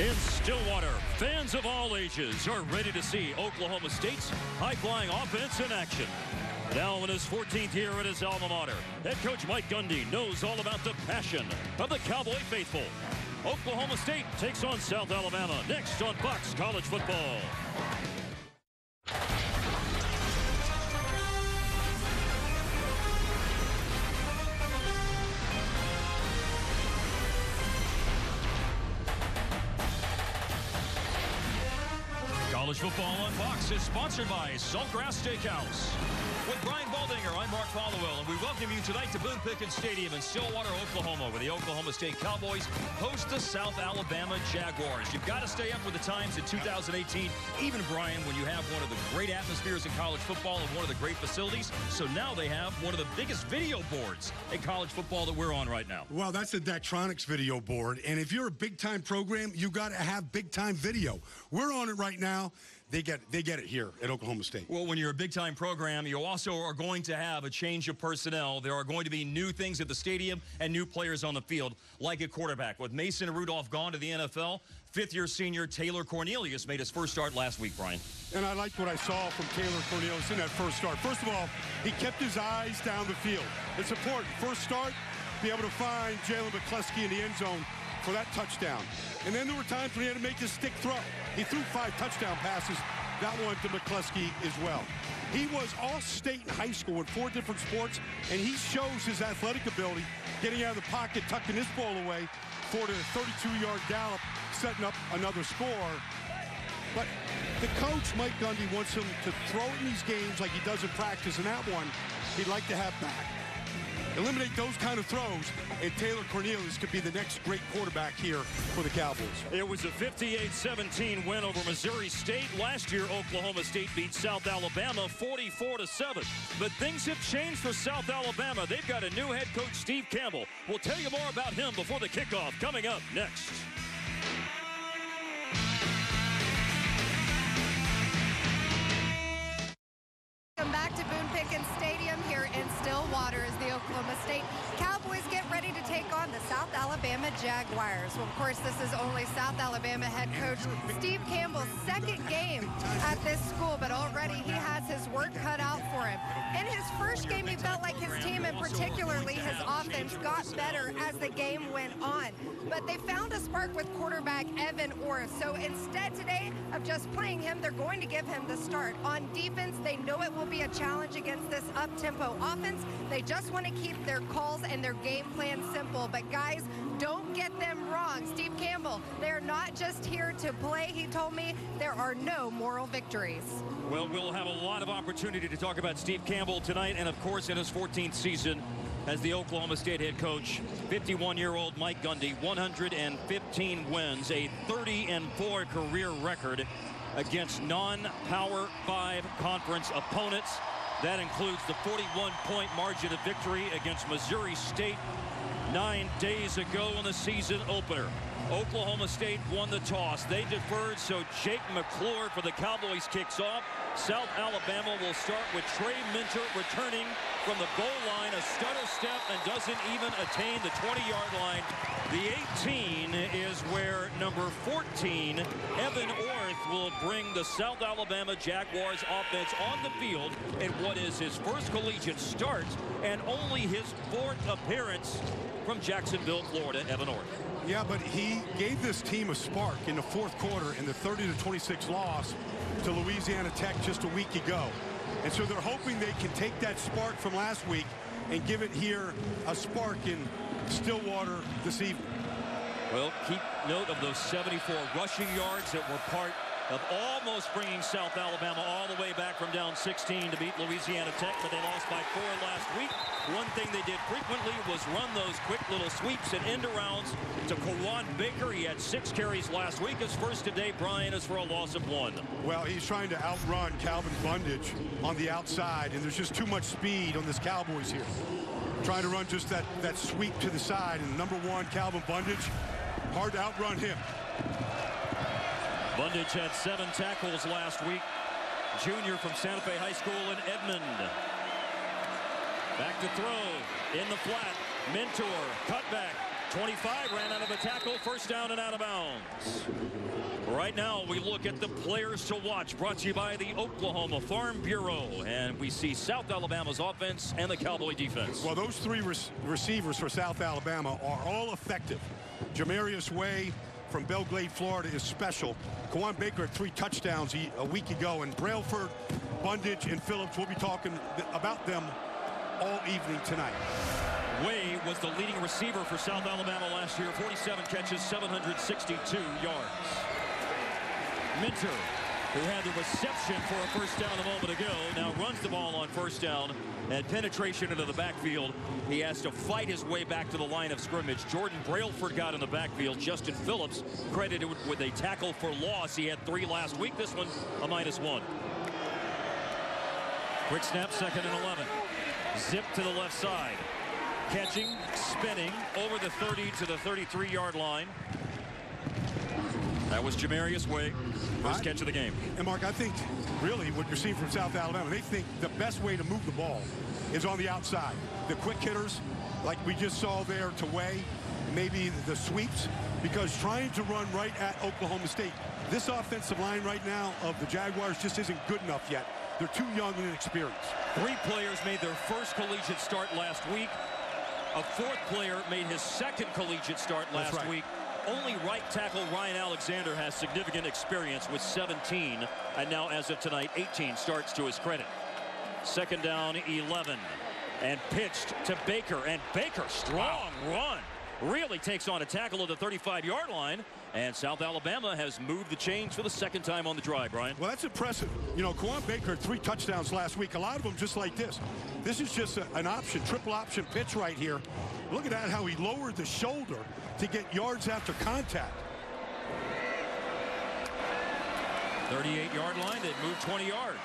In Stillwater, fans of all ages are ready to see Oklahoma State's high-flying offense in action. Now in his 14th year at his alma mater, head coach Mike Gundy knows all about the passion of the Cowboy faithful. Oklahoma State takes on South Alabama next on Fox College Football. College football on Fox is sponsored by Saltgrass Steakhouse. With Brian Baldinger, I'm Mark Followill, and we welcome you tonight to Boone Pickens Stadium in Stillwater, Oklahoma, where the Oklahoma State Cowboys host the South Alabama Jaguars. You've got to stay up with the times in 2018, even, Brian, when you have one of the great atmospheres in college football and one of the great facilities. So now they have one of the biggest video boards in college football that we're on right now. Well, that's the Daktronics video board, and if you're a big-time program, you got to have big-time video. We're on it right now they get they get it here at Oklahoma State. Well, when you're a big time program, you also are going to have a change of personnel. There are going to be new things at the stadium and new players on the field, like a quarterback. With Mason Rudolph gone to the NFL, fifth year senior Taylor Cornelius made his first start last week, Brian. And I liked what I saw from Taylor Cornelius in that first start. First of all, he kept his eyes down the field. It's important. First start, be able to find Jalen McCleskey in the end zone for that touchdown. And then there were times when he had to make his stick throw. He threw five touchdown passes. That one to McCleskey as well. He was all-state in high school in four different sports, and he shows his athletic ability, getting out of the pocket, tucking his ball away for the 32-yard gallop, setting up another score. But the coach, Mike Gundy, wants him to throw in these games like he does in practice, and that one he'd like to have back. Eliminate those kind of throws, and Taylor Cornelius could be the next great quarterback here for the Cowboys. It was a 58-17 win over Missouri State. Last year, Oklahoma State beat South Alabama 44-7. But things have changed for South Alabama. They've got a new head coach, Steve Campbell. We'll tell you more about him before the kickoff coming up next. Welcome back to Boone Pickens Stadium here in Stillwater as the Oklahoma State Cowboys get ready to take on the South Alabama Jaguars. Well, of course, this is only South Alabama head coach Steve Campbell's second game at this school, but already he has his work cut out for him. In his first game, he felt like his team, and particularly his offense, got better as the game went on. But they found a spark with quarterback Evan Orth. So instead today of just playing him, they're going to give him the start. On defense, they know it will be a challenge against this up-tempo offense. They just want to keep their calls and their game plan simple. But guys, don't get them wrong. Steve Campbell, they're not just here to play. He told me there are no moral victories. Well, we'll have a lot of opportunity to talk about Steve Campbell tonight and, of course, in his 14th season as the Oklahoma State head coach. 51-year-old Mike Gundy, 115 wins, a 30-4 career record against non-Power 5 conference opponents. That includes the 41-point margin of victory against Missouri State nine days ago in the season opener. Oklahoma State won the toss. They deferred, so Jake McClure for the Cowboys kicks off. South Alabama will start with Trey Minter returning from the goal line, a stutter step, and doesn't even attain the 20-yard line. The 18 is where number 14, Evan Orth, will bring the South Alabama Jaguars offense on the field in what is his first collegiate start and only his fourth appearance from Jacksonville, Florida, Evan Orth. Yeah, but he gave this team a spark in the fourth quarter in the 30-26 loss to Louisiana Tech just a week ago. And so they're hoping they can take that spark from last week and give it here a spark in Stillwater this evening. Well, keep note of those 74 rushing yards that were part of almost bringing South Alabama all the way back from down 16 to beat Louisiana Tech, but they lost by four last week. One thing they did frequently was run those quick little sweeps and end arounds to Kawaan Baker. He had six carries last week. His first today, Brian, is for a loss of one. Well, he's trying to outrun Calvin Bundage on the outside, and there's just too much speed on this Cowboys here. Trying to run just that, that sweep to the side, and number one, Calvin Bundage, hard to outrun him. Bundage had seven tackles last week. Junior from Santa Fe High School in Edmond. Back to throw in the flat. Minter, cutback. 25 ran out of a tackle, first down and out of bounds. Right now, we look at the players to watch, brought to you by the Oklahoma Farm Bureau. And we see South Alabama's offense and the Cowboy defense. Well, those three receivers for South Alabama are all effective. Jamarius Way from Belle Glade, Florida is special. Kawaan Baker three touchdowns a week ago. And Brailford, Bundage, and Phillips, we'll be talking about them all evening tonight. Way was the leading receiver for South Alabama last year. 47 catches, 762 yards. Minter, who had the reception for a first down a moment ago, now runs the ball on first down and penetration into the backfield. He has to fight his way back to the line of scrimmage. Jordan Brailford got in the backfield. Justin Phillips credited with a tackle for loss. He had three last week. This one a minus one. Quick snap, second and 11. Zip to the left side. Catching, spinning over the 30 to the 33-yard line. That was Jamarius Way, first catch of the game. And Mark, I think really what you're seeing from South Alabama, they think the best way to move the ball is on the outside. The quick hitters, like we just saw there to Way, maybe the sweeps, because trying to run right at Oklahoma State, this offensive line right now of the Jaguars just isn't good enough yet. They're too young and inexperienced. Three players made their first collegiate start last week. A fourth player made his second collegiate start last right. week. Only right tackle Ryan Alexander has significant experience with 17, and now as of tonight, 18 starts to his credit. Second down, 11, and pitched to Baker, and Baker, strong run, really takes on a tackle at the 35-yard line, and South Alabama has moved the chains for the second time on the drive, Brian. Well, that's impressive. You know, Kawaan Baker three touchdowns last week. A lot of them just like this. This is just a, an option, triple option pitch right here. Look at that, how he lowered the shoulder to get yards after contact. 38-yard line, it moved 20 yards.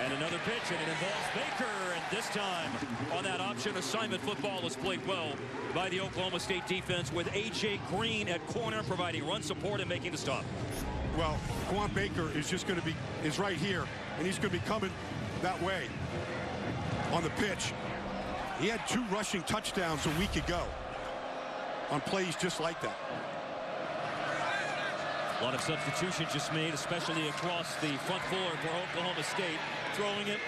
And another pitch, and it involves Baker. And this time, on that option assignment, football is played well by the Oklahoma State defense with A.J. Green at corner, providing run support and making the stop. Well, Quan Baker is just going to be, is right here, and he's going to be coming that way on the pitch. He had two rushing touchdowns a week ago on plays just like that. A lot of substitutions just made, especially across the front floor for Oklahoma State. Throwing it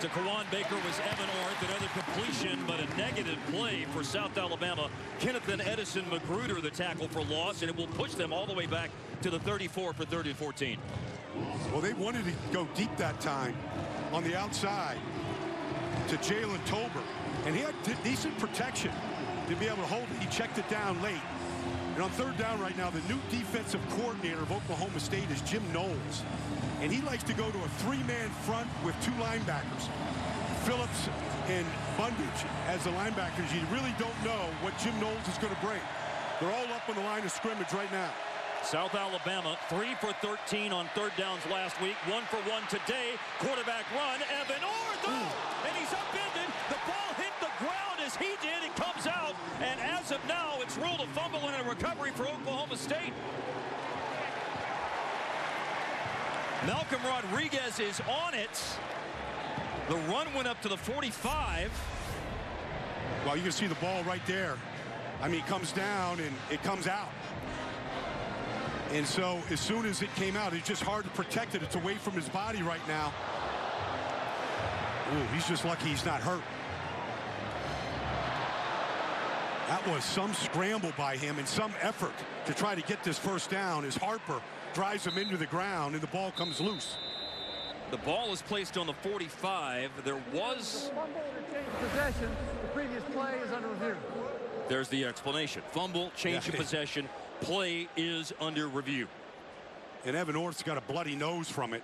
to Kawaan Baker was Evan Orth. Another completion, but a negative play for South Alabama. Kenneth and Edison McGruder, the tackle for loss, and it will push them all the way back to the 34 for 30 and 14. Well, they wanted to go deep that time on the outside to Jalen Tolbert. And he had decent protection to be able to hold it. He checked it down late. And on third down right now, the new defensive coordinator of Oklahoma State is Jim Knowles. And he likes to go to a three-man front with two linebackers. Phillips and Bundage as the linebackers. You really don't know what Jim Knowles is going to bring. They're all up on the line of scrimmage right now. South Alabama, 3 for 13 on third downs last week. 1 for 1 today. Quarterback run, Evan Orth. Oh, and he's upended. The ball hit the ground as he did. It comes out. And as of now, it's ruled a fumble and a recovery for Oklahoma State. Malcolm Rodriguez is on it. The run went up to the 45. Well, you can see the ball right there. I mean, it comes down and it comes out. And so as soon as it came out, it's just hard to protect it. It's away from his body right now. Ooh, he's just lucky he's not hurt. That was some scramble by him and some effort to try to get this first down as Harper drives him into the ground and the ball comes loose. The ball is placed on the 45. There was possession. The previous play is under review. There's the explanation. Fumble, change yeah. of possession. Play is under review. And Evan Orth's got a bloody nose from it.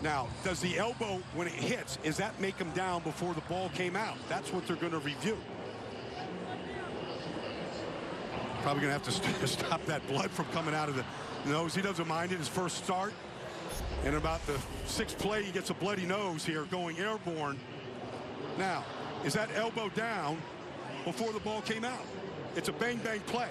Now, does the elbow, when it hits, is that make him down before the ball came out? That's what they're going to review. Probably going to have to stop that blood from coming out of the nose. He doesn't mind it. His first start. And about the sixth play, he gets a bloody nose here going airborne. Now, is that elbow down before the ball came out? It's a bang-bang play.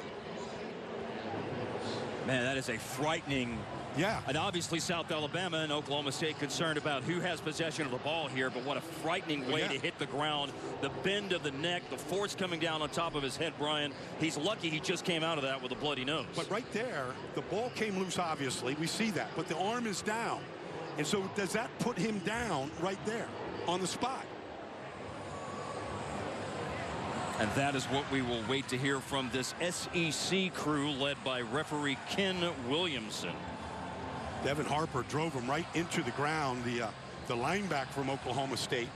Man, that is a frightening Yeah. And obviously South Alabama and Oklahoma State concerned about who has possession of the ball here, but what a frightening way yeah. to hit the ground. The bend of the neck, the force coming down on top of his head, Brian. He's lucky he just came out of that with a bloody nose. But right there, the ball came loose, obviously. We see that. But the arm is down. And so does that put him down right there on the spot? And that is what we will wait to hear from this SEC crew led by referee Ken Williamson. Devin Harper drove him right into the ground. The, uh, the linebacker from Oklahoma State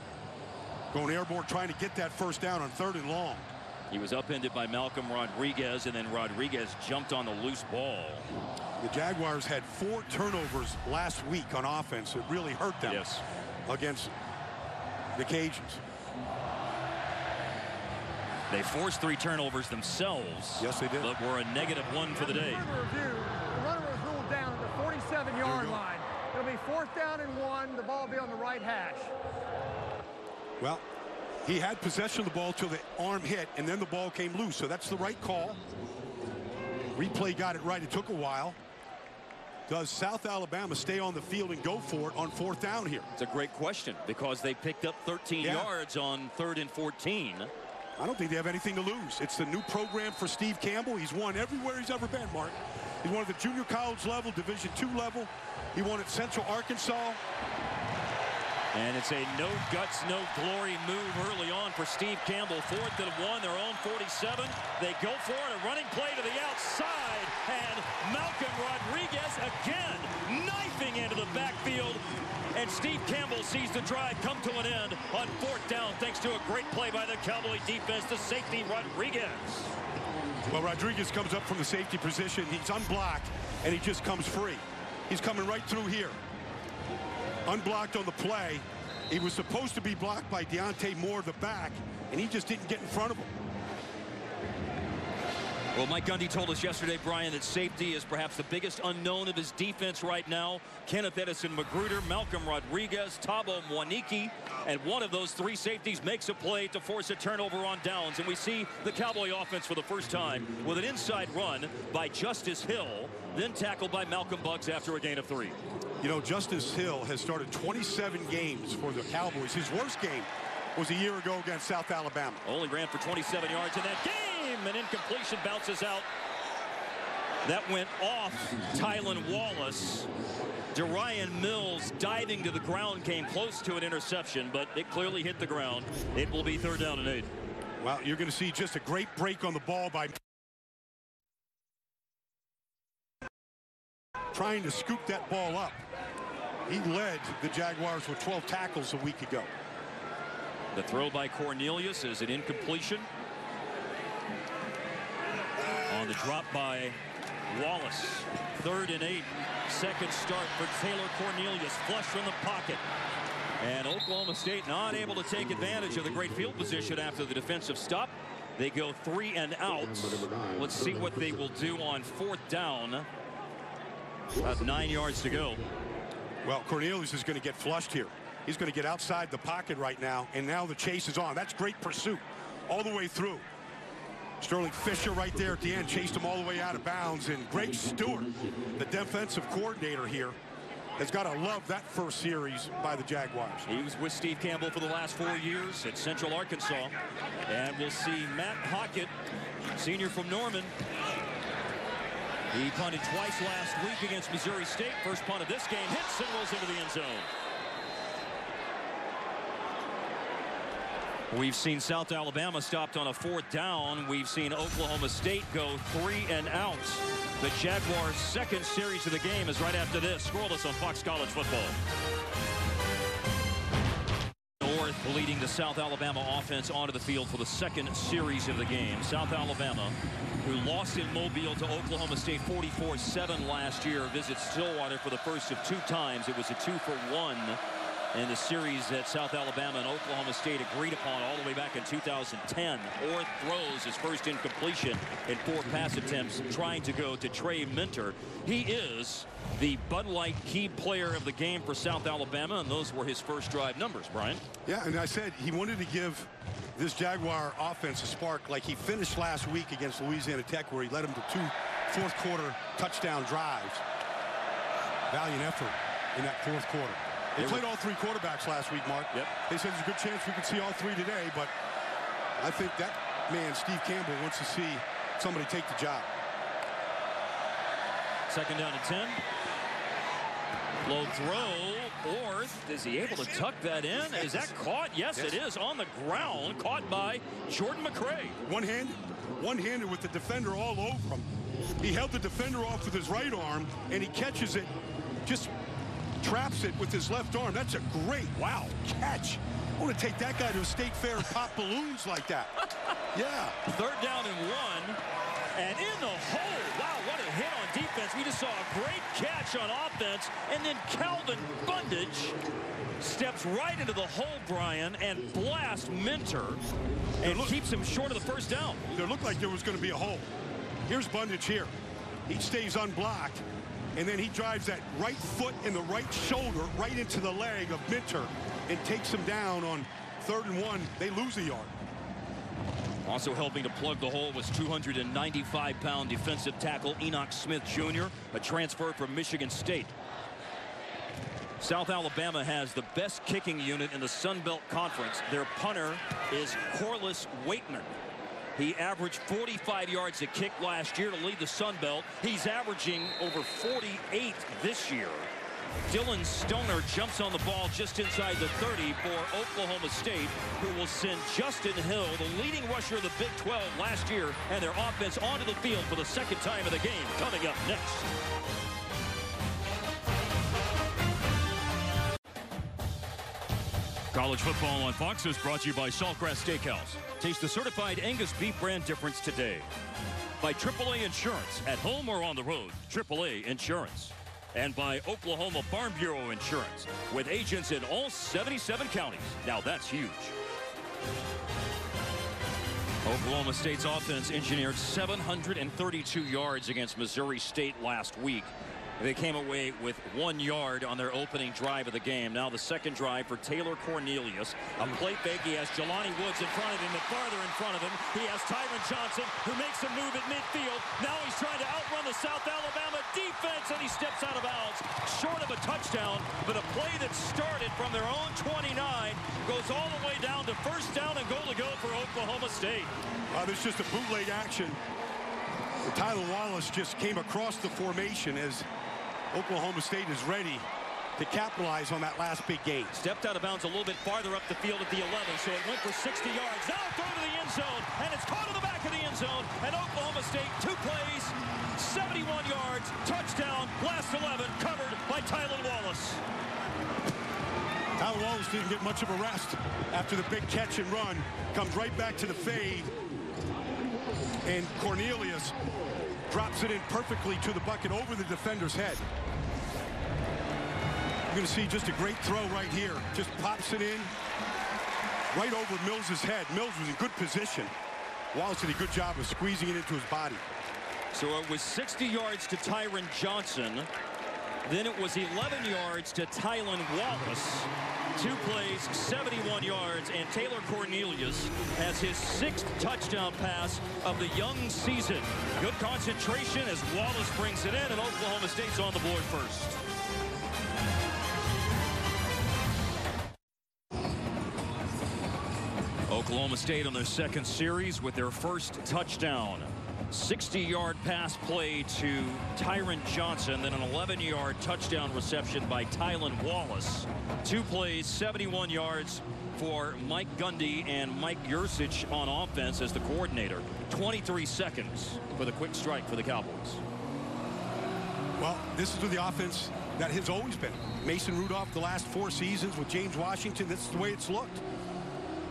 going airborne trying to get that first down on third and long. He was upended by Malcolm Rodriguez, and then Rodriguez jumped on the loose ball. The Jaguars had four turnovers last week on offense. It really hurt them yes. against the Cajuns. They forced three turnovers themselves. Yes, they did. But were a negative one for the day. And one. The ball will be on the right hash. Well, he had possession of the ball till the arm hit, and then the ball came loose. So that's the right call. Replay got it right. It took a while. Does South Alabama stay on the field and go for it on fourth down here? It's a great question because they picked up 13 yeah. yards on third and 14. I don't think they have anything to lose. It's the new program for Steve Campbell. He's won everywhere he's ever been, Mark. He's won at the junior college level, Division two level. He won at Central Arkansas. And it's a no guts, no glory move early on for Steve Campbell. Fourth and one, their own 47. They go for it, a running play to the outside. And Malcolm Rodriguez again knifing into the backfield. And Steve Campbell sees the drive come to an end on fourth down thanks to a great play by the Cowboy defense to safety Rodriguez. Well, Rodriguez comes up from the safety position. He's unblocked, and he just comes free. He's coming right through here. Unblocked on the play. He was supposed to be blocked by Deontay Moore, the back, and he just didn't get in front of him. Well, Mike Gundy told us yesterday, Brian, that safety is perhaps the biggest unknown of his defense right now. Kenneth Edison McGruder, Malcolm Rodriguez, Thabo Mwaniki, and one of those three safeties makes a play to force a turnover on downs. And we see the Cowboy offense for the first time with an inside run by Justice Hill, then tackled by Malcolm Buggs after a gain of three. You know, Justice Hill has started 27 games for the Cowboys. His worst game was a year ago against South Alabama. Only ran for 27 yards in that game. An incompletion bounces out. That went off Tylan Wallace. Darian Mills diving to the ground came close to an interception, but it clearly hit the ground. It will be third down and eight. Well, you're going to see just a great break on the ball by trying to scoop that ball up. He led the Jaguars with 12 tackles a week ago. The throw by Cornelius is an incompletion. On the drop by Wallace. Third and eight. Second start for Taylor Cornelius. Flush from the pocket. And Oklahoma State not able to take advantage of the great field position after the defensive stop. They go three and out. Let's see what they will do on fourth down. About nine yards to go. Well, Cornelius is going to get flushed here. He's going to get outside the pocket right now, and now the chase is on. That's great pursuit all the way through. Sterling Fisher right there at the end chased him all the way out of bounds. And Greg Stewart, the defensive coordinator here, has got to love that first series by the Jaguars. He was with Steve Campbell for the last four years at Central Arkansas. And we'll see Matt Hockett, senior from Norman. He punted twice last week against Missouri State. First punt of this game hits and rolls into the end zone. We've seen South Alabama stopped on a fourth down. We've seen Oklahoma State go three and out. The Jaguars' second series of the game is right after this. Scoreless on Fox College Football. Orth leading the South Alabama offense onto the field for the second series of the game. South Alabama, who lost in Mobile to Oklahoma State 44-7 last year, visits Stillwater for the first of two times. It was a two for one in the series that South Alabama and Oklahoma State agreed upon all the way back in 2010. Orth throws his first incompletion in four pass attempts trying to go to Trey Minter. He is the Bud Light key player of the game for South Alabama, and those were his first drive numbers, Brian. Yeah, and I said he wanted to give this Jaguar offense a spark like he finished last week against Louisiana Tech where he led them to two fourth quarter touchdown drives. valiant effort in that fourth quarter. They, played all three quarterbacks last week, Mark. Yep. They said there's a good chance we could see all three today, but I think that man, Steve Campbell, wants to see somebody take the job. Second down to 10. Low throw. Orth, is he able to tuck that in? Is that caught? Yes, yes, it is. On the ground, caught by Jordan McRae. One-handed. One-handed with the defender all over him. He held the defender off with his right arm, and he catches it, just traps it with his left arm. That's a great, wow, catch. I want to take that guy to a state fair and pop balloons like that. Yeah. Third down and one. And in the hole. Wow, what a hit on defense. We just saw a great catch on offense. And then Calvin Bundage steps right into the hole, Brian, and blasts Minter and look, keeps him short of the first down. There looked like there was going to be a hole. Here's Bundage here. He stays unblocked, and then he drives that right foot and the right shoulder right into the leg of Minter and takes him down on third and one. They lose a yard. Also helping to plug the hole was 295-pound defensive tackle Enoch Smith Jr., a transfer from Michigan State. South Alabama has the best kicking unit in the Sun Belt Conference. Their punter is Corliss Waitman. He averaged 45 yards a kick last year to lead the Sun Belt. He's averaging over 48 this year. Dillon Stoner jumps on the ball just inside the 30 for Oklahoma State, who will send Justice Hill, the leading rusher of the Big 12 last year, and their offense onto the field for the second time of the game. Coming up next. College football on Fox is brought to you by Saltgrass Steakhouse. Taste the certified Angus beef brand difference today. By AAA Insurance, at home or on the road, AAA Insurance and by Oklahoma Farm Bureau Insurance with agents in all 77 counties. Now that's huge. Oklahoma State's offense engineered 732 yards against Missouri State last week. They came away with one yard on their opening drive of the game. Now the second drive for Taylor Cornelius. A play fake. He has Jelani Woods in front of him, but farther in front of him, he has Tyron Johnson, who makes a move at midfield. Now he's trying to outrun the South Alabama defense, and he steps out of bounds. Short of a touchdown, but a play that started from their own 29 goes all the way down to first down and goal to go for Oklahoma State. Uh, just a bootleg action. Tylan Wallace just came across the formation as Oklahoma State is ready to capitalize on that last big gain. Stepped out of bounds a little bit farther up the field at the 11, so it went for 60 yards. Now throw to the end zone, and it's caught in the back of the end zone. And Oklahoma State, two plays, 71 yards, touchdown, last 11, covered by Tylan Wallace. Tylan Wallace didn't get much of a rest after the big catch and run. Comes right back to the fade. And Cornelius drops it in perfectly to the bucket over the defender's head. You're going to see just a great throw right here. Just pops it in right over Mills's head. Mills was in good position. Wallace did a good job of squeezing it into his body. So it was 60 yards to Tyron Johnson. Then it was 11 yards to Tylan Wallace. Two plays, 71 yards, and Taylor Cornelius has his sixth touchdown pass of the young season. Good concentration as Wallace brings it in, and Oklahoma State's on the board first. Oklahoma State on their second series with their first touchdown. 60-yard pass play to Tyron Johnson, then an 11-yard touchdown reception by Tylan Wallace. Two plays, 71 yards for Mike Gundy and Mike Yurcich on offense as the coordinator. 23 seconds for the quick strike for the Cowboys. Well, this is the offense that has always been. Mason Rudolph the last four seasons with James Washington, this is the way it's looked.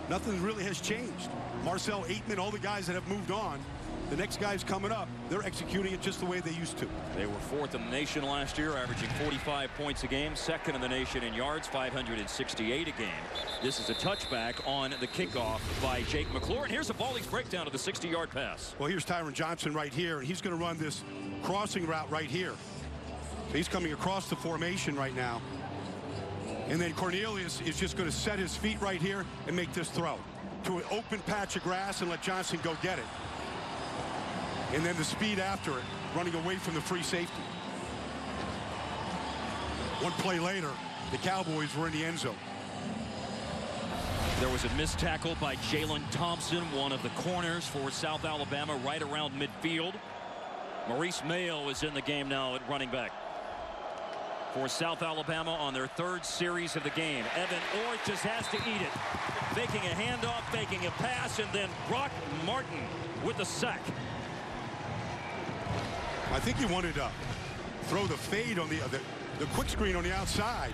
Nothing really has changed. Marcel Ateman, all the guys that have moved on, the next guys coming up, they're executing it just the way they used to. They were fourth in the nation last year, averaging 45 points a game, second in the nation in yards, 568 a game. This is a touchback on the kickoff by Jake McClure. And here's a Bally's breakdown of the 60-yard pass. Well, here's Tyron Johnson right here, and he's going to run this crossing route right here. He's coming across the formation right now. And then Cornelius is just going to set his feet right here and make this throw to an open patch of grass and let Johnson go get it and then the speed after it, running away from the free safety. one play later, the Cowboys were in the end zone. There was a missed tackle by Jalen Thompson, one of the corners for South Alabama, right around midfield. Maurice Mayo is in the game now at running back. For South Alabama on their third series of the game. Evan Orth just has to eat it. Faking a handoff, faking a pass, and then Brock Martin with the sack. I think he wanted to throw the fade on the, the, the quick screen on the outside,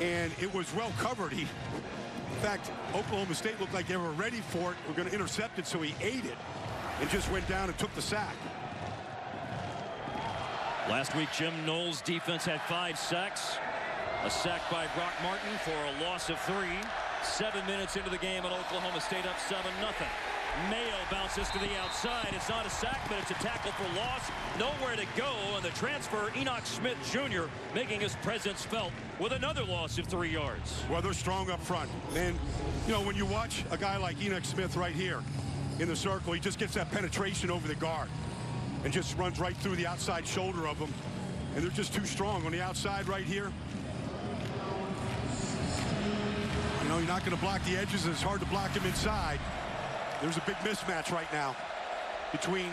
and it was well covered. He, in fact, Oklahoma State looked like they were ready for it. We're going to intercept it, so he ate it and just went down and took the sack. Last week, Jim Knowles' defense had five sacks. A sack by Brock Martin for a loss of three. Seven minutes into the game, and Oklahoma State up 7 nothing. Mayo bounces to the outside. It's not a sack, but it's a tackle for loss. Nowhere to go, and the transfer, Enoch Smith Jr., making his presence felt with another loss of three yards. Well, they're strong up front. And, you know, when you watch a guy like Enoch Smith right here in the circle, he just gets that penetration over the guard and just runs right through the outside shoulder of them. And they're just too strong on the outside right here. You know, you're not going to block the edges. and It's hard to block him inside. There's a big mismatch right now between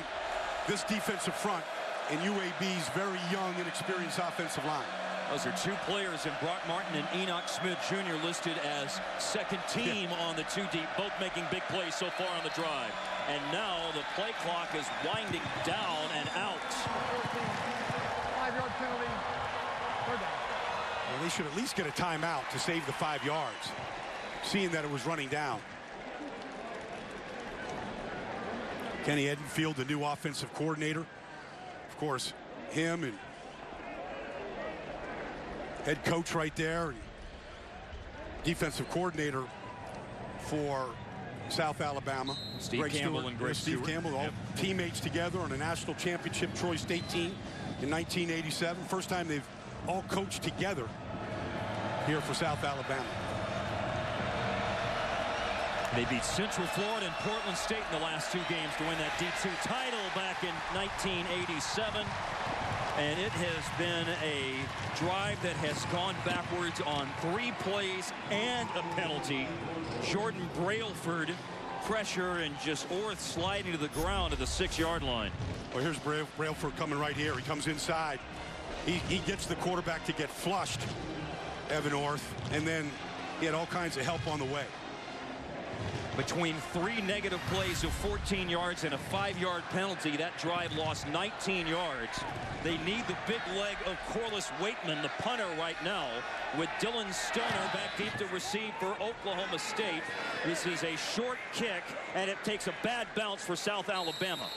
this defensive front and UAB's very young and experienced offensive line. Those are two players in Brock Martin and Enoch Smith Jr. listed as second team yeah. on the two deep, both making big plays so far on the drive. And now the play clock is winding down and out. Five-yard penalty. Well, they should at least get a timeout to save the five yards, seeing that it was running down. Kenny Edenfield, the new offensive coordinator. Of course, him and head coach right there, defensive coordinator for South Alabama. Steve Greg Campbell Stewart, and Greg Steve Stewart. Campbell, all yep. teammates together on a national championship Troy State team in 1987. First time they've all coached together here for South Alabama. They beat Central Florida and Portland State in the last two games to win that D2 title back in 1987. And it has been a drive that has gone backwards on three plays and a penalty. Jordan Brailford pressure and just Orth sliding to the ground at the six-yard line. Well, here's Brail Brailford coming right here. He comes inside. He, he gets the quarterback to get flushed, Evan Orth, and then he had all kinds of help on the way. Between three negative plays of 14 yards and a five-yard penalty, that drive lost 19 yards. They need the big leg of Corliss Waitman, the punter right now, with Dillon Stoner back deep to receive for Oklahoma State. This is a short kick, and it takes a bad bounce for South Alabama.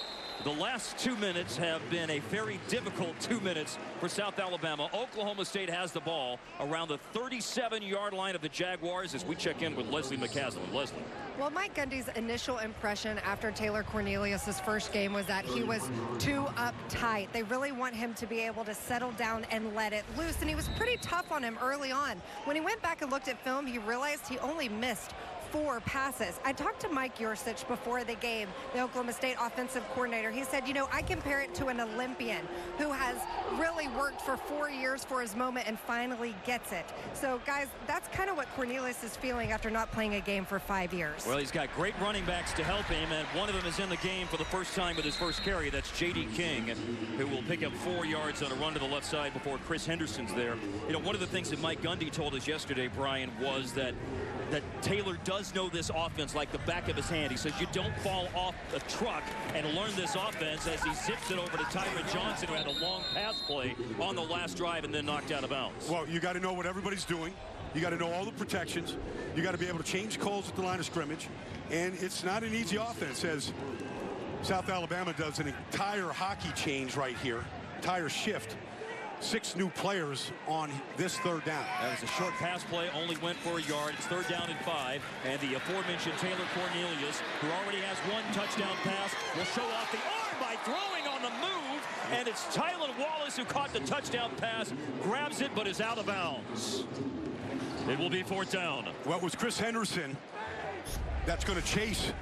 The last two minutes have been a very difficult two minutes for South Alabama. Oklahoma State has the ball around the 37-yard line of the Jaguars as we check in with Leslie McCaslin. Leslie. Well, Mike Gundy's initial impression after Taylor Cornelius' first game was that he was too uptight. They really want him to be able to settle down and let it loose, and he was pretty tough on him early on. When he went back and looked at film, he realized he only missed four passes. I talked to Mike Yurcich before the game, the Oklahoma State offensive coordinator. He said, you know, I compare it to an Olympian who has really worked for four years for his moment and finally gets it. So, guys, that's kind of what Cornelius is feeling after not playing a game for five years. Well, he's got great running backs to help him, and one of them is in the game for the first time with his first carry. That's J.D. King, who will pick up four yards on a run to the left side before Chris Henderson's there. You know, one of the things that Mike Gundy told us yesterday, Brian, was that that Taylor does know this offense like the back of his hand. He says you don't fall off the truck and learn this offense as he zips it over to Tyron Johnson, who had a long pass play on the last drive and then knocked out of bounds. Well, you got to know what everybody's doing. You got to know all the protections. You got to be able to change calls at the line of scrimmage. And it's not an easy offense as South Alabama does an entire hockey change right here, entire shift six new players on this third down. That was a short pass play, only went for a yard. It's third down and five. And the aforementioned Taylor Cornelius, who already has one touchdown pass, will show off the arm by throwing on the move. And it's Tylan Wallace who caught the touchdown pass, grabs it, but is out of bounds. It will be fourth down. Well, it was Chris Henderson that's going to chase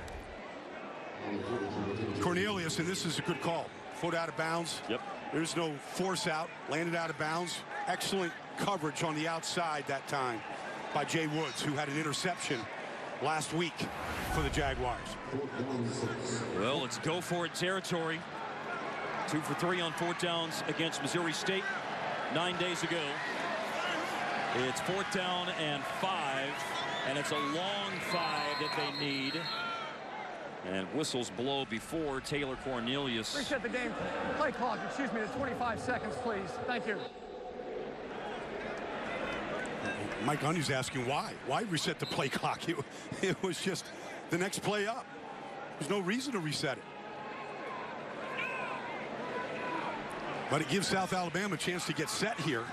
Cornelius, and this is a good call. Foot out of bounds. Yep. There's no force out, landed out of bounds. Excellent coverage on the outside that time by Jay Woods, who had an interception last week for the Jaguars. Well, it's go for it territory. Two for three on fourth downs against Missouri State nine days ago. It's fourth down and five, and it's a long five that they need. And whistles blow before Taylor Cornelius. Reset the game play clock, excuse me, to 25 seconds, please. Thank you. Mike Gundy's asking why. Why reset the play clock? It, it was just the next play up. There's no reason to reset it. But it gives South Alabama a chance to get set here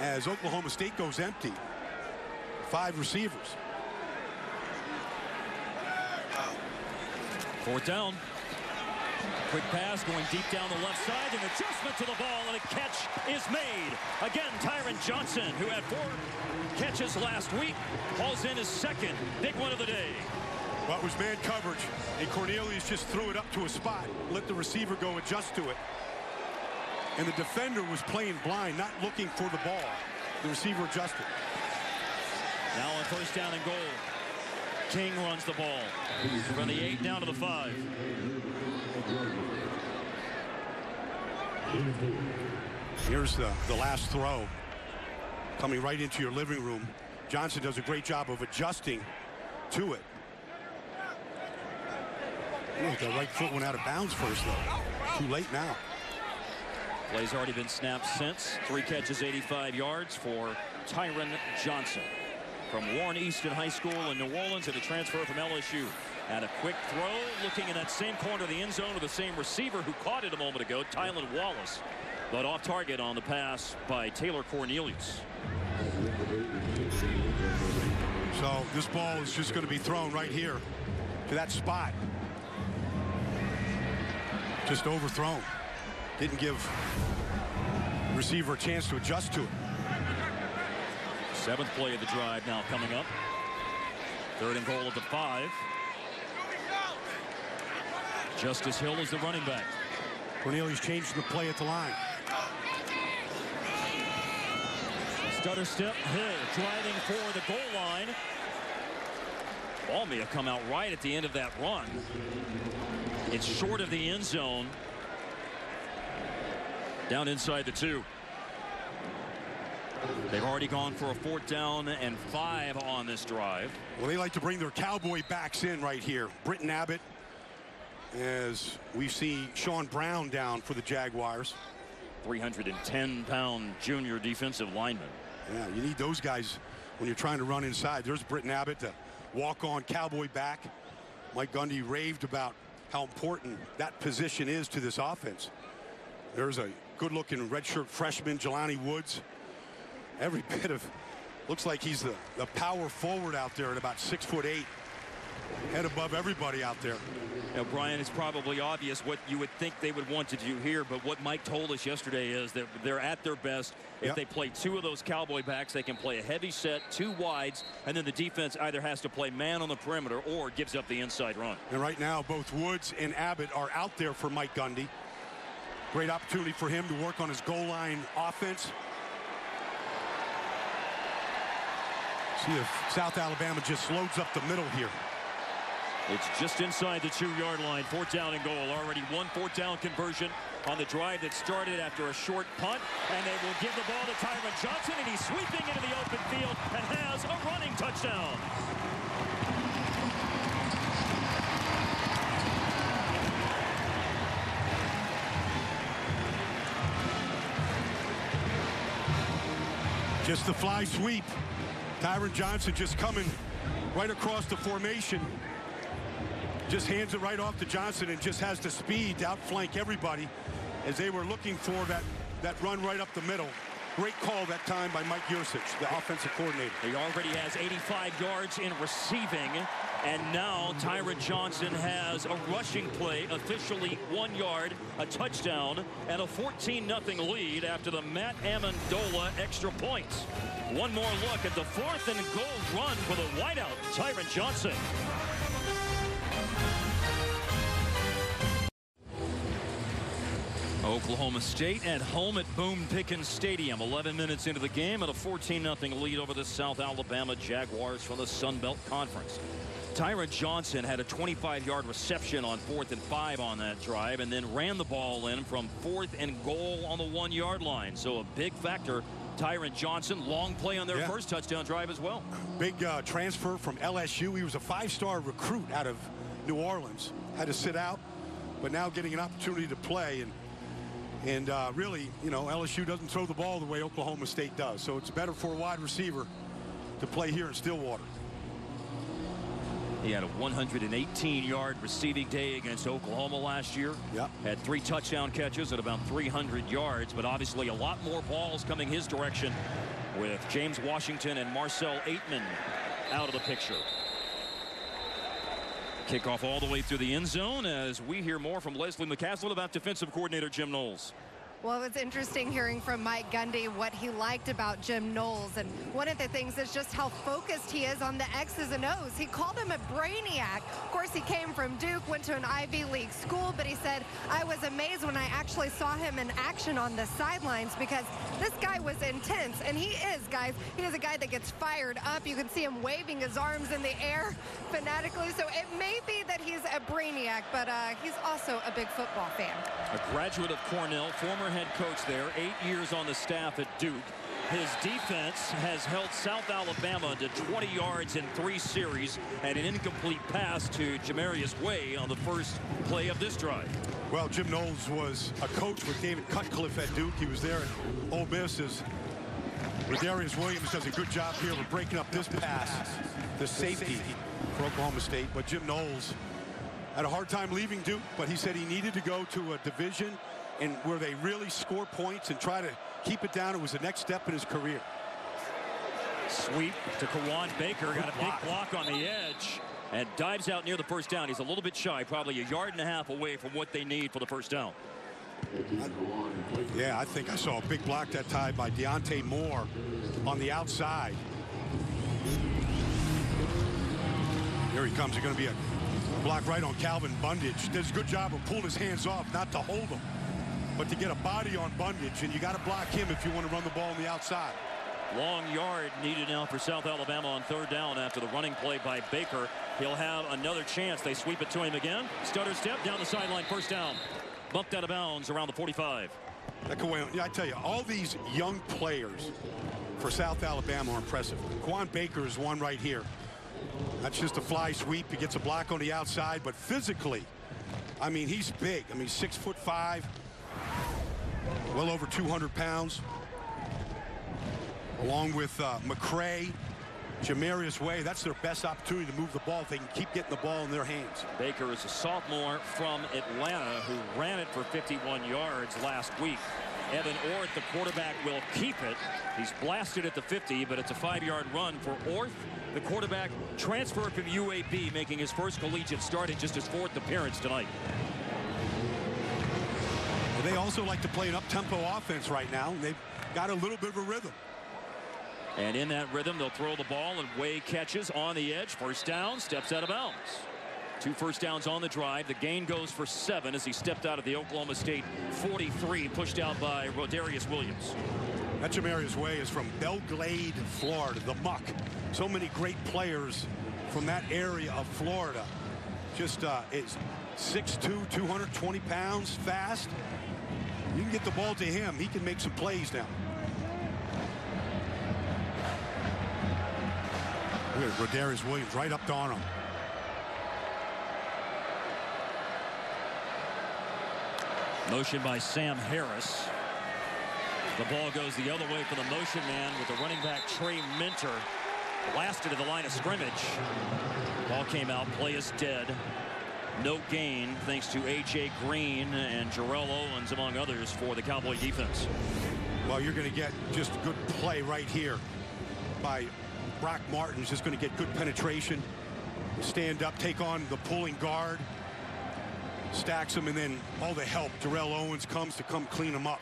as Oklahoma State goes empty. Five receivers. Fourth down. Quick pass going deep down the left side. An adjustment to the ball and a catch is made. Again, Tyron Johnson, who had four catches last week, hauls in his second big one of the day. Well, it was man coverage, and Cornelius just threw it up to a spot, let the receiver go adjust to it. And the defender was playing blind, not looking for the ball. The receiver adjusted. Now on first down and goal. King runs the ball from the eight down to the five. Here's the, the last throw coming right into your living room. Johnson does a great job of adjusting to it. Look, the right foot went out of bounds first, though. Too late now. Play's already been snapped since. Three catches, 85 yards for Tyron Johnson. From Warren Easton High School in New Orleans and a transfer from LSU. And a quick throw looking in that same corner of the end zone to the same receiver who caught it a moment ago, Tylan Wallace. But off target on the pass by Taylor Cornelius. So this ball is just going to be thrown right here to that spot. Just overthrown. Didn't give receiver a chance to adjust to it. Seventh play of the drive now coming up. Third and goal at the five. Justice Hill is the running back. Cornelius changed the play at the line. Stutter step, Hill driving for the goal line. Ball may have come out right at the end of that run. It's short of the end zone. Down inside the two. They've already gone for a fourth down and five on this drive. Well, they like to bring their cowboy backs in right here. Britton Abbott, as we see Sean Brown down for the Jaguars. 310-pound junior defensive lineman. Yeah, you need those guys when you're trying to run inside. There's Britton Abbott, the walk-on cowboy back. Mike Gundy raved about how important that position is to this offense. There's a good-looking redshirt freshman, Jelani Woods. Every bit of, looks like he's the, the power forward out there at about six foot eight. Head above everybody out there. Now, Brian, it's probably obvious what you would think they would want to do here, but what Mike told us yesterday is that they're at their best. If Yep. they play two of those cowboy backs, they can play a heavy set, two wides, and then the defense either has to play man on the perimeter or gives up the inside run. And right now, both Woods and Abbott are out there for Mike Gundy. Great opportunity for him to work on his goal line offense. See if South Alabama just loads up the middle here. It's just inside the two-yard line, fourth down and goal. Already one fourth down conversion on the drive that started after a short punt, and they will give the ball to Tyron Johnson, and he's sweeping into the open field and has a running touchdown. Just the fly sweep. Tyron Johnson just coming right across the formation. Just hands it right off to Johnson and just has the speed to outflank everybody as they were looking for that, that run right up the middle. Great call that time by Mike Yurcich, the offensive coordinator. He already has 85 yards in receiving. And now Tyron Johnson has a rushing play, officially one yard, a touchdown, and a 14-0 lead after the Matt Amendola extra point. One more look at the fourth and goal run for the whiteout, Tyron Johnson. Oklahoma State at home at Boone Pickens Stadium. 11 minutes into the game and a 14-0 lead over the South Alabama Jaguars from the Sun Belt Conference. Tyron Johnson had a 25-yard reception on fourth and five on that drive and then ran the ball in from fourth and goal on the one-yard line. So a big factor. Tyron Johnson, long play on their yeah. first touchdown drive as well. Big uh, transfer from LSU. He was a five-star recruit out of New Orleans. Had to sit out, but now getting an opportunity to play. and and uh, really, you know, LSU doesn't throw the ball the way Oklahoma State does. So it's better for a wide receiver to play here in Stillwater. He had a 118-yard receiving day against Oklahoma last year. Yep. Had three touchdown catches at about 300 yards, but obviously a lot more balls coming his direction with James Washington and Marcel Ateman out of the picture. Kickoff all the way through the end zone as we hear more from Leslie McCaslin about defensive coordinator Jim Knowles. Well, it's interesting hearing from Mike Gundy what he liked about Jim Knowles. And one of the things is just how focused he is on the X's and O's. He called him a brainiac. Of course, he came from Duke, went to an Ivy League school, but he said, I was amazed when I actually saw him in action on the sidelines because this guy was intense. And he is, guys. He is a guy that gets fired up. You can see him waving his arms in the air fanatically. So it may be that he's a brainiac, but uh, he's also a big football fan. A graduate of Cornell, former former head coach there, eight years on the staff at Duke. His defense has held South Alabama to 20 yards in three series and an incomplete pass to Jamarius Way on the first play of this drive. Well, Jim Knowles was a coach with David Cutcliffe at Duke. He was there at Ole Miss as Darius Williams does a good job here of breaking up this pass, the safety for Oklahoma State. But Jim Knowles had a hard time leaving Duke, but he said he needed to go to a division and where they really score points and try to keep it down. It was the next step in his career. Sweep to Kawaan Baker. Got a big block on the edge and dives out near the first down. He's a little bit shy, probably a yard and a half away from what they need for the first down. Yeah, I think I saw a big block that time by Deontay Moore on the outside. Here he comes. He's going to be a block right on Calvin Bundage. Does a good job of pulling his hands off, not to hold him but to get a body on Bundage, and you got to block him if you want to run the ball on the outside. Long yard needed now for South Alabama on third down after the running play by Baker. He'll have another chance. They sweep it to him again. Stutter step down the sideline, first down. Bumped out of bounds around the 45. Yeah, I tell you, all these young players for South Alabama are impressive. Kawaan Baker is one right here. That's just a fly sweep. He gets a block on the outside, but physically, I mean, he's big. I mean, six foot five, well over 200 pounds. Along with uh, McCray, Jamarius Way, that's their best opportunity to move the ball if they can keep getting the ball in their hands. Baker is a sophomore from Atlanta who ran it for 51 yards last week. Evan Orth, the quarterback, will keep it. He's blasted at the 50, but it's a five-yard run for Orth. The quarterback transferred from UAB, making his first collegiate start in just his fourth appearance tonight. They also like to play an up-tempo offense right now. They've got a little bit of a rhythm. And in that rhythm, they'll throw the ball, and Way catches on the edge. First down, steps out of bounds. Two first downs on the drive. The gain goes for seven as he stepped out of the Oklahoma State 43, pushed out by Rodarius Williams. That Jamarius Way is from Belle Glade, Florida, the muck. So many great players from that area of Florida. Just uh, is 6'2", 220 pounds, fast. You can get the ball to him. He can make some plays now. Look at Rodarius Williams right up on him. Motion by Sam Harris. The ball goes the other way for the motion man with the running back Trey Minter. Blasted to the line of scrimmage. Ball came out. Play is dead no gain thanks to A.J. Green and Jerrell Owens, among others, for the Cowboy defense. Well, you're going to get just a good play right here by Brock Martin. He's just going to get good penetration, stand up, take on the pulling guard, stacks him, and then all the help. Jerrell Owens comes to come clean him up.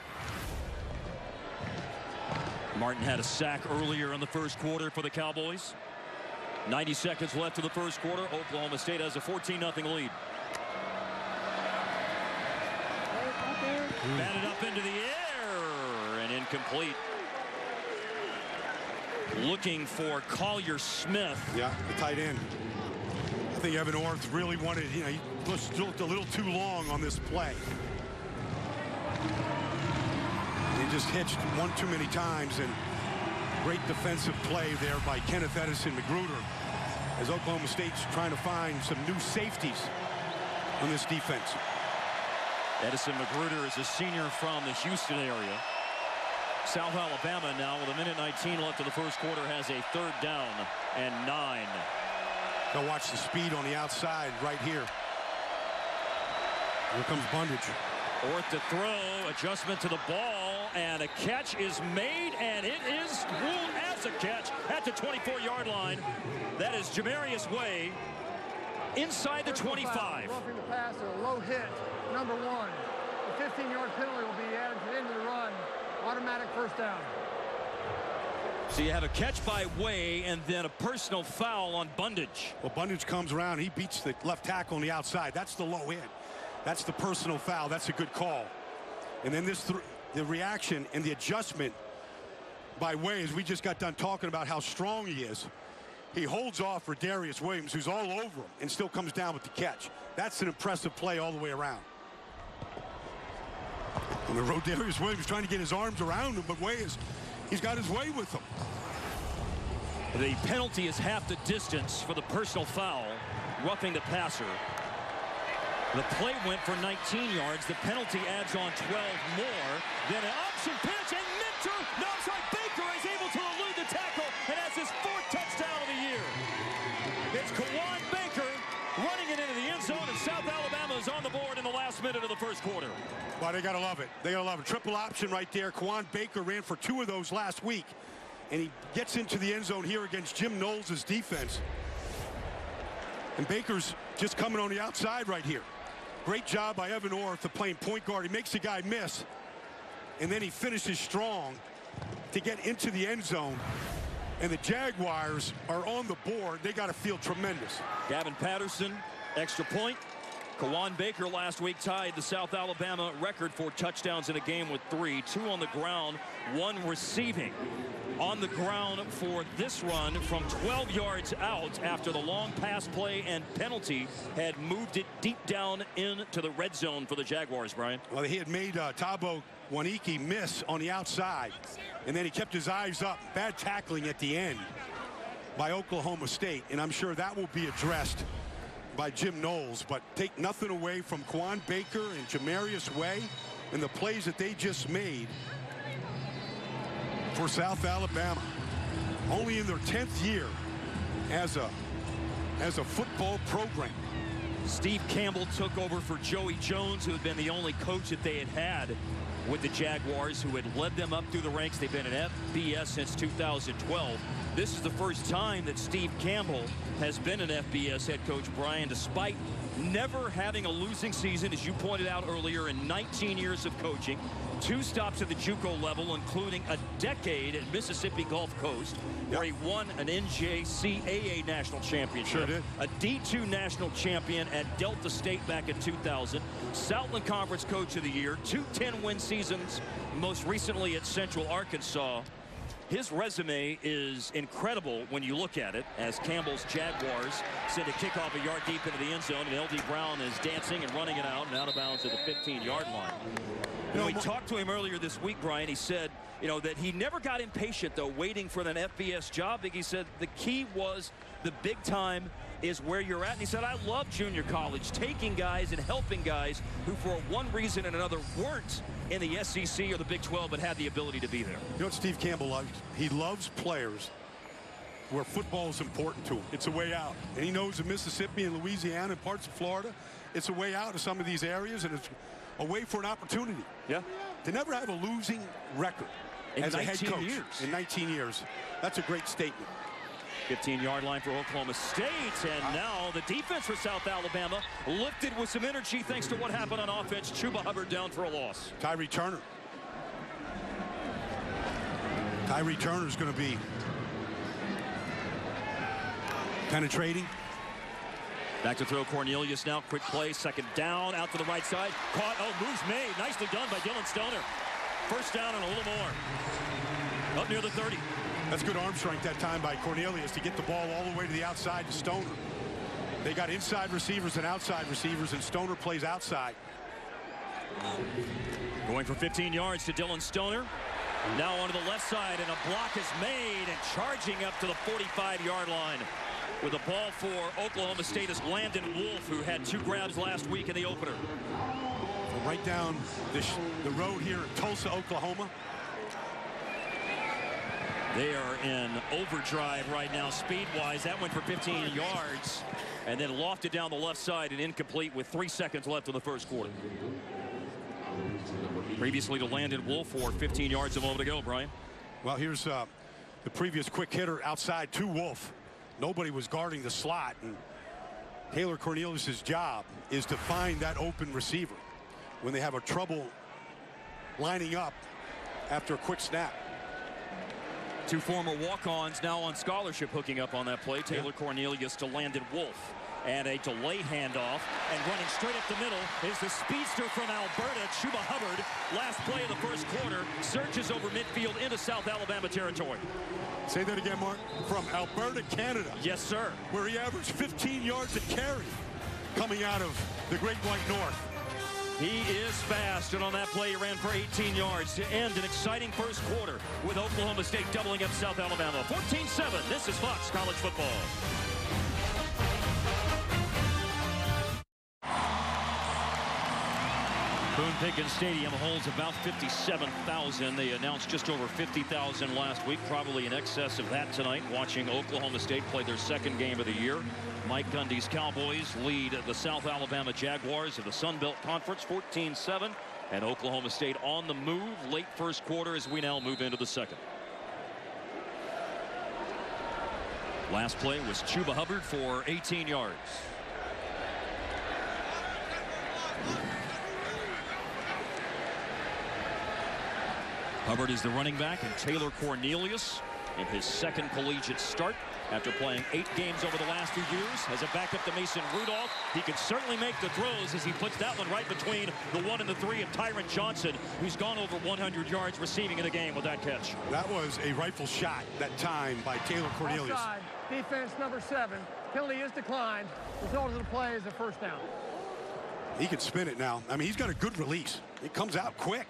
Martin had a sack earlier in the first quarter for the Cowboys. 90 seconds left in the first quarter. Oklahoma State has a 14-0 lead. Batted up into the air and incomplete. Looking for Collier Smith. Yeah, the tight end. I think Evan Orth really wanted, you know, he pushed a little too long on this play. He just hitched one too many times and great defensive play there by Kenneth Edison McGruder as Oklahoma State's trying to find some new safeties on this defense. Edison McGruder is a senior from the Houston area. South Alabama now with a minute 19 left in the first quarter has a third down and nine. Now watch the speed on the outside right here. Here comes Bundage. Orth to throw, adjustment to the ball, and a catch is made, and it is ruled as a catch at the 24-yard line. That is Jamarius Way inside the 25. Roughing the pass, a low hit, number one. The 15-yard penalty will be added to the end of the run. Automatic first down. So you have a catch by Way and then a personal foul on Bundage. Well, Bundage comes around. He beats the left tackle on the outside. That's the low hit. That's the personal foul. That's a good call. And then this, th the reaction and the adjustment by Way, we just got done talking about how strong he is. He holds off for Darius Williams, who's all over him, and still comes down with the catch. That's an impressive play all the way around. On the road, Darius Williams trying to get his arms around him, but Way is, he's got his way with him. The penalty is half the distance for the personal foul, roughing the passer. The play went for 19 yards. The penalty adds on 12 more. Then an option pitch, and Minter, no, I'm sorry, Baker is able to elude the tackle and has his fourth touchdown of the year. It's Kawaan Baker running it into the end zone, and South Alabama is on the board in the last minute of the first quarter. Well, they got to love it. They got to love it. Triple option right there. Kawaan Baker ran for two of those last week. And he gets into the end zone here against Jim Knowles' defense. And Baker's just coming on the outside right here. Great job by Evan Orth of playing point guard. He makes the guy miss. And then he finishes strong to get into the end zone. And the Jaguars are on the board. They got to feel tremendous. Gavin Patterson, extra point. Kawaan Baker last week tied the South Alabama record for touchdowns in a game with three. Two on the ground, one receiving. On the ground for this run from 12 yards out after the long pass play and penalty had moved it deep down into the red zone for the Jaguars, Brian. Well, he had made uh, Thabo Mwaniki miss on the outside, and then he kept his eyes up. Bad tackling at the end by Oklahoma State, and I'm sure that will be addressed by Jim Knowles, but take nothing away from Kawaan Baker and Jamarius Way and the plays that they just made for South Alabama. Only in their 10th year as a as a football program. Steve Campbell took over for Joey Jones, who had been the only coach that they had had with the Jaguars, who had led them up through the ranks. They've been an FBS since 2012. This is the first time that Steve Campbell has been an FBS head coach, Brian, despite never having a losing season, as you pointed out earlier, in 19 years of coaching. Two stops at the JUCO level, including a decade at Mississippi Gulf Coast, where yep. he won an NJCAA national championship. Sure. A D2 national champion at Delta State back in 2000. Southland Conference Coach of the Year. Two 10-win seasons, most recently at Central Arkansas. His resume is incredible when you look at it as Campbell's Jaguars send a kickoff a yard deep into the end zone and L.D. Brown is dancing and running it out and out of bounds at the 15-yard line. You know, we talked to him earlier this week, Brian. He said, you know, that he never got impatient, though, waiting for that FBS job. He said the key was the big time is where you're at. And he said, I love junior college, taking guys and helping guys who, for one reason and another, weren't in the SEC or the Big 12, but had the ability to be there. You know what Steve Campbell loves? He loves players where football is important to him. It's a way out. And he knows in Mississippi and Louisiana and parts of Florida, it's a way out of some of these areas, and it's a way for an opportunity. Yeah. To never have a losing record in as a head coach years. in 19 years. That's a great statement. 15-yard line for Oklahoma State, and now the defense for South Alabama lifted with some energy thanks to what happened on offense. Chuba Hubbard down for a loss. Tyree Turner. Tyree Turner is going to be penetrating. Back to throw Cornelius now. Quick play. Second down. Out to the right side. Caught. Oh, moves made. Nicely done by Dillon Stoner. First down and a little more. Up near the 30. That's good arm strength that time by Cornelius to get the ball all the way to the outside to Stoner. They got inside receivers and outside receivers, and Stoner plays outside. Going for 15 yards to Dillon Stoner. Now onto the left side, and a block is made, and charging up to the 45-yard line with the ball for Oklahoma State is Landon Wolf, who had two grabs last week in the opener. Right down the, the road here in Tulsa, Oklahoma. They are in overdrive right now, speed-wise. That went for 15 yards, and then lofted down the left side and incomplete with three seconds left in the first quarter. Previously to Landon Wolf for 15 yards a moment ago, Brian. Well, here's uh, the previous quick hitter outside to Wolf. Nobody was guarding the slot. And Taylor Cornelius' job is to find that open receiver when they have a trouble lining up after a quick snap. Two former walk-ons now on scholarship hooking up on that play. Taylor yeah. Cornelius to Landon Wolf. And a delay handoff. And running straight up the middle is the speedster from Alberta, Chuba Hubbard. Last play of the first quarter. Surges over midfield into South Alabama territory. Say that again, Mark. From Alberta, Canada. Yes, sir. Where he averaged 15 yards a carry coming out of the Great White North. He is fast, and on that play, he ran for 18 yards to end an exciting first quarter with Oklahoma State doubling up South Alabama. 14-7, this is Fox College Football. Boone Pickens Stadium holds about 57,000. They announced just over 50,000 last week, probably in excess of that tonight, watching Oklahoma State play their second game of the year. Mike Gundy's Cowboys lead the South Alabama Jaguars of the Sun Belt Conference 14-7. And Oklahoma State on the move late first quarter as we now move into the second. Last play was Chuba Hubbard for 18 yards. Hubbard is the running back, and Taylor Cornelius in his second collegiate start after playing eight games over the last few years as a backup to Mason Rudolph. He can certainly make the throws as he puts that one right between the one and the three of Tyron Johnson, who's gone over 100 yards receiving in the game with that catch. That was a rifle shot that time by Taylor Cornelius. Offside. Defense number seven. Penalty is declined. Result of the play is a first down. He can spin it now. I mean, he's got a good release. It comes out quick.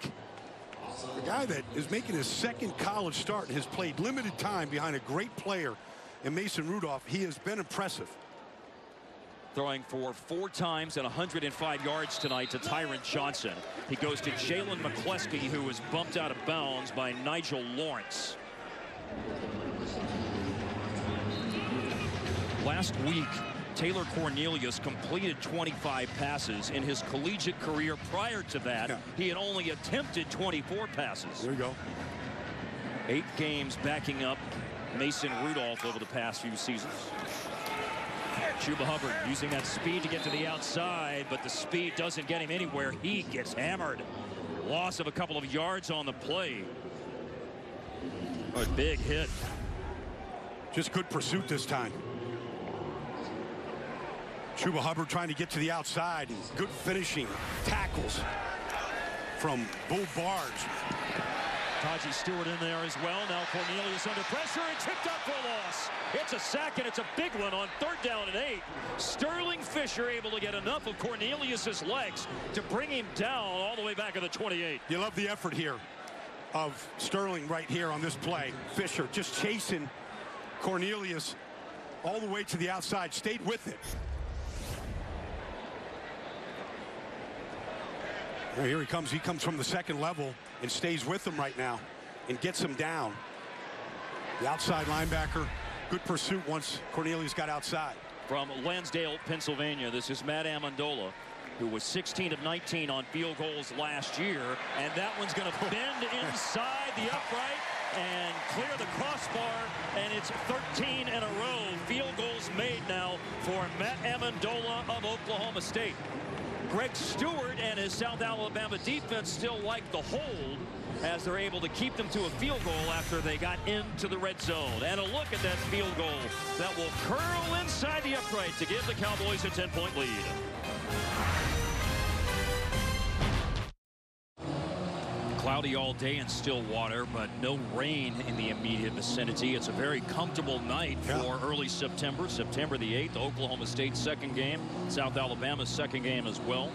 A guy that is making his second college start and has played limited time behind a great player in Mason Rudolph. He has been impressive. Throwing for four times and 105 yards tonight to Tyron Johnson. He goes to Jalen McCleskey, who was bumped out of bounds by Nigel Lawrence. Last week, Taylor Cornelius completed 25 passes in his collegiate career. Prior to that, yeah. he had only attempted 24 passes. There you go. Eight games backing up Mason Rudolph over the past few seasons. Chuba Hubbard using that speed to get to the outside, but the speed doesn't get him anywhere. He gets hammered. Loss of a couple of yards on the play. A big hit. Just good pursuit this time. Chuba Hubbard trying to get to the outside. Good finishing tackles from Bull Barge. Taji Stewart in there as well. Now Cornelius under pressure and tipped up for a loss. It's a sack and it's a big one on third down and eight. Sterling Fisher able to get enough of Cornelius's legs to bring him down all the way back at the 28. You love the effort here of Sterling right here on this play. Fisher just chasing Cornelius all the way to the outside. Stayed with it. Well, here he comes. He comes from the second level and stays with them right now and gets him down. The outside linebacker, good pursuit once Cornelius got outside. From Lansdale, Pennsylvania, this is Matt Amendola, who was 16 of 19 on field goals last year. And that one's going to bend inside the upright and clear the crossbar. And it's 13 in a row. Field goals made now for Matt Amendola of Oklahoma State. Greg Stewart and his South Alabama defense still like the hold as they're able to keep them to a field goal after they got into the red zone. And a look at that field goal that will curl inside the upright to give the Cowboys a 10-point lead. Cloudy all day in Stillwater, but no rain in the immediate vicinity. It's a very comfortable night Yeah. for early September, September the 8th. Oklahoma State second game, South Alabama's second game as well.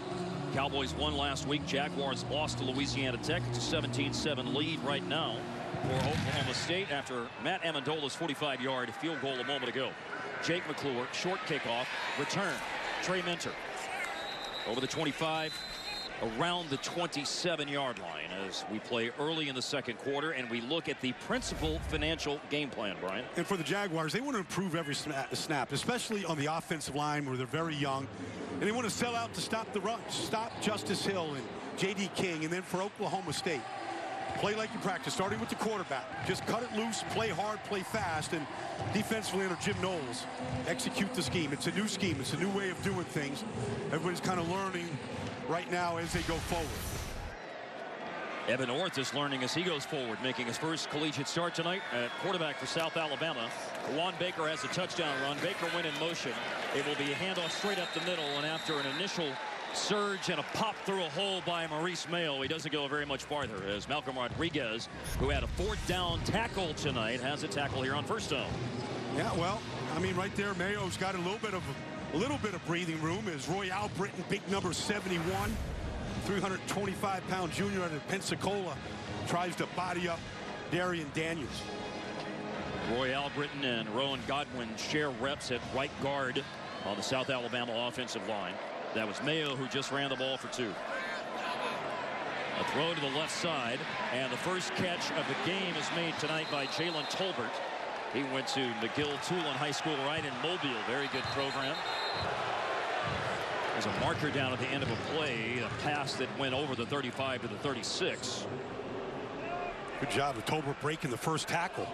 Cowboys won last week. Jaguars lost to Louisiana Tech. It's a 17-7 lead right now for Oklahoma State after Matt Amendola's 45-yard field goal a moment ago. Jake McClure, short kickoff, return. Trey Minter over the 25, around the 27-yard line as we play early in the second quarter and we look at the principal financial game plan, Brian. And for the Jaguars, they want to improve every snap, especially on the offensive line where they're very young. And they want to sell out to stop the run, stop Justice Hill and J.D. King. And then for Oklahoma State, play like you practice, starting with the quarterback. Just cut it loose, play hard, play fast. And defensively under Jim Knowles, execute the scheme. It's a new scheme. It's a new way of doing things. Everybody's kind of learning right now as they go forward. Evan Orth is learning as he goes forward, making his first collegiate start tonight at quarterback for South Alabama. Kawaan Baker has a touchdown run. Baker went in motion. It will be a handoff straight up the middle, and after an initial surge and a pop through a hole by Maurice Mayo, he doesn't go very much farther as Malcolm Rodriguez, who had a fourth down tackle tonight, has a tackle here on first down. Yeah, well, I mean, right there, Mayo's got a little bit of a little bit of breathing room as Roy Albritton, big number 71, 325-pound junior out of Pensacola, tries to body up Darrion Daniels. Roy Albritton and Rowan Godwin share reps at right guard on the South Alabama offensive line. That was Mayo who just ran the ball for two. A throw to the left side, and the first catch of the game is made tonight by Jalen Tolbert. He went to McGill-Toolen High School right in Mobile. Very good program. There's a marker down at the end of a play, a pass that went over the 35 to the 36. Good job of Tolbert breaking the first tackle,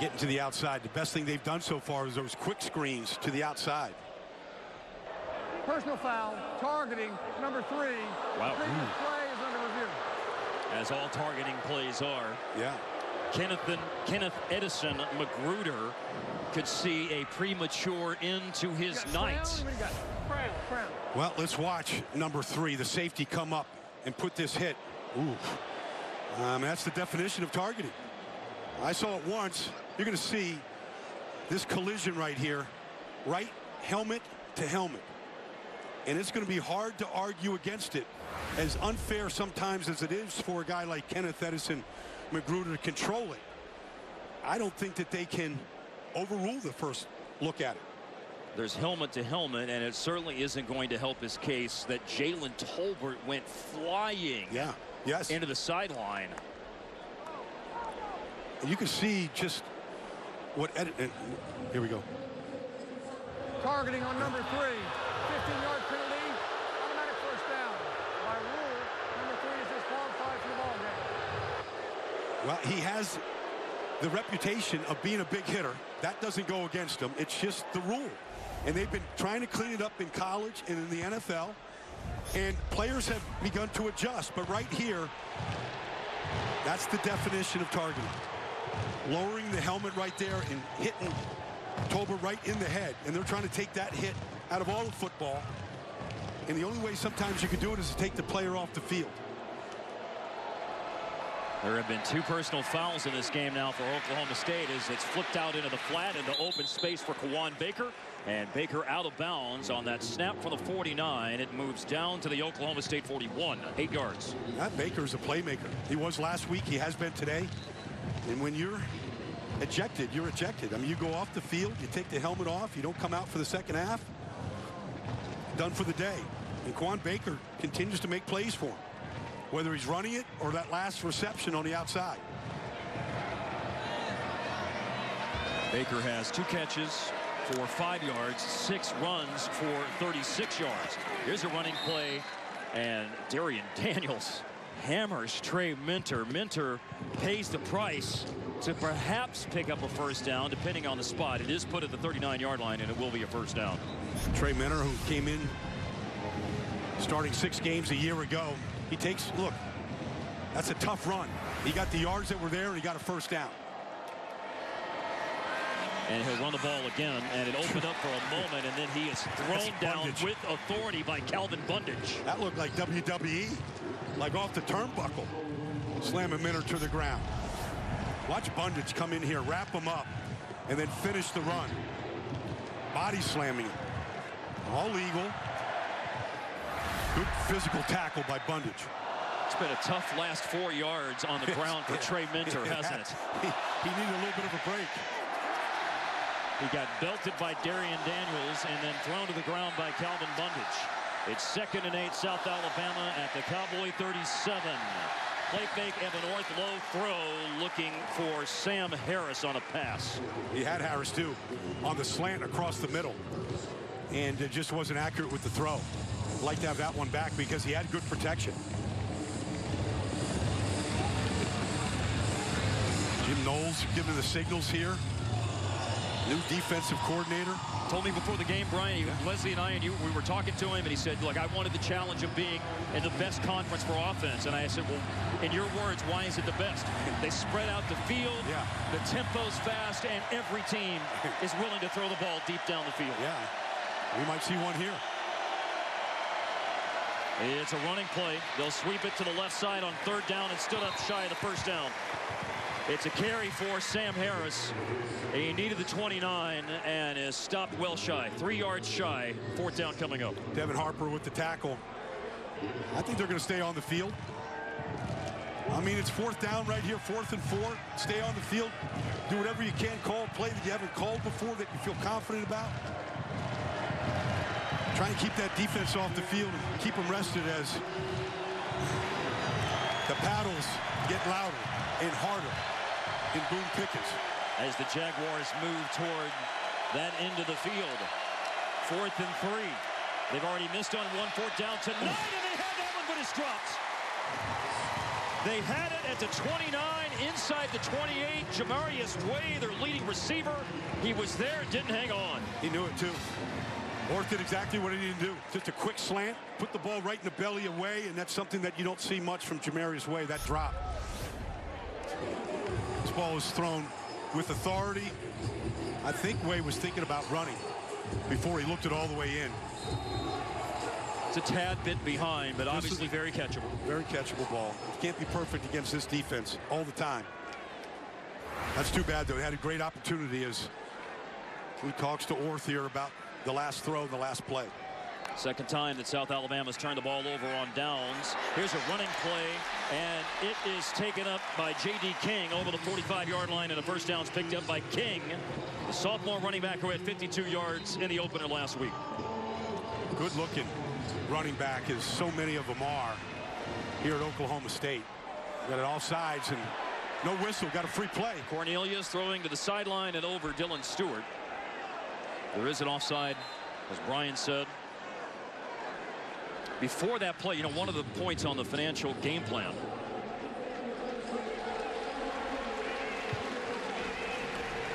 getting to the outside. The best thing they've done so far is those quick screens to the outside. Personal foul, targeting, number three. Wow. Previous play is under review. As all targeting plays are. Yeah. Kenneth, Kenneth Edison Magruder could see a premature end to his night. Brown? What do you got? Brown. Brown. Well, let's watch number three, the safety, come up and put this hit. Ooh. Um, that's the definition of targeting. I saw it once. You're going to see this collision right here, right helmet to helmet. And it's going to be hard to argue against it, as unfair sometimes as it is for a guy like Kenneth Edison McGruder to control it. I don't think that they can overrule the first look at it. There's helmet to helmet, and it certainly isn't going to help his case that Jalen Tolbert went flying Yeah. Yes. into the sideline. You can see just what edit. Here we go. Targeting on number three. 15-yard penalty. Automatic first down. By rule, number three is disqualified from the ball game. Well, he has the reputation of being a big hitter. That doesn't go against him. It's just the rule. And they've been trying to clean it up in college and in the NFL. And players have begun to adjust. But right here, that's the definition of targeting. Lowering the helmet right there and hitting Tolbert right in the head. And they're trying to take that hit out of all of football. And the only way sometimes you can do it is to take the player off the field. There have been two personal fouls in this game now for Oklahoma State as it's flipped out into the flat into open space for Kawaan Baker. And Baker out of bounds on that snap for the 49. It moves down to the Oklahoma State 41, eight yards. That Baker is a playmaker. He was last week. He has been today. And when you're ejected, you're ejected. I mean, you go off the field, you take the helmet off, you don't come out for the second half. Done for the day. And Kawaan Baker continues to make plays for him, whether he's running it or that last reception on the outside. Baker has two catches for five yards, six runs for 36 yards. Here's a running play, and Darian Daniels hammers Trey Minter. Minter pays the price to perhaps pick up a first down, depending on the spot. It is put at the 39-yard line, and it will be a first down. Trey Minter, who came in starting six games a year ago, he takes, look, that's a tough run. He got the yards that were there, and he got a first down. And he'll run the ball again, and it opened up for a moment, and then he is thrown down with authority by Calvin Bundage. That looked like WWE, like off the turnbuckle. Slam Slamming Minter to the ground. Watch Bundage come in here, wrap him up, and then finish the run. Body slamming him. All legal. Good physical tackle by Bundage. It's been a tough last four yards on the ground for Trey Minter, hasn't it? He, he needed a little bit of a break. He got belted by Darrion Daniels and then thrown to the ground by Calvin Bundage. It's second and eight, South Alabama at the Cowboy 37. Play fake and the north low throw looking for Sam Harris on a pass. He had Harris too on the slant across the middle. And it just wasn't accurate with the throw. Like to have that one back because he had good protection. Jim Knowles giving the signals here. New defensive coordinator. Told me before the game, Brian, he, Leslie and I and you, we were talking to him, and he said, look, I wanted the challenge of being in the best conference for offense. And I said, well, in your words, why is it the best? They spread out the field, Yeah. the tempo's fast, and every team is willing to throw the ball deep down the field. Yeah, we might see one here. It's a running play. They'll sweep it to the left side on third down and stood up shy of the first down. It's a carry for Sam Harris. He needed the 29 and is stopped well shy. Three yards shy. Fourth down coming up. Devin Harper with the tackle. I think they're going to stay on the field. I mean, it's fourth down right here, fourth and four. Stay on the field. Do whatever you can. Call a play that you haven't called before that you feel confident about. Trying to keep that defense off the field and keep them rested as the paddles get louder and harder in Boone Pickens. as the Jaguars move toward that end of the field. Fourth and three. They've already missed on one fourth down tonight, and they had that one, but it's dropped. They had it at the 29, inside the 28. Jamarius Way, their leading receiver. He was there, didn't hang on. He knew it too. Orth did exactly what he needed to do. Just a quick slant, put the ball right in the belly away, and that's something that you don't see much from Jamarius Way, that drop. This ball was thrown with authority. I think Way was thinking about running before he looked it all the way in. It's a tad bit behind, but obviously very catchable. Very catchable ball. Can't be perfect against this defense all the time. That's too bad, though. He had a great opportunity as he talks to Orth here about the last throw, the last play. Second time that South Alabama's turned the ball over on downs. Here's a running play, and it is taken up by J.D. King over the 45-yard line, and a first down's picked up by King, the sophomore running back who had 52 yards in the opener last week. Good looking running back as so many of them are here at Oklahoma State. Got it all sides and no whistle, got a free play. Cornelius throwing to the sideline and over Dylan Stewart. There is an offside, as Brian said. Before that play, you know, one of the points on the financial game plan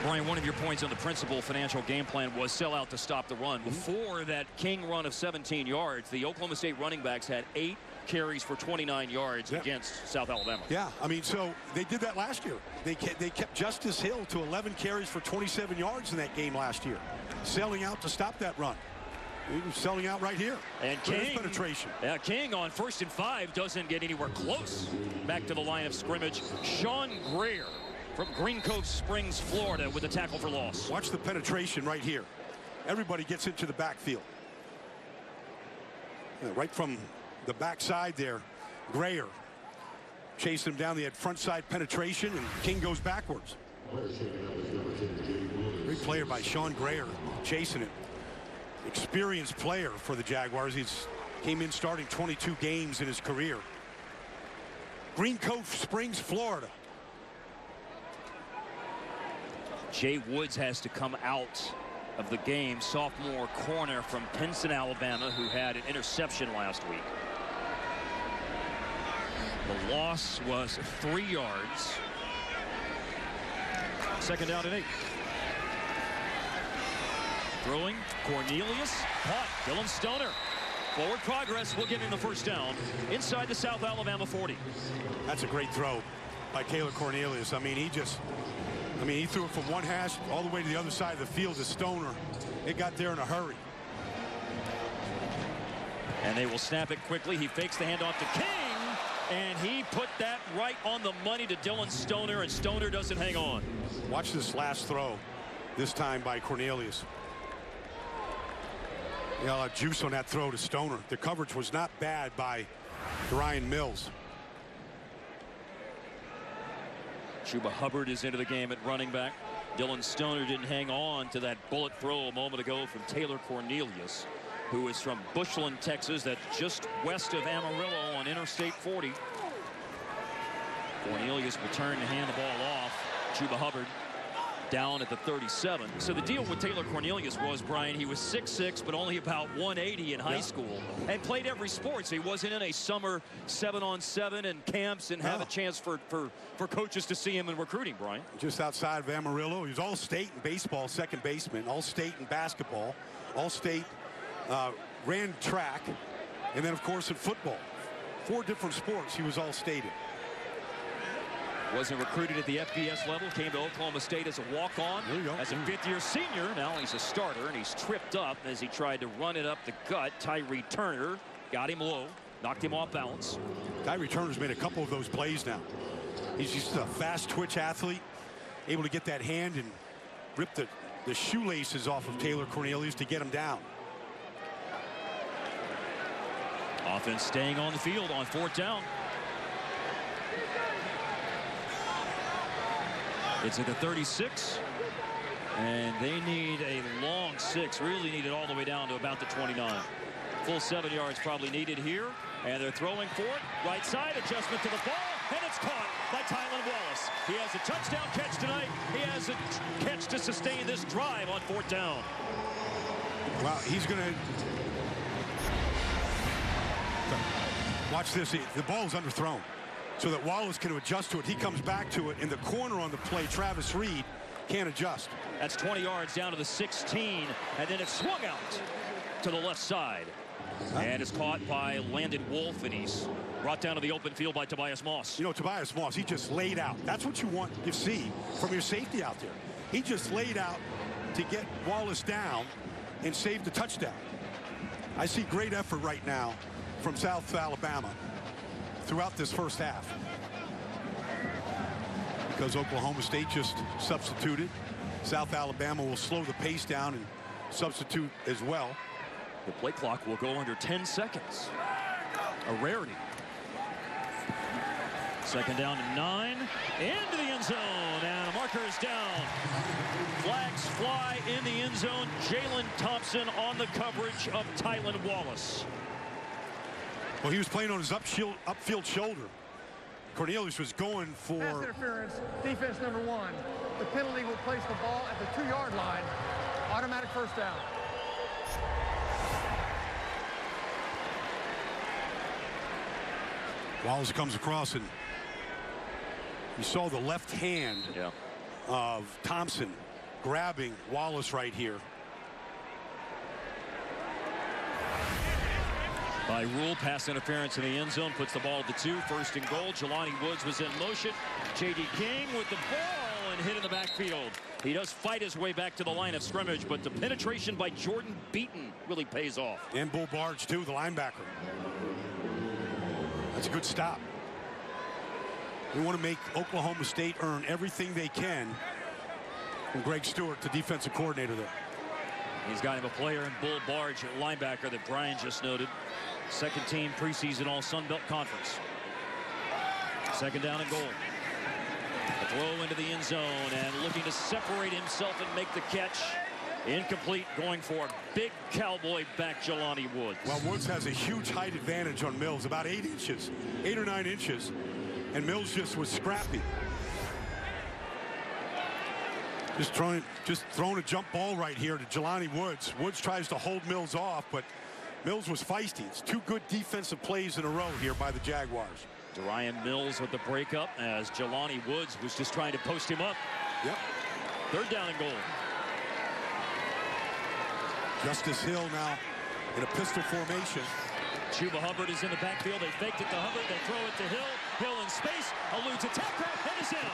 Brian, one of your points on the principal financial game plan was sell out to stop the run. Mm-hmm. Before that King run of 17 yards, the Oklahoma State running backs had eight carries for 29 yards Yeah. against South Alabama. Yeah, I mean, so they did that last year. They kept, they kept Justice Hill to 11 carries for 27 yards in that game last year. Selling out to stop that run. Selling out right here. And King, penetration. yeah, King on first and five doesn't get anywhere close. Back to the line of scrimmage. Sean Greer from Green Cove Springs, Florida, with a tackle for loss. Watch the penetration right here. Everybody gets into the backfield. Yeah, right from the backside there, Grayer chasing him down. They had front side penetration, and King goes backwards. Great player by Sean Grayer, chasing it. Experienced player for the Jaguars. He's came in starting 22 games in his career. Green Cove Springs, Florida. Jay Woods has to come out of the game. Sophomore corner from Pinson, Alabama, who had an interception last week. The loss was three yards. Second down and eight. Throwing, Cornelius, caught, Dillon Stoner. Forward progress will give him the first down inside the South Alabama 40. That's a great throw by Taylor Cornelius. I mean, he just, I mean, he threw it from one hash all the way to the other side of the field to Stoner. It got there in a hurry. And they will snap it quickly. He fakes the handoff to King. And he put that right on the money to Dillon Stoner, and Stoner doesn't hang on. Watch this last throw, this time by Cornelius. You know, juice on that throw to Stoner. The coverage was not bad by Ryan Mills. Chuba Hubbard is into the game at running back. Dillon Stoner didn't hang on to that bullet throw a moment ago from Taylor Cornelius, who is from Bushland, Texas. That's just west of Amarillo on Interstate 40. Cornelius will turn and hand the ball off. Chuba Hubbard down at the 37. So the deal with Taylor Cornelius was, Brian, he was 6'6", but only about 180 in high yeah. school and played every sport. So he wasn't in a summer seven-on-seven and camps and no. have a chance for, for, for coaches to see him in recruiting, Brian. Just outside of Amarillo. He was all-state in baseball, second baseman, all-state in basketball, all-state, uh, ran track, and then, of course, in football. Four different sports he was all-state in. Wasn't recruited at the FBS level. Came to Oklahoma State as a walk-on. As a mm. fifth-year senior. Now he's a starter, and he's tripped up as he tried to run it up the gut. Tyree Turner got him low. Knocked him off balance. Tyree Turner's made a couple of those plays now. He's just a fast twitch athlete. Able to get that hand and rip the, the shoelaces off of Taylor Cornelius to get him down. Offense staying on the field on fourth down. It's at the 36. And they need a long six. Really need it all the way down to about the 29. Full seven yards probably needed here. And they're throwing for it. Right side adjustment to the ball. And it's caught by Tylan Wallace. He has a touchdown catch tonight. He has a catch to sustain this drive on fourth down. Well, he's going to watch this. The ball's underthrown so that Wallace can adjust to it. He comes back to it in the corner on the play. Travis Reed can't adjust. That's 20 yards down to the 16, and then it's swung out to the left side. And it's caught by Landon Wolf, and he's brought down to the open field by Tobias Moss. You know, Tobias Moss, he just laid out. That's what you want to see from your safety out there. He just laid out to get Wallace down and save the touchdown. I see great effort right now from South Alabama throughout this first half. Because Oklahoma State just substituted. South Alabama will slow the pace down and substitute as well. The play clock will go under 10 seconds. A rarity. Second down to nine. Into the end zone. And a marker is down. Flags fly in the end zone. Jalen Thompson on the coverage of Tylan Wallace. Well, he was playing on his upfield, upfield shoulder. Cornelius was going for... Pass interference, defense number one. The penalty will place the ball at the two-yard line. Automatic first down. Wallace comes across and you saw the left hand yeah. of Thompson grabbing Wallace right here. By rule, pass interference in the end zone puts the ball at the two. First and goal. Jelani Woods was in motion. J.D. King with the ball and hit in the backfield. He does fight his way back to the line of scrimmage, but the penetration by Jordan Beaton really pays off. And Bull Barge, too, the linebacker. That's a good stop. We want to make Oklahoma State earn everything they can from Greg Stewart, the defensive coordinator there. He's got him a player in Bull Barge, linebacker that Brian just noted. Second team preseason All Sun Belt Conference. Second down and goal. A throw into the end zone and looking to separate himself and make the catch. Incomplete going for big cowboy back Jelani Woods. Well, Woods has a huge height advantage on Mills, about eight inches, eight or nine inches. And Mills just was scrappy. Just throwing, just throwing a jump ball right here to Jelani Woods. Woods tries to hold Mills off, but Mills was feisty. It's two good defensive plays in a row here by the Jaguars. Darian Mills with the breakup as Jelani Woods was just trying to post him up. Yep. Third down and goal. Justice Hill now in a pistol formation. Chuba Hubbard is in the backfield. They faked it to Hubbard. They throw it to Hill. Hill in space. Eludes attacker and is in.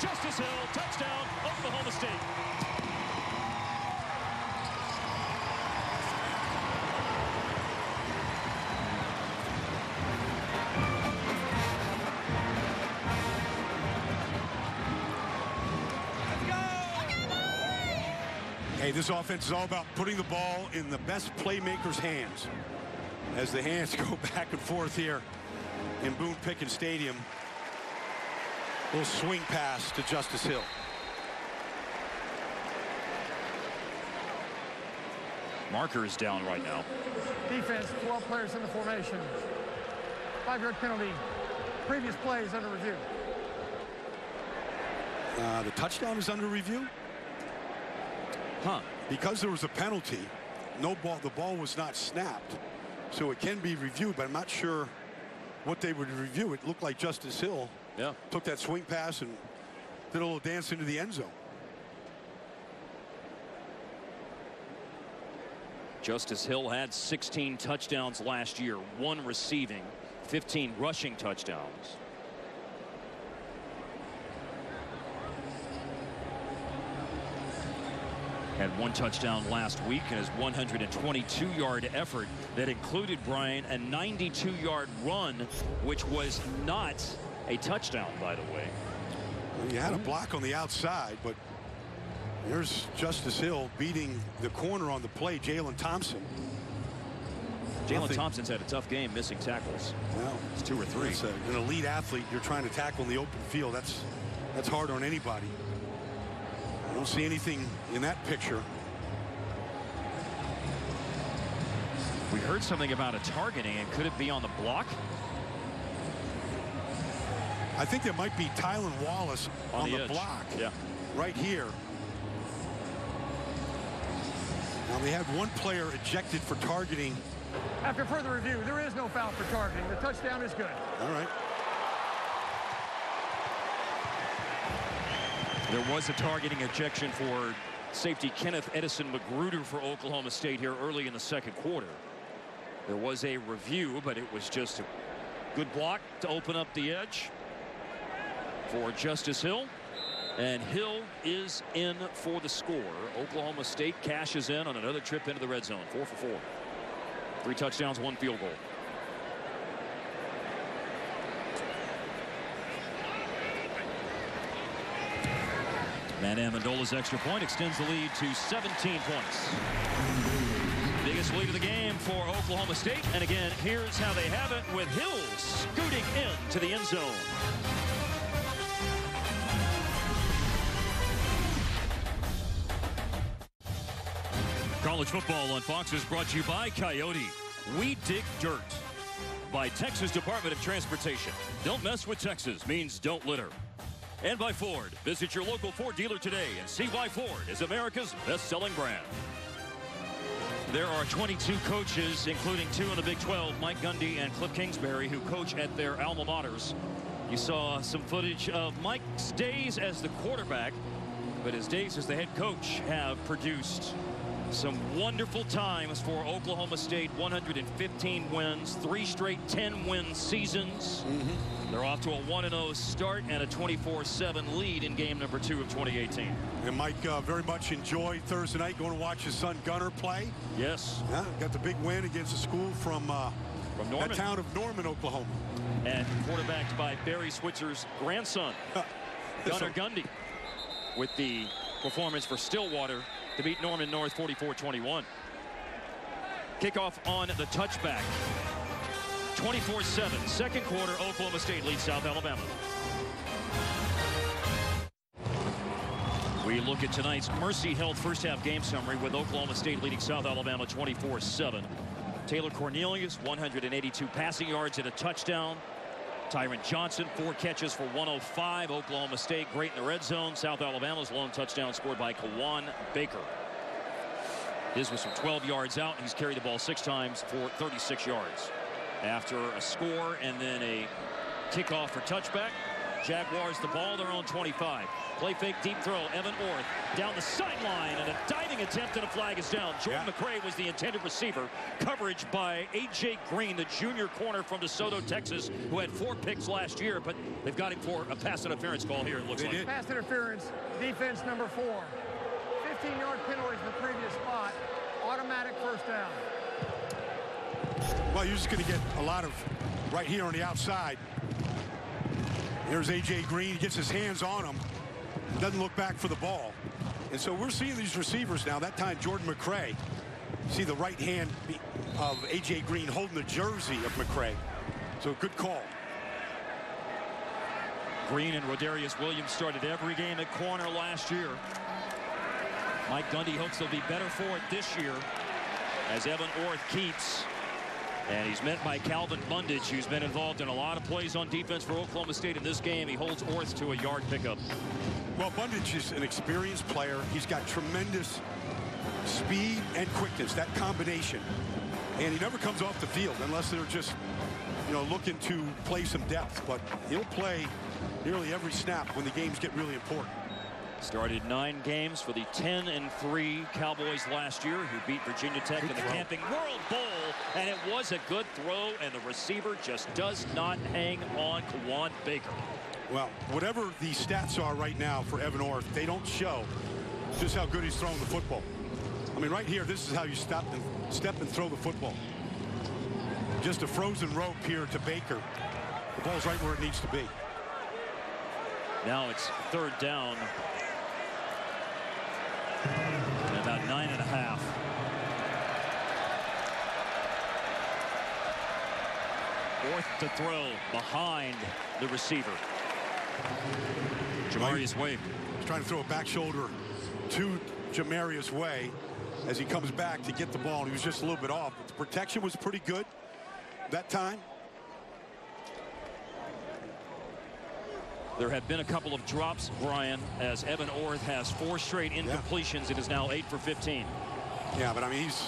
Justice Hill, touchdown, Oklahoma State. This offense is all about putting the ball in the best playmakers' hands. As the hands go back and forth here in Boone Pickens Stadium. Little swing pass to Justice Hill. Marker is down right now. Defense, 12 players in the formation. Five-yard penalty. Previous plays under review. Uh, the touchdown is under review. Huh. Because there was a penalty, no ball, the ball was not snapped. So it can be reviewed, but I'm not sure what they would review. It looked like Justice Hill yeah. took that swing pass and did a little dance into the end zone. Justice Hill had 16 touchdowns last year, one receiving, 15 rushing touchdowns. Had one touchdown last week in his 122-yard effort that included Brian a 92-yard run, which was not a touchdown, by the way. Well, you had a block on the outside, but there's Justice Hill beating the corner on the play, Jalen Thompson. Jalen Thompson's had a tough game missing tackles. Well, it's two or three. It's an elite athlete. You're trying to tackle in the open field. That's that's hard on anybody. I don't see anything in that picture. We heard something about a targeting, and could it be on the block? I think there might be Tylan Wallace on, on the, the block. Yeah. Right here. Now they had one player ejected for targeting. After further review, there is no foul for targeting. The touchdown is good. All right. There was a targeting ejection for safety Kenneth Edison McGruder for Oklahoma State here early in the second quarter. There was a review, but it was just a good block to open up the edge for Justice Hill. And Hill is in for the score. Oklahoma State cashes in on another trip into the red zone. Four for four. Three touchdowns, one field goal. Matt Amendola's extra point extends the lead to 17 points. Biggest lead of the game for Oklahoma State. And again, here's how they have it with Hill scooting into the end zone. College football on Fox is brought to you by Coyote. We dig dirt. By Texas Department of Transportation. Don't mess with Texas means don't litter and by Ford. Visit your local Ford dealer today and see why Ford is America's best-selling brand. There are 22 coaches, including two in the Big 12, Mike Gundy and Cliff Kingsbury, who coach at their alma maters. You saw some footage of Mike's days as the quarterback, but his days as the head coach have produced some wonderful times for Oklahoma State. 115 wins, three straight 10-win seasons. Mm -hmm. They're off to a 1-0 start and a 24-7 lead in game number two of 2018. And Mike uh, very much enjoyed Thursday night going to watch his son Gunner play. Yes. Yeah, got the big win against a school from, uh, from Norman. that town of Norman, Oklahoma. And quarterbacked by Barry Switzer's grandson, Gunner Gundy, with the performance for Stillwater to beat Norman North 44-21. Kickoff on the touchback. 24-7. Second quarter, Oklahoma State leads South Alabama. We look at tonight's Mercy Health first half game summary with Oklahoma State leading South Alabama 24-7. Taylor Cornelius, 182 passing yards and a touchdown. Tyron Johnson, four catches for 105. Oklahoma State great in the red zone. South Alabama's lone touchdown scored by Kawaan Baker. His was from 12 yards out. He's carried the ball six times for 36 yards. After a score and then a kickoff for touchback, Jaguars the ball their own 25. Play fake deep throw. Evan Orth down the sideline and a diving attempt and a flag is down. Jordan Yeah. McCray was the intended receiver. Coverage by A.J. Green, the junior corner from DeSoto, Texas, who had four picks last year, but they've got him for a pass interference call here, it looks They like. did. Pass interference, defense number four. 15-yard penalty from the previous spot. Automatic first down. Well, you're just going to get a lot of right here on the outside. There's A.J. Green. He gets his hands on him. Doesn't look back for the ball. And so we're seeing these receivers now. That time, Jordan McCray. See the right hand of A.J. Green holding the jersey of McCray. So good call. Green and Rodarius Williams started every game at corner last year. Mike Gundy hopes they'll be better for it this year as Evan Orth keeps. And he's met by Calvin Bundage, who's been involved in a lot of plays on defense for Oklahoma State in this game. He holds Orth to a yard pickup. Well, Bundage is an experienced player. He's got tremendous speed and quickness, that combination. And he never comes off the field unless they're just, you know, looking to play some depth. But he'll play nearly every snap when the games get really important. Started nine games for the 10 and 3 Cowboys last year, who beat Virginia Tech Good in the throw. Camping World Bowl. And it was a good throw, and the receiver just does not hang on Kawaan Baker. Well, whatever the stats are right now for Evan Orth, they don't show just how good he's throwing the football. I mean, right here, this is how you stop and step and throw the football. Just a frozen rope here to Baker. The ball's right where it needs to be. Now it's third down. And about nine and a half. Fourth to throw behind the receiver. Jamarius Wade. He's trying to throw a back shoulder to Jamarius Wade as he comes back to get the ball. He was just a little bit off. But the protection was pretty good that time. There have been a couple of drops, Brian, as Evan Orth has four straight incompletions. It is now eight for 15. Yeah, but I mean, he's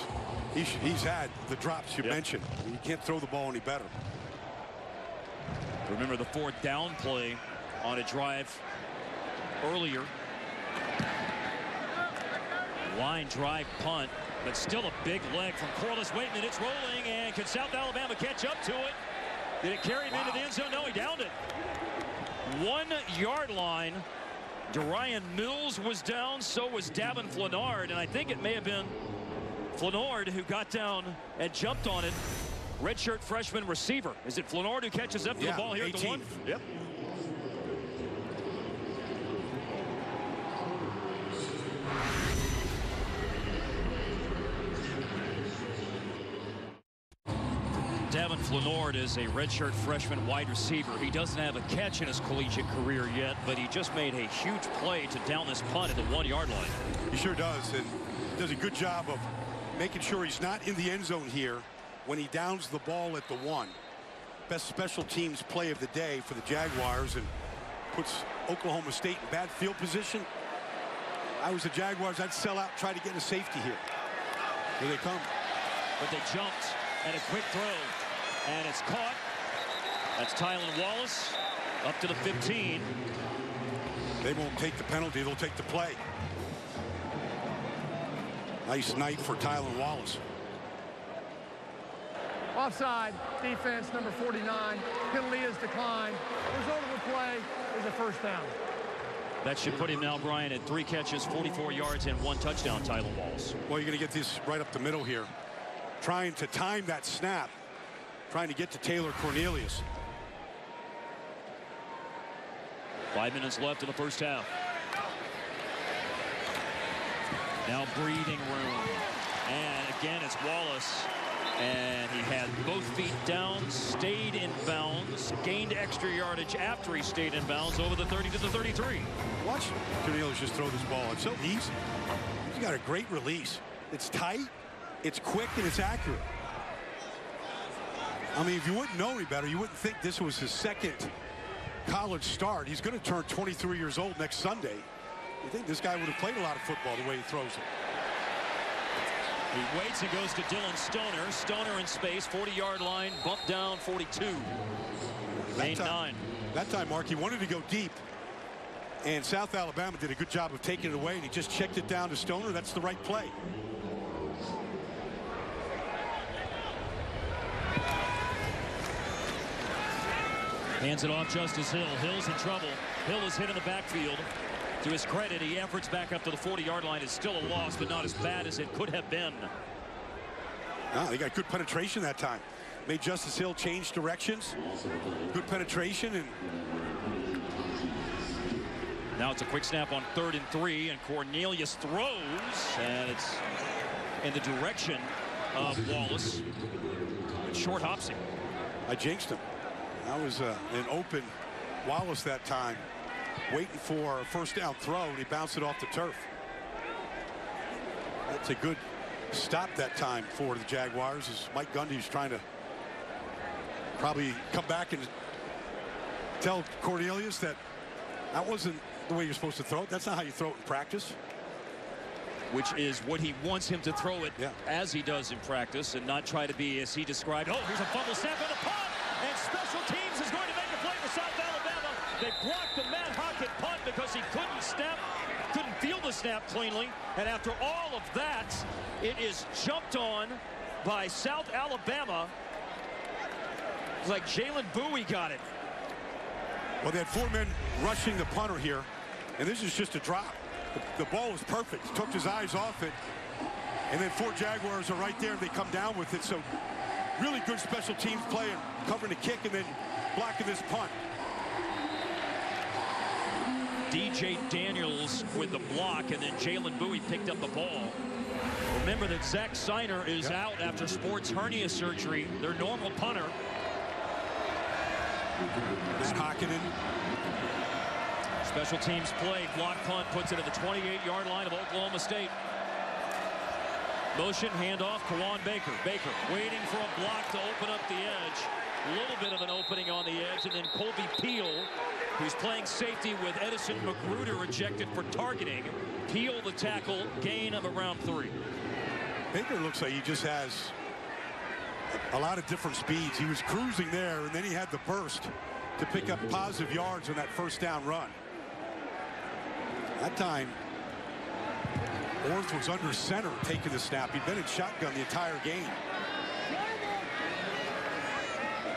he's, he's had the drops you Yep. mentioned. You can't throw the ball any better. Remember the fourth down play on a drive earlier. Line drive punt, but still a big leg from Corliss Waitman. It's rolling, and can South Alabama catch up to it? Did it carry him into the end zone? No, he downed it. One yard line. Darian Mills was down, so was Davin Flanard, and I think it may have been Flanard who got down and jumped on it. Redshirt freshman receiver. Is it Flanard who catches up to Yeah, the ball here at the 18. one? Yep. Flanard is a redshirt freshman wide receiver. He doesn't have a catch in his collegiate career yet, but he just made a huge play to down this punt at the one-yard line. He sure does, and does a good job of making sure he's not in the end zone here when he downs the ball at the one. Best special teams play of the day for the Jaguars and puts Oklahoma State in bad field position. I was the Jaguars, I'd sell out, try to get a safety here. Here they come. But they jumped and a quick throw. And it's caught. That's Tylan Wallace up to the 15. They won't take the penalty, they'll take the play. Nice night for Tylan Wallace. Offside, defense number 49. Penalty is declined. Result of the play is a first down. That should put him now, Brian, at three catches, 44 yards, and one touchdown, Tylan Wallace. Well, you're going to get this right up the middle here. Trying to time that snap. Trying to get to Taylor Cornelius. Five minutes left in the first half. Now breathing room. And again, it's Wallace. And he had both feet down, stayed in bounds, gained extra yardage after he stayed in bounds over the 30 to the 33. Watch Cornelius just throw this ball. It's so easy. He's got a great release. It's tight, it's quick, and it's accurate. I mean, if you wouldn't know any better, you wouldn't think this was his second college start. He's going to turn 23 years old next Sunday. You think this guy would have played a lot of football the way he throws it. He waits and goes to Dillon Stoner. Stoner in space, 40-yard line, bump down, 42. Main time, nine. That time, Mark, he wanted to go deep. And South Alabama did a good job of taking it away, and he just checked it down to Stoner. That's the right play. Hands it off Justice Hill. Hill's in trouble. Hill is hit in the backfield. To his credit, he efforts back up to the 40-yard line. It's still a loss, but not as bad as it could have been. No, they got good penetration that time. Made Justice Hill change directions. Good penetration. and Now it's a quick snap on third and three, and Cornelius throws, and it's in the direction of Wallace. Short hops him. I jinxed him. That was uh, an open Wallace that time, waiting for a first down throw, and he bounced it off the turf. That's a good stop that time for the Jaguars as Mike Gundy was trying to probably come back and tell Cornelius that that wasn't the way you're supposed to throw it. That's not how you throw it in practice. Which is what he wants him to throw it Yeah. as he does in practice and not try to be as he described. Oh, here's a fumble snap on the and special teams is going to make a play for South Alabama. They blocked the Matt Hockett punt because he couldn't step, couldn't feel the snap cleanly. And after all of that, it is jumped on by South Alabama. It's like Jalen Bowie got it. Well, they had four men rushing the punter here, and this is just a drop. The, the ball was perfect. Took his eyes off it, and then four Jaguars are right there, and they come down with it. So really good special teams play and covering the kick and then blocking this punt. DJ Daniels with the block, and then Jalen Bowie picked up the ball. Remember that Zach Sinor is Yep. out after sports hernia surgery. Their normal punter. Matt Hockinen, Special teams play. Block punt puts it at the 28-yard line of Oklahoma State. Motion handoff. Kawaan Baker. Baker waiting for a block to open up the edge. A little bit of an opening on the edge, and then Kolby Peel, who's playing safety with Edison McGruder, rejected for targeting. Peel the tackle, gain of around three. Baker looks like he just has a lot of different speeds. He was cruising there, and then he had the burst to pick up positive yards on that first down run. That time, Orth was under center taking the snap. He'd been in shotgun the entire game.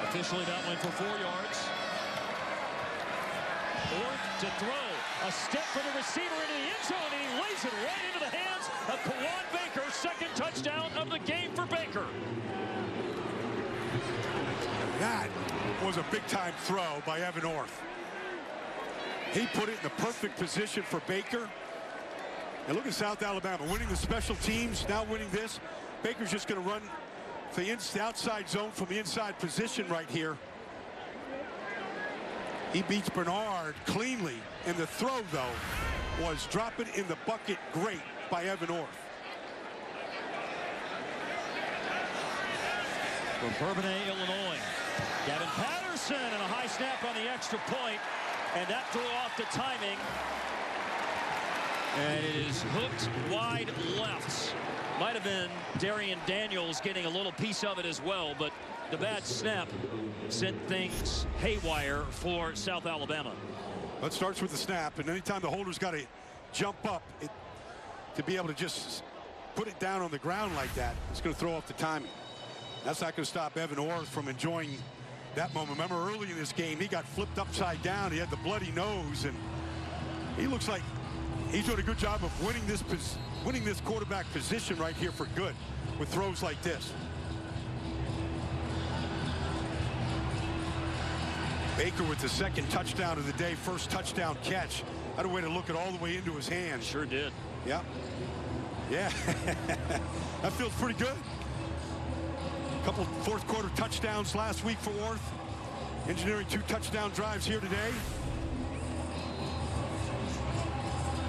Officially that went for four yards. Orth to throw. A step for the receiver into the end zone, and he lays it right into the hands of Kawaan Baker. Second touchdown of the game for Baker. That was a big-time throw by Evan Orth. He put it in the perfect position for Baker. And look at South Alabama winning the special teams, now winning this. Baker's just going to run the outside zone from the inside position right here. He beats Bernard cleanly. And the throw, though, was drop it in the bucket great by Evan Orth. From Bourbonnais, Illinois. Gavin Patterson and a high snap on the extra point, and that threw off the timing. And it is hooked wide left. Might have been Darrion Daniels getting a little piece of it as well, but the bad snap sent things haywire for South Alabama. That starts with the snap, and anytime the holder's got to jump up it, to be able to just put it down on the ground like that, it's going to throw off the timing. That's not going to stop Evan Orth from enjoying that moment. Remember early in this game, he got flipped upside down. He had the bloody nose, and he looks like he's doing a good job of winning this winning this quarterback position right here for good with throws like this. Baker with the second touchdown of the day, first touchdown catch. Had a way to look it all the way into his hands. Sure did. Yeah. Yeah. that feels pretty good. A Couple fourth quarter touchdowns last week for Orth. Engineering two touchdown drives here today.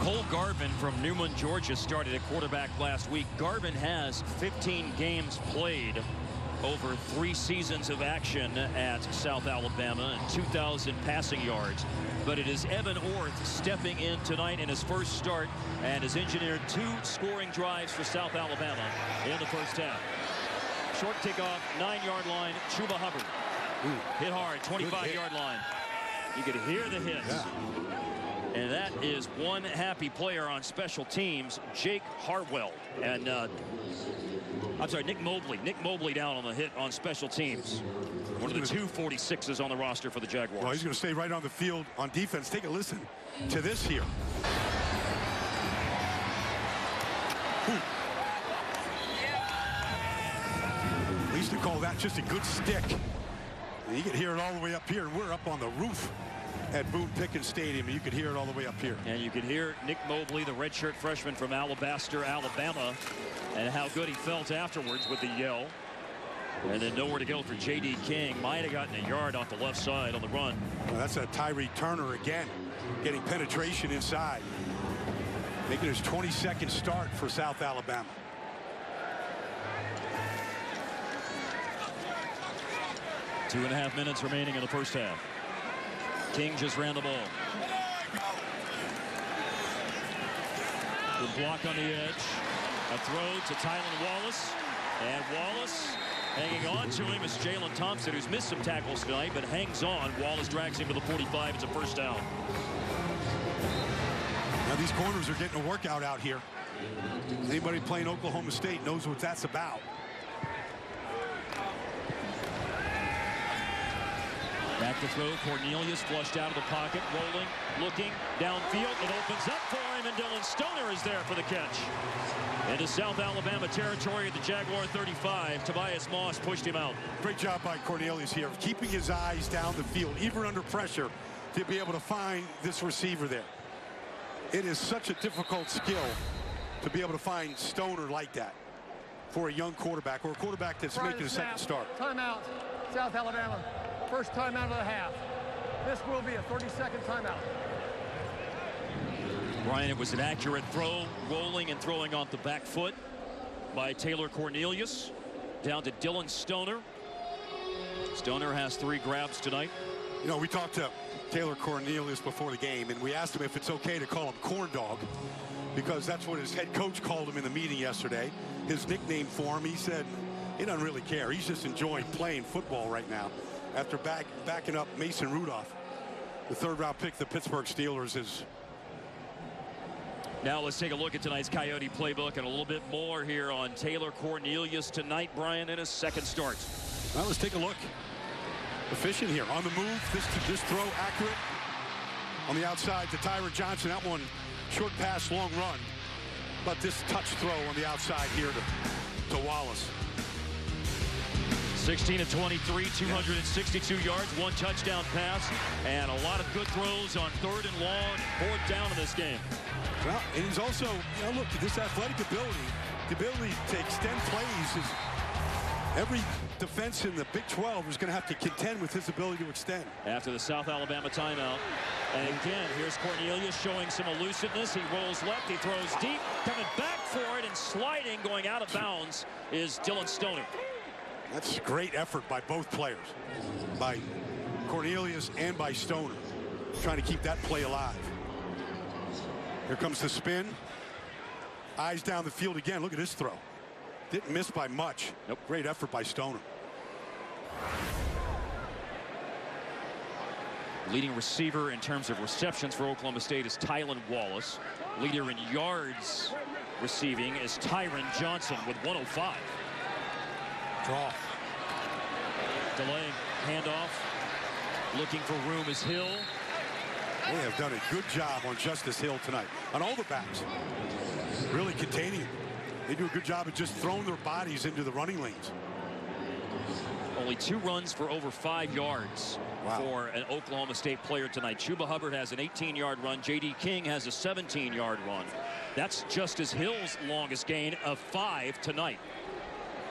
Cole Garvin from Newnan, Georgia started at quarterback last week. Garvin has 15 games played over three seasons of action at South Alabama and 2,000 passing yards. But it is Evan Orth stepping in tonight in his first start and has engineered two scoring drives for South Alabama in the first half. Short kickoff, nine-yard line, Chuba Hubbard. Ooh. Hit hard, 25-yard line. You could hear the hits. Yeah. And that is one happy player on special teams, Jake Hartwell. And uh, I'm sorry, Nick Mobley. Nick Mobley down on the hit on special teams. One of the two 46s on the roster for the Jaguars. Well, he's going to stay right on the field on defense. Take a listen to this here. At least to call that just a good stick. You can hear it all the way up here, and we're up on the roof at Boone Pickens Stadium. You could hear it all the way up here. And you could hear Nick Mobley, the redshirt freshman from Alabaster, Alabama, and how good he felt afterwards with the yell. And then nowhere to go for J.D. King. Might have gotten a yard off the left side on the run. Well, that's a Tyree Turner again, getting penetration inside. Making his 22nd start for South Alabama. Two and a half minutes remaining in the first half. King just ran the ball. The block on the edge. A throw to Tylan Wallace. And Wallace hanging on to him is Jalen Thompson, who's missed some tackles tonight, but hangs on. Wallace drags him to the 45. It's a first down. Now these corners are getting a workout out here. Anybody playing Oklahoma State knows what that's about. Back to throw. Cornelius flushed out of the pocket, rolling, looking, downfield. It opens up for him, and Dillon Stoner is there for the catch. Into South Alabama territory at the Jaguar 35. Tobias Moss pushed him out. Great job by Cornelius here, keeping his eyes down the field, even under pressure, to be able to find this receiver there. It is such a difficult skill to be able to find Stoner like that for a young quarterback or a quarterback that's making a second start. Timeout, South Alabama. First time out of the half. This will be a 30-second timeout. Brian, it was an accurate throw, rolling and throwing off the back foot by Taylor Cornelius. Down to Dillon Stoner. Stoner has three grabs tonight. You know, we talked to Taylor Cornelius before the game, and we asked him if it's okay to call him Corn Dog because that's what his head coach called him in the meeting yesterday. His nickname for him, he said he doesn't really care. He's just enjoying playing football right now after back, backing up Mason Rudolph. The third round pick, the Pittsburgh Steelers is. Now let's take a look at tonight's Coyote playbook and a little bit more here on Taylor Cornelius tonight, Brian, in his second start. Now let's take a look. Efficient here on the move. This this throw accurate on the outside to Tyron Johnson. That one short pass, long run. But this touch throw on the outside here to, to Wallace. 16 to 23, 262 yards, one touchdown pass, and a lot of good throws on third and long, fourth down in this game. Well, and he's also, you know, look, this athletic ability, the ability to extend plays is every defense in the Big 12 is going to have to contend with his ability to extend. After the South Alabama timeout. And again, here's Cornelius showing some elusiveness. He rolls left, he throws deep, coming back for it and sliding, going out of bounds is Dillon Stoner. That's great effort by both players, by Cornelius and by Stoner, trying to keep that play alive. Here comes the spin. Eyes down the field again. Look at this throw. Didn't miss by much. Nope. Great effort by Stoner. Leading receiver in terms of receptions for Oklahoma State is Tylan Wallace. Leader in yards receiving is Tyron Johnson with 105. Draw. Delaying handoff. Looking for room is Hill. They have done a good job on Justice Hill tonight. On all the backs. Really containing him. They do a good job of just throwing their bodies into the running lanes. Only two runs for over five yards wow. for an Oklahoma State player tonight. Chuba Hubbard has an 18-yard run. J.D. King has a 17-yard run. That's Justice Hill's longest gain of five tonight.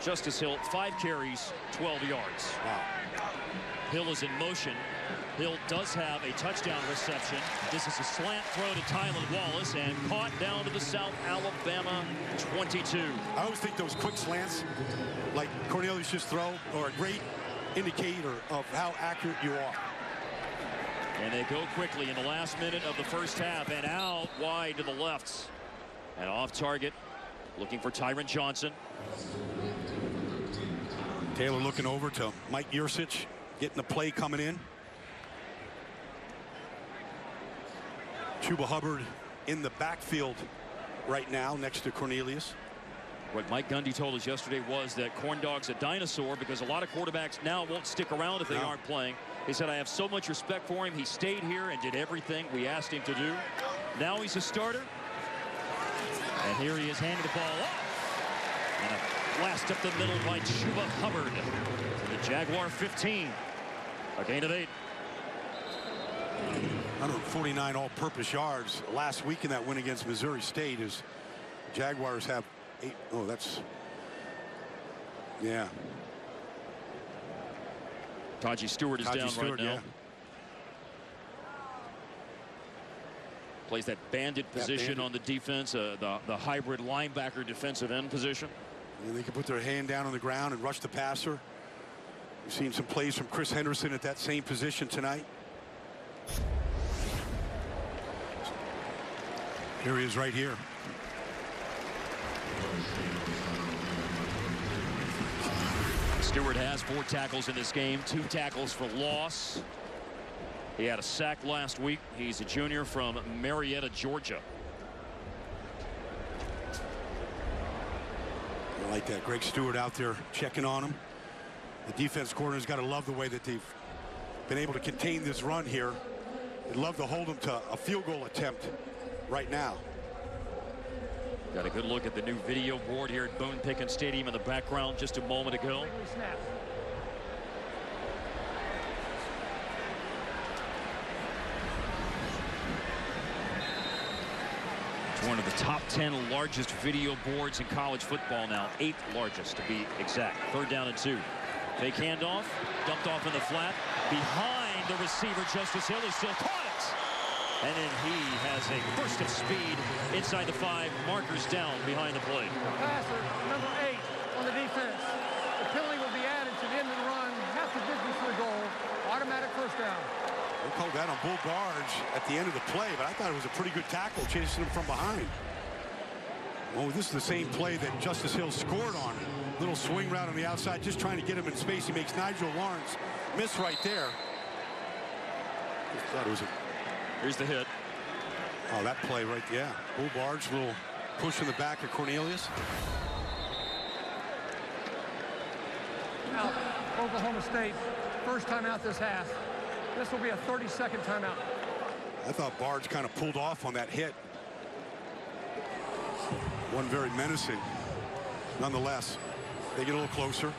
Justice Hill, five carries, 12 yards. Wow. Hill is in motion. Hill does have a touchdown reception. This is a slant throw to Tylan Wallace and caught down to the South Alabama 22. I always think those quick slants, like Cornelius just throw, are a great indicator of how accurate you are. And they go quickly in the last minute of the first half and out wide to the left. And off target, looking for Tyron Johnson. Taylor looking over to Mike Yurcich, getting the play coming in. Chuba Hubbard in the backfield right now next to Cornelius. What Mike Gundy told us yesterday was that Corn Dog's a dinosaur because a lot of quarterbacks now won't stick around if they no. aren't playing. He said, I have so much respect for him. He stayed here and did everything we asked him to do. Now he's a starter. And here he is handing the ball off. Blast up the middle by Chuba Hubbard to the Jaguar 15. A gain of eight. 149 all-purpose yards last week in that win against Missouri State as Jaguars have eight. Oh, that's yeah. Taji Stewart is Taji down Stewart, right now. Yeah. Plays that banded position that bandit. on the defense, uh, the, the hybrid linebacker defensive end position. And they can put their hand down on the ground and rush the passer. We've seen some plays from Chris Henderson at that same position tonight. Here he is right here. Stewart has four tackles in this game, two tackles for loss. He had a sack last week. He's a junior from Marietta, Georgia. I like that. Greg Stewart out there checking on him. The defense corner's got to love the way that they've been able to contain this run here. They'd love to hold them to a field goal attempt right now. Got a good look at the new video board here at Boone Pickens Stadium in the background just a moment ago. It's one of the top 10 largest video boards in college football now. Eighth largest to be exact. Third down and two. Fake handoff. Dumped off in the flat. Behind the receiver, Justice Hill is still caught. It. And then he has a burst of speed inside the five. Markers down behind the play. Passer, number eight on the defense. The penalty will be added to the end of the run. Half the distance to the goal. Automatic first down. They called that on Bull Barge at the end of the play, but I thought it was a pretty good tackle chasing him from behind. Oh, this is the same play that Justice Hill scored on. Little swing route on the outside, just trying to get him in space. He makes Nigel Lawrence miss right there. Just thought it was a Here's the hit. Oh, that play right, yeah. Bull Barge, little push in the back of Cornelius. Out, Oklahoma State, first time out this half. This will be a 30-second timeout. I thought Barge kind of pulled off on that hit. One very menacing. Nonetheless, they get a little closer.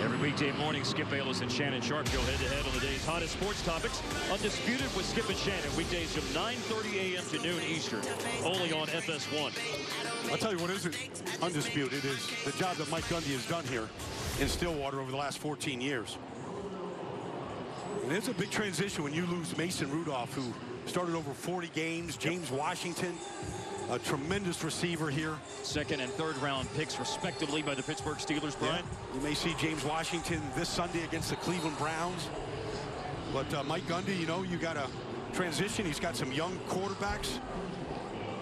Every weekday morning, Skip Bayless and Shannon Sharpe go head-to-head on the day's hottest sports topics. Undisputed with Skip and Shannon, weekdays from 9.30 a.m. to noon Eastern, only on FS1. I'll tell you what isn't undisputed is the job that Mike Gundy has done here in Stillwater over the last 14 years. And it's a big transition when you lose Mason Rudolph, who started over 40 games, James Washington, a tremendous receiver here. Second and third round picks respectively by the Pittsburgh Steelers, Brian. Yeah. You may see James Washington this Sunday against the Cleveland Browns. But uh, Mike Gundy, you know, you got a transition. He's got some young quarterbacks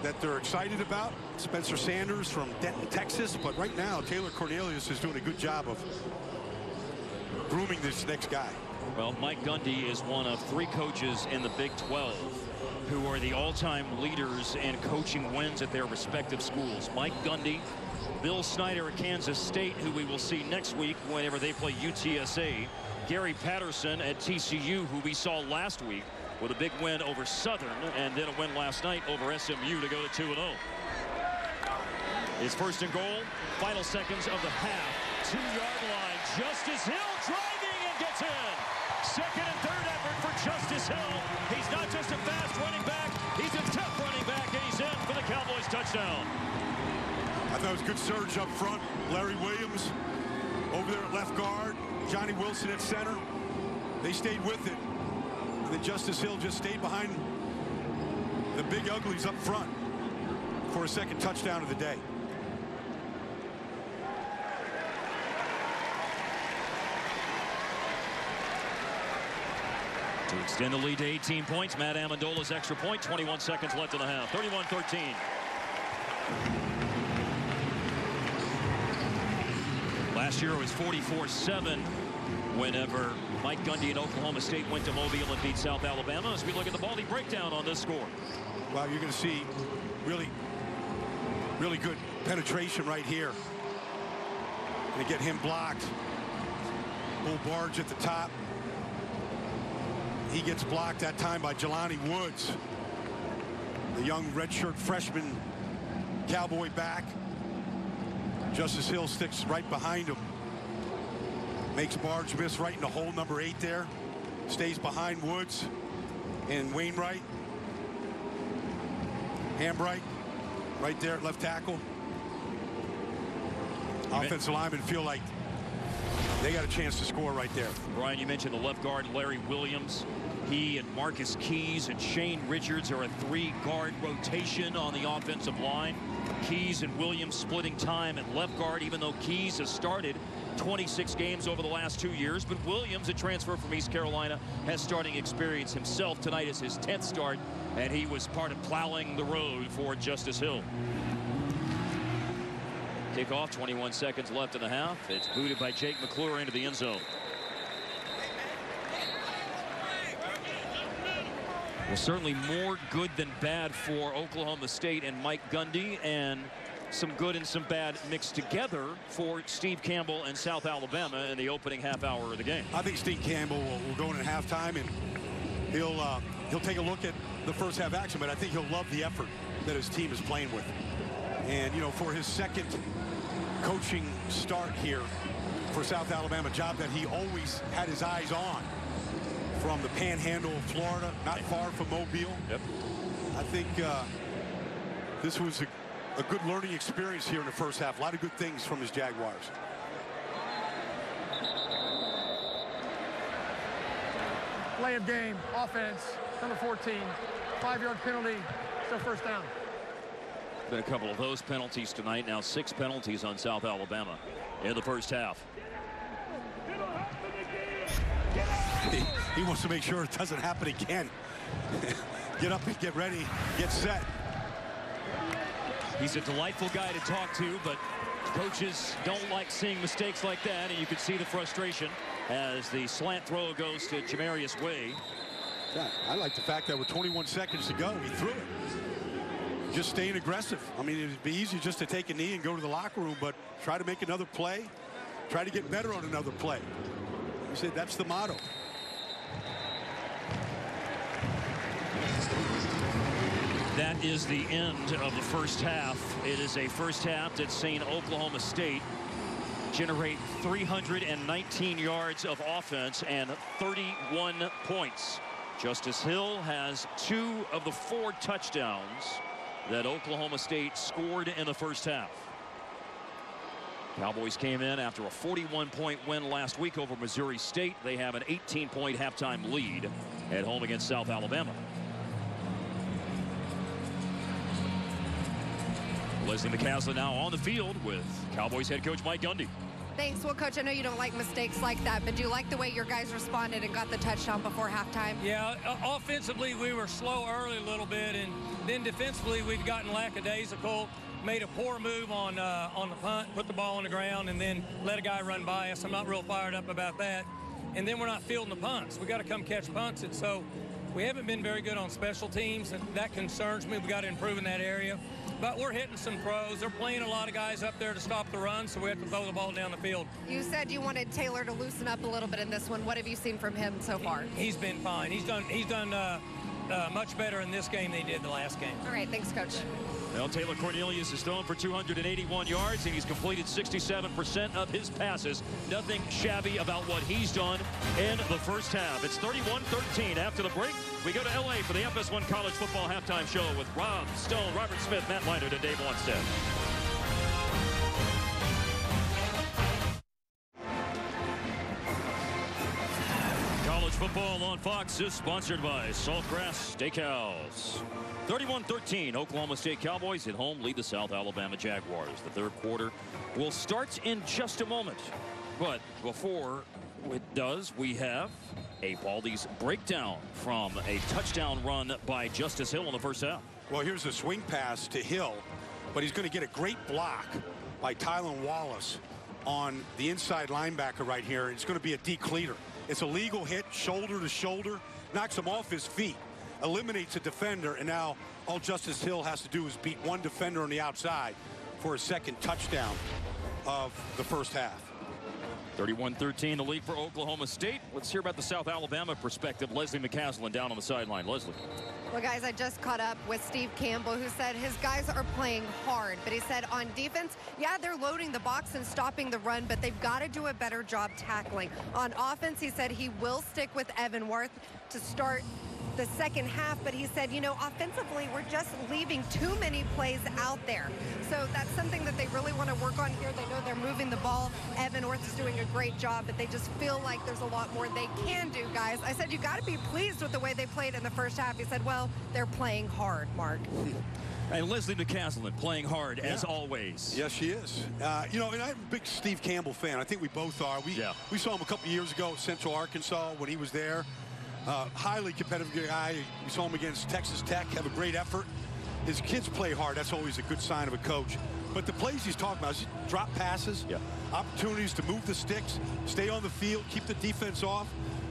that they're excited about. Spencer Sanders from Denton, Texas. But right now, Taylor Cornelius is doing a good job of grooming this next guy. Well, Mike Gundy is one of three coaches in the Big 12 who are the all-time leaders in coaching wins at their respective schools. Mike Gundy, Bill Snyder at Kansas State, who we will see next week whenever they play UTSA. Gary Patterson at TCU, who we saw last week with a big win over Southern and then a win last night over SMU to go to 2-0. His first and goal, final seconds of the half. Two-yard line, Justice Hill driving and gets in. Second and third effort for Justice Hill. He's not just a fast running back, he's a tough running back, and he's in for the Cowboys touchdown. I thought it was good surge up front. Larry Williams over there at left guard. Johnny Wilson at center. They stayed with it. Then Justice Hill just stayed behind the big uglies up front for a second touchdown of the day. To extend the lead to 18 points, Matt Amendola's extra point, 21 seconds left in the half, 31-13. Last year it was 44-7 whenever Mike Gundy and Oklahoma State went to Mobile and beat South Alabama. As we look at the Baldy breakdown on this score. Wow, you're going to see really, really good penetration right here. And get him blocked. Bull Barge at the top. He gets blocked that time by Jelani Woods. The young redshirt freshman cowboy back. Justice Hill sticks right behind him. Makes Barge miss right in the hole number eight there. Stays behind Woods and Wainwright. Hambright right there at left tackle. Offensive linemen feel like they got a chance to score right there. Brian, you mentioned the left guard, Larry Williams. He and Marcus Keys and Shane Richards are a three-guard rotation on the offensive line. Keys and Williams splitting time at left guard, even though Keys has started 26 games over the last two years. But Williams, a transfer from East Carolina, has starting experience himself. Tonight is his 10th start, and he was part of plowing the road for Justice Hill. Kickoff, 21 seconds left in the half. It's booted by Jake McClure into the end zone. Well, certainly more good than bad for Oklahoma State and Mike Gundy, and some good and some bad mixed together for Steve Campbell and South Alabama in the opening half hour of the game. I think Steve Campbell will, will go in at halftime, and he'll uh, he'll take a look at the first half action, but I think he'll love the effort that his team is playing with. And, you know, for his second coaching start here for South Alabama, job that he always had his eyes on from the panhandle of Florida, not far from Mobile. Yep. I think uh, this was a, a good learning experience here in the first half. A lot of good things from his Jaguars. Play of game, offense, number 14, five-yard penalty, still first down. Been a couple of those penalties tonight. Now six penalties on South Alabama in the first half. He, he wants to make sure it doesn't happen again. get up and get ready, get set. He's a delightful guy to talk to, but coaches don't like seeing mistakes like that, and you can see the frustration as the slant throw goes to Jamarius Wade. Yeah, I like the fact that with 21 seconds to go, he threw it. Just staying aggressive. I mean, it'd be easy just to take a knee and go to the locker room, but try to make another play, try to get better on another play. He said that's the motto. That is the end of the first half. It is a first half that's seen Oklahoma State generate 319 yards of offense and 31 points. Justice Hill has two of the four touchdowns that Oklahoma State scored in the first half. Cowboys came in after a 41-point win last week over Missouri State. They have an 18-point halftime lead at home against South Alabama. Leslie McCaslin now on the field with Cowboys head coach Mike Gundy. Thanks. Well, Coach, I know you don't like mistakes like that, but do you like the way your guys responded and got the touchdown before halftime? Yeah, offensively, we were slow early a little bit, and then defensively, we've gotten lackadaisical. Made a poor move on uh, on the punt, put the ball on the ground, and then let a guy run by us. I'm not real fired up about that. And then we're not fielding the punts. We got to come catch punts, and so we haven't been very good on special teams, and that concerns me. We've got to improve in that area. But we're hitting some throws. They're playing a lot of guys up there to stop the run, so we have to throw the ball down the field. You said you wanted Taylor to loosen up a little bit in this one. What have you seen from him so far? He's been fine. He's done. He's done uh, uh, much better in this game than he did the last game. All right, thanks, Coach. Well, Taylor Cornelius is thrown for 281 yards, and he's completed 67% of his passes. Nothing shabby about what he's done in the first half. It's 31-13 after the break. We go to L.A. for the FS1 College Football Halftime Show with Rob Stone, Robert Smith, Matt Leinart, and Dave Wannstedt. Fox is sponsored by Saltgrass Steakhouse. 31-13, Oklahoma State Cowboys at home lead the South Alabama Jaguars. The third quarter will start in just a moment. But before it does, we have a Baldy's breakdown from a touchdown run by Justice Hill in the first half. Well, here's a swing pass to Hill, but he's going to get a great block by Tylan Wallace on the inside linebacker right here. It's going to be a decleater. It's a legal hit, shoulder to shoulder, knocks him off his feet, eliminates a defender, and now all Justice Hill has to do is beat one defender on the outside for a second touchdown of the first half. 31-13 the lead for Oklahoma State. Let's hear about the South Alabama perspective. Leslie McCaslin down on the sideline. Leslie. Well, guys, I just caught up with Steve Campbell, who said his guys are playing hard. But he said on defense, yeah, they're loading the box and stopping the run, but they've got to do a better job tackling. On offense, he said he will stick with Evan Orth to start the second half, but he said, you know, offensively, we're just leaving too many plays out there. So that's something that they really want to work on here. They know they're moving the ball. Evan Orth is doing a great job, but they just feel like there's a lot more they can do, guys. I said, you got to be pleased with the way they played in the first half. He said, well, they're playing hard, Mark. And Leslie McCaslin playing hard yeah. as always. Yes, she is. Uh, you know, and I'm a big Steve Campbell fan. I think we both are. We yeah. we saw him a couple years ago at Central Arkansas when he was there. Uh, highly competitive guy. We saw him against Texas Tech, have a great effort. His kids play hard. That's always a good sign of a coach. But the plays he's talking about, drop passes, yeah. opportunities to move the sticks, stay on the field, keep the defense off.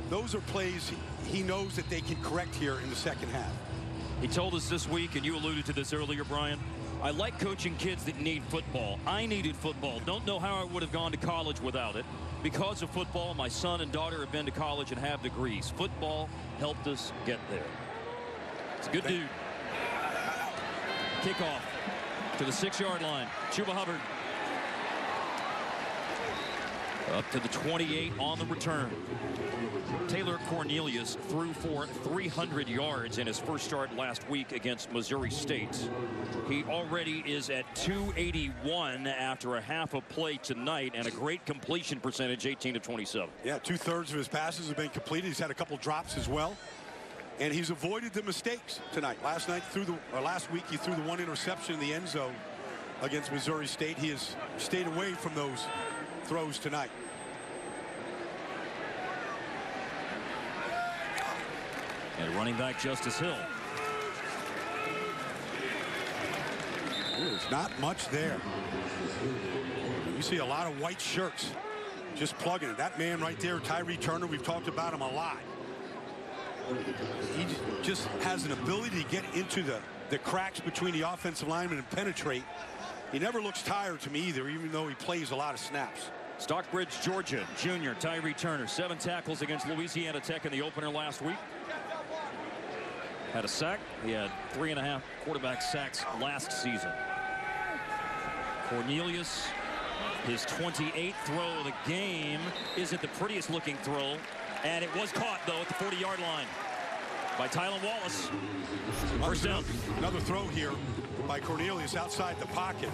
Those are plays he knows that they can correct here in the second half. He told us this week, and you alluded to this earlier, Brian, I like coaching kids that need football. I needed football. Don't know how I would have gone to college without it. Because of football, my son and daughter have been to college and have degrees. Football helped us get there. It's a good dude. Kickoff to the six-yard line. Chuba Hubbard. Up to the 28 on the return. Taylor Cornelius threw for 300 yards in his first start last week against Missouri State. He already is at 281 after a half a play tonight and a great completion percentage, 18 to 27. Yeah, two-thirds of his passes have been completed. He's had a couple drops as well. And he's avoided the mistakes tonight. Last night, through the or last week, he threw the one interception in the end zone against Missouri State. He has stayed away from those throws tonight. And running back Justice Hill. There's not much there. You see a lot of white shirts just plugging it. That man right there, Tyree Turner, we've talked about him a lot. He just has an ability to get into the, the cracks between the offensive linemen and penetrate. He never looks tired to me either, even though he plays a lot of snaps. Stockbridge, Georgia, junior Tyree Turner, seven tackles against Louisiana Tech in the opener last week had a sack. He had three and a half quarterback sacks last season. Cornelius, his 28th throw of the game, isn't the prettiest looking throw. And it was caught, though, at the 40-yard line by Tylan Wallace. First down. Another throw here by Cornelius outside the pocket.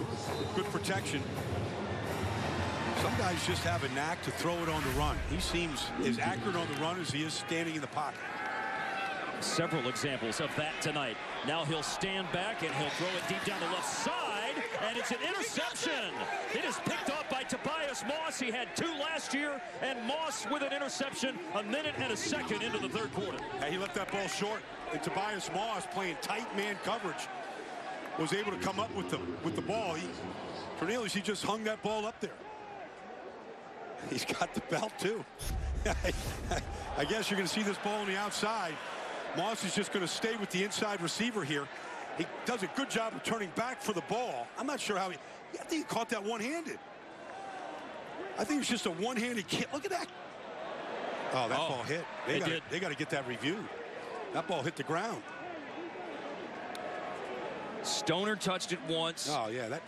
Good protection. Some guys just have a knack to throw it on the run. He seems as accurate on the run as he is standing in the pocket. Several examples of that tonight. Now he'll stand back and he'll throw it deep down the left side. And it's an interception. It is picked up by Tobias Moss. He had two last year. And Moss with an interception a minute and a second into the third quarter. Yeah, he left that ball short. And Tobias Moss playing tight man coverage was able to come up with the with the ball. He, Cornelius, he just hung that ball up there. He's got the belt too. I guess you're going to see this ball on the outside. Moss is just going to stay with the inside receiver here. He does a good job of turning back for the ball. I'm not sure how he, I think he caught that one-handed. I think it's just a one-handed kick. Look at that. Oh, that oh, ball hit. They got they got to get that reviewed. That ball hit the ground. Stoner touched it once. Oh yeah, that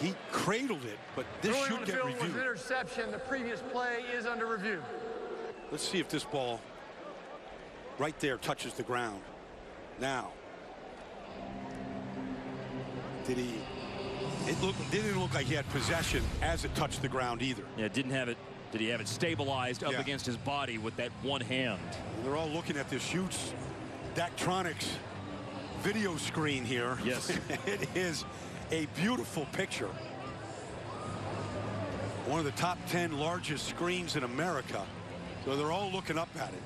he cradled it, but this Throwing should get reviewed. Was interception. The previous play is under review. Let's see if this ball right there touches the ground. Now, did he? It looked didn't look like he had possession as it touched the ground either. Yeah, didn't have it. did he have it stabilized up Yeah. against his body with that one hand. They're all looking at this huge Daktronics video screen here. Yes. it is a beautiful picture. One of the top 10 largest screens in America. So they're all looking up at it.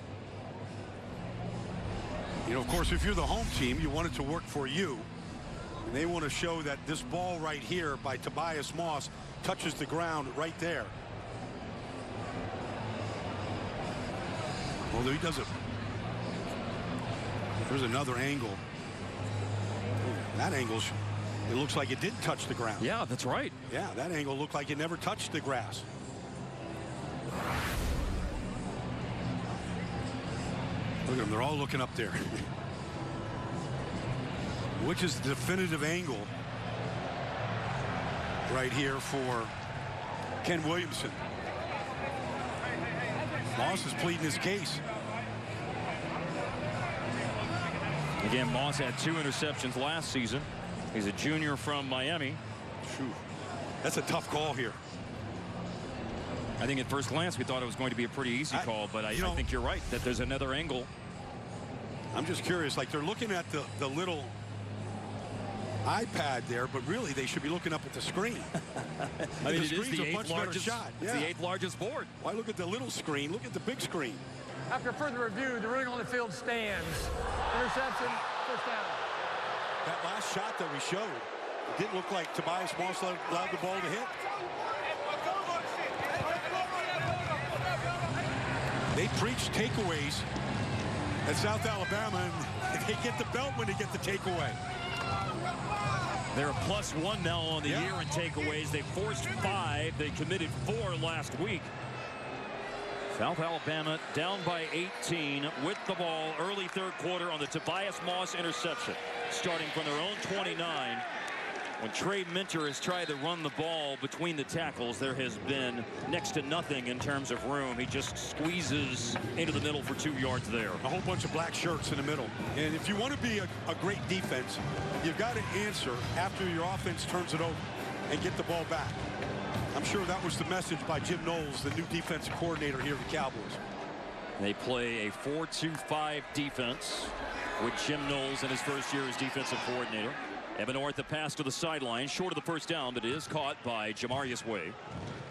You know, of course, if you're the home team, you want it to work for you. And they want to show that this ball right here by Tobias Moss touches the ground right there. Although he does it. There's another angle. That angle, it looks like it did touch the ground. Yeah, that's right. Yeah, that angle looked like it never touched the grass. Look at them, they're all looking up there. Which is the definitive angle right here for Ken Williamson. Moss is pleading his case. Again, Moss had two interceptions last season. He's a junior from Miami. Phew. That's a tough call here. I think at first glance we thought it was going to be a pretty easy I- call, but I, you I think you're right that there's another angle. I'm just curious, like they're looking at the, the little iPad there, but really they should be looking up at the screen. I mean, the it is screen's the a much eighth better largest shot. It's Yeah. the eighth largest board. Why look at the little screen? Look at the big screen. After further review, the ruling on the field stands. Interception, first down. That last shot that we showed, it didn't look like Tobias Moss allowed allowed the ball to hit. They preach takeaways at South Alabama, and they get the belt when they get the takeaway. They're a plus one now on the Yeah. year in takeaways. They forced five. They committed four last week. South Alabama down by 18 with the ball early third quarter on the Tobias Moss interception. Starting from their own 29. When Trey Minter has tried to run the ball between the tackles, there has been next to nothing in terms of room. He just squeezes into the middle for two yards there. A whole bunch of black shirts in the middle. And if you want to be a, a great defense, you've got to answer after your offense turns it over and get the ball back. I'm sure that was the message by Jim Knowles, the new defensive coordinator here at the Cowboys. They play a 4-2-5 defense with Jim Knowles in his first year as defensive coordinator. Evan Orth the pass to the sideline, short of the first down, but it is caught by Jamarius Wade.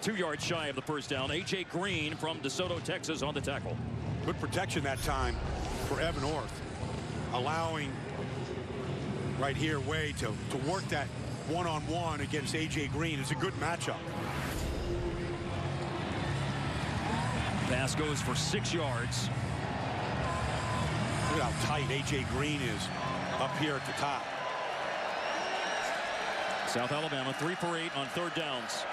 Two yards shy of the first down. A.J. Green from DeSoto, Texas on the tackle. Good protection that time for Evan Orth, allowing right here Wade to, to work that one-on-one against A.J. Green. It's a good matchup. Pass goes for six yards. Look at how tight A.J. Green is up here at the top. South Alabama three for eight on third downs.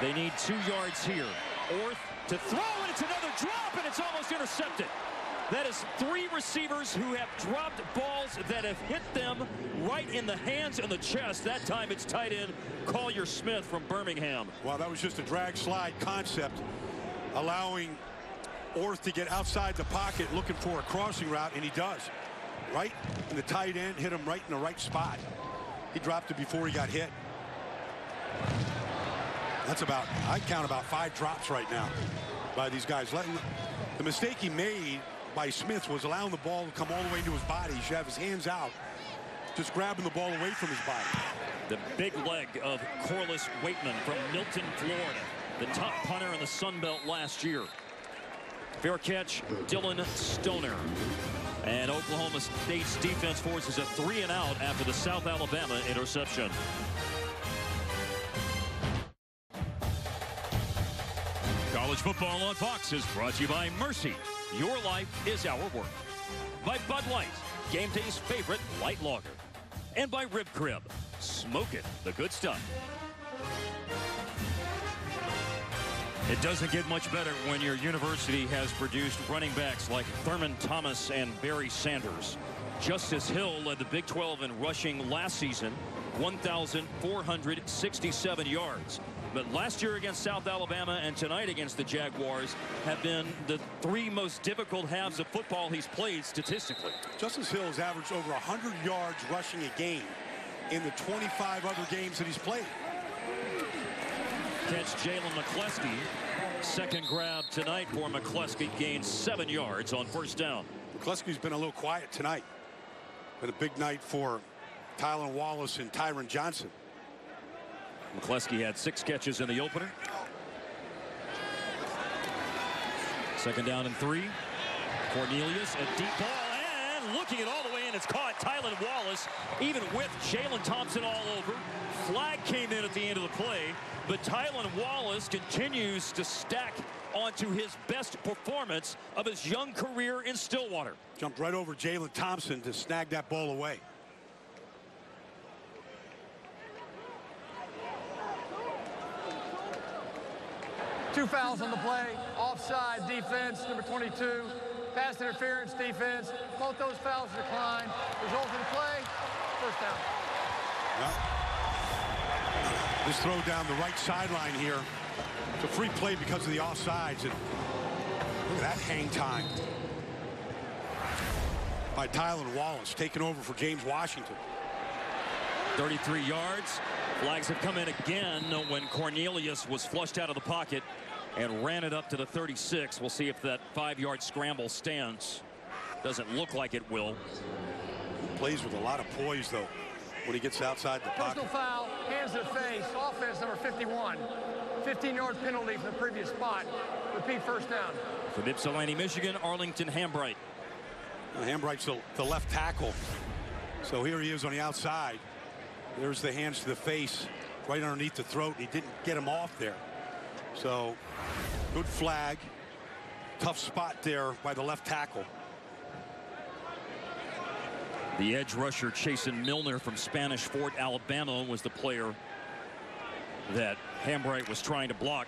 They need two yards here. Orth to throw, and it's another drop, and it's almost intercepted. That is three receivers who have dropped balls that have hit them right in the hands and the chest. That time it's tight end Collier Smith from Birmingham. Well, that was just a drag slide concept, allowing Orth to get outside the pocket looking for a crossing route, and he does. Right in the tight end, hit him right in the right spot. He dropped it before he got hit. That's about, I count about five drops right now by these guys. The mistake he made by Smith was allowing the ball to come all the way into his body. He should have his hands out, just grabbing the ball away from his body. The big leg of Corliss Waitman from Milton, Florida. The top punter in the Sun Belt last year. Fair catch, Dillon Stoner. And Oklahoma State's defense forces a three and out after the South Alabama interception. College football on Fox is brought to you by Mercy. Your life is our work. By Bud Light, game day's favorite light lager. And by Rib Crib, smoke it, the good stuff. It doesn't get much better when your university has produced running backs like Thurman Thomas and Barry Sanders. Justice Hill led the Big 12 in rushing last season, 1,467 yards. But last year against South Alabama and tonight against the Jaguars have been the three most difficult halves of football he's played statistically. Justice Hill has averaged over 100 yards rushing a game in the 25 other games that he's played. Catch Jalen McCleskey Second grab tonight for McCleskey. Gains seven yards on first down. McCleskey's been a little quiet tonight. Been a big night for Tylan Wallace and Tyron Johnson. McCluskey had six catches in the opener. Second down and three. Cornelius, a deep ball, looking it all the way in, it's caught. Tylan Wallace, even with Jalen Thompson all over. Flag came in at the end of the play, but Tylan Wallace continues to stack onto his best performance of his young career in Stillwater. Jumped right over Jalen Thompson to snag that ball away. Two fouls on the play. Offside defense, number 22. Pass interference defense. Both those fouls declined. Result of the play, first down. This throw down the right sideline here. It's a free play because of the offsides. And look at that hang time by Tylan Wallace, taking over for James Washington. 33 yards. Flags have come in again when Cornelius was flushed out of the pocket and ran it up to the 36. We'll see if that five-yard scramble stands. Doesn't look like it will. Plays with a lot of poise, though, when he gets outside the pocket. Personal foul, hands to the face, offense number 51. 15-yard penalty from the previous spot. Repeat first down. From Ypsilanti, Michigan, Arlington Hambright. Well, Hambright's the, the left tackle. So here he is on the outside. There's the hands to the face, right underneath the throat. He didn't get him off there. So good flag. Tough spot there by the left tackle. The edge rusher Chasen Milner from Spanish Fort, Alabama was the player that Hambright was trying to block.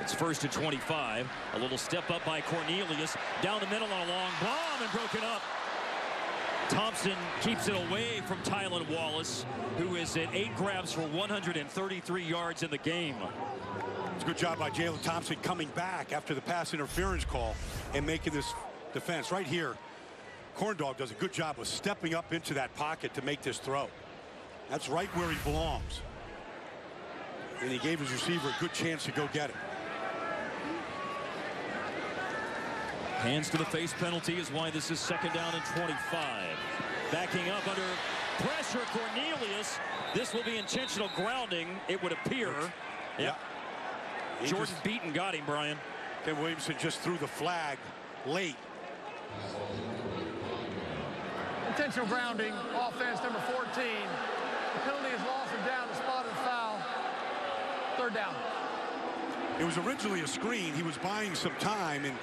It's first and 25. A little step up by Cornelius. Down the middle on a long bomb and broken up. Thompson keeps it away from Tylan Wallace, who is at eight grabs for 133 yards in the game. It's a good job by Jalen Thompson coming back after the pass interference call and making this defense right here. Corn Dog does a good job of stepping up into that pocket to make this throw. That's right where he belongs. And he gave his receiver a good chance to go get it. Hands to the face penalty is why this is second down and 25. Backing up under pressure, Cornelius. This will be intentional grounding, it would appear. Yeah. He Jordan just- Beaton got him, Brian. Ken Williamson just threw the flag late. Intentional grounding, offense number 14. The penalty is loss and down, the spotted foul. Third down. It was originally a screen. He was buying some time, and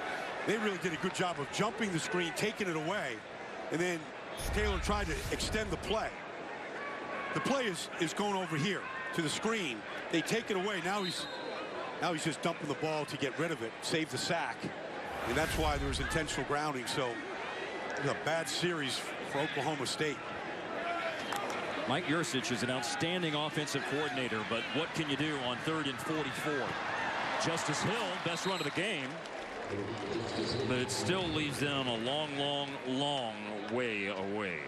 they really did a good job of jumping the screen, taking it away, and then Taylor tried to extend the play. The play is, is going over here to the screen. They take it away. Now he's now he's just dumping the ball to get rid of it, save the sack. And that's why there was intentional grounding. So it was a bad series for Oklahoma State. Mike Yurcich is an outstanding offensive coordinator, but what can you do on third and 44? Justice Hill, best run of the game, but it still leaves them a long, long, long way away.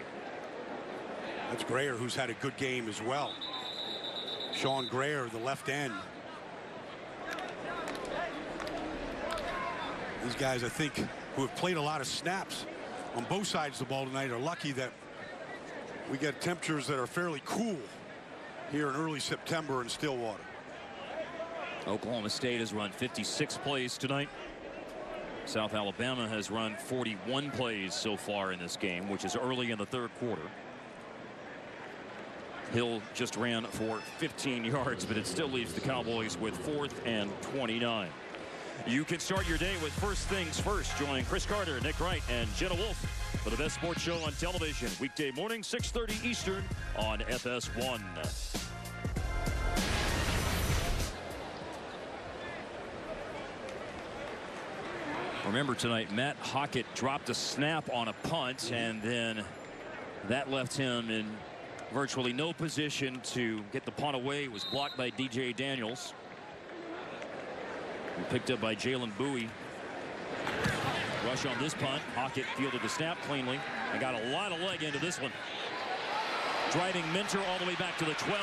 That's Grayer, who's had a good game as well. Sean Grayer, the left end. These guys, I think, who have played a lot of snaps on both sides of the ball tonight are lucky that we get temperatures that are fairly cool here in early September in Stillwater. Oklahoma State has run 56 plays tonight. South Alabama has run 41 plays so far in this game, which is early in the third quarter. Hill just ran for 15 yards, but it still leaves the Cowboys with fourth and 29. You can start your day with first things first. Join Cris Carter, Nick Wright, and Jenna Wolfe for the best sports show on television. Weekday morning, 6.30 Eastern on FS1. Remember tonight, Matt Hockett dropped a snap on a punt, and then that left him in virtually no position to get the punt away. It was blocked by DJ Daniels. Picked up by Jalen Bowie. Rush on this punt. Hockett fielded the snap cleanly and got a lot of leg into this one. Driving Minter all the way back to the 12.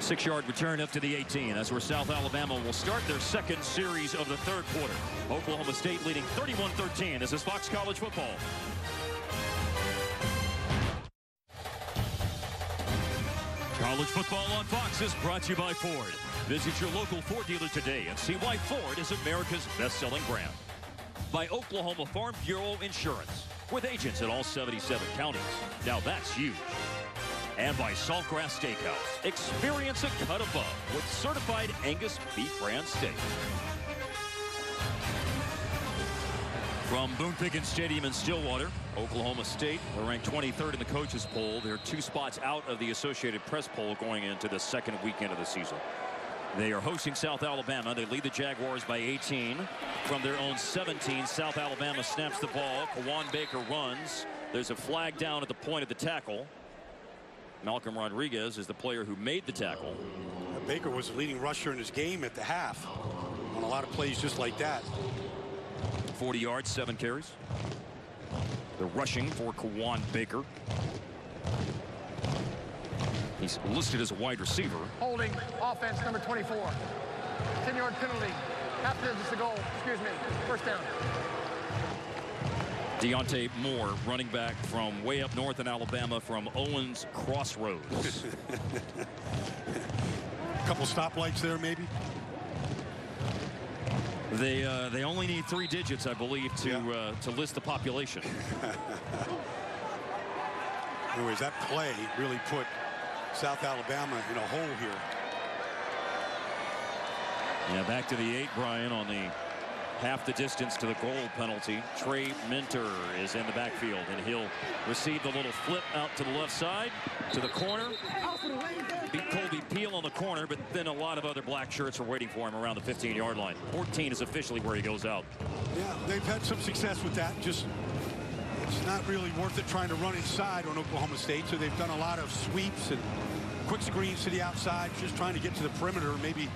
Six-yard return up to the 18. That's where South Alabama will start their second series of the third quarter. Oklahoma State leading 31-13. This is Fox College Football. College football on Fox is brought to you by Ford. Visit your local Ford dealer today and see why Ford is America's best-selling brand. By Oklahoma Farm Bureau Insurance, with agents in all 77 counties. Now that's huge. And by Saltgrass Steakhouse. Experience a cut above with certified Angus beef brand steak. From Boone Pickens Stadium in Stillwater, Oklahoma State, they're ranked 23rd in the coaches poll. They're two spots out of the Associated Press poll going into the second weekend of the season. They are hosting South Alabama. They lead the Jaguars by 18. From their own 17, South Alabama snaps the ball. Kawaan Baker runs. There's a flag down at the point of the tackle. Malcolm Rodriguez is the player who made the tackle. Baker was the leading rusher in his game at the half on a lot of plays just like that. 40 yards, seven carries. They're rushing for Kawaan Baker. He's listed as a wide receiver. Holding offense number 24. 10-yard penalty. Half distance to goal. Excuse me. First down. Deontay Moore, running back from way up north in Alabama from Owens Crossroads. A couple stoplights there, maybe. They uh, they only need three digits, I believe, to Yeah. uh, to list the population. Anyways, that play really put South Alabama in a hole here. Yeah, back to the eight, Brian, on the half the distance to the goal penalty. Trey Minter is in the backfield, and he'll receive the little flip out to the left side, to the corner. Beat Kolby Peel on the corner, but then a lot of other black shirts are waiting for him around the 15-yard line. 14 is officially where he goes out. Yeah, they've had some success with that. Just it's not really worth it trying to run inside on Oklahoma State. So they've done a lot of sweeps and quick screens to the outside, just trying to get to the perimeter, maybe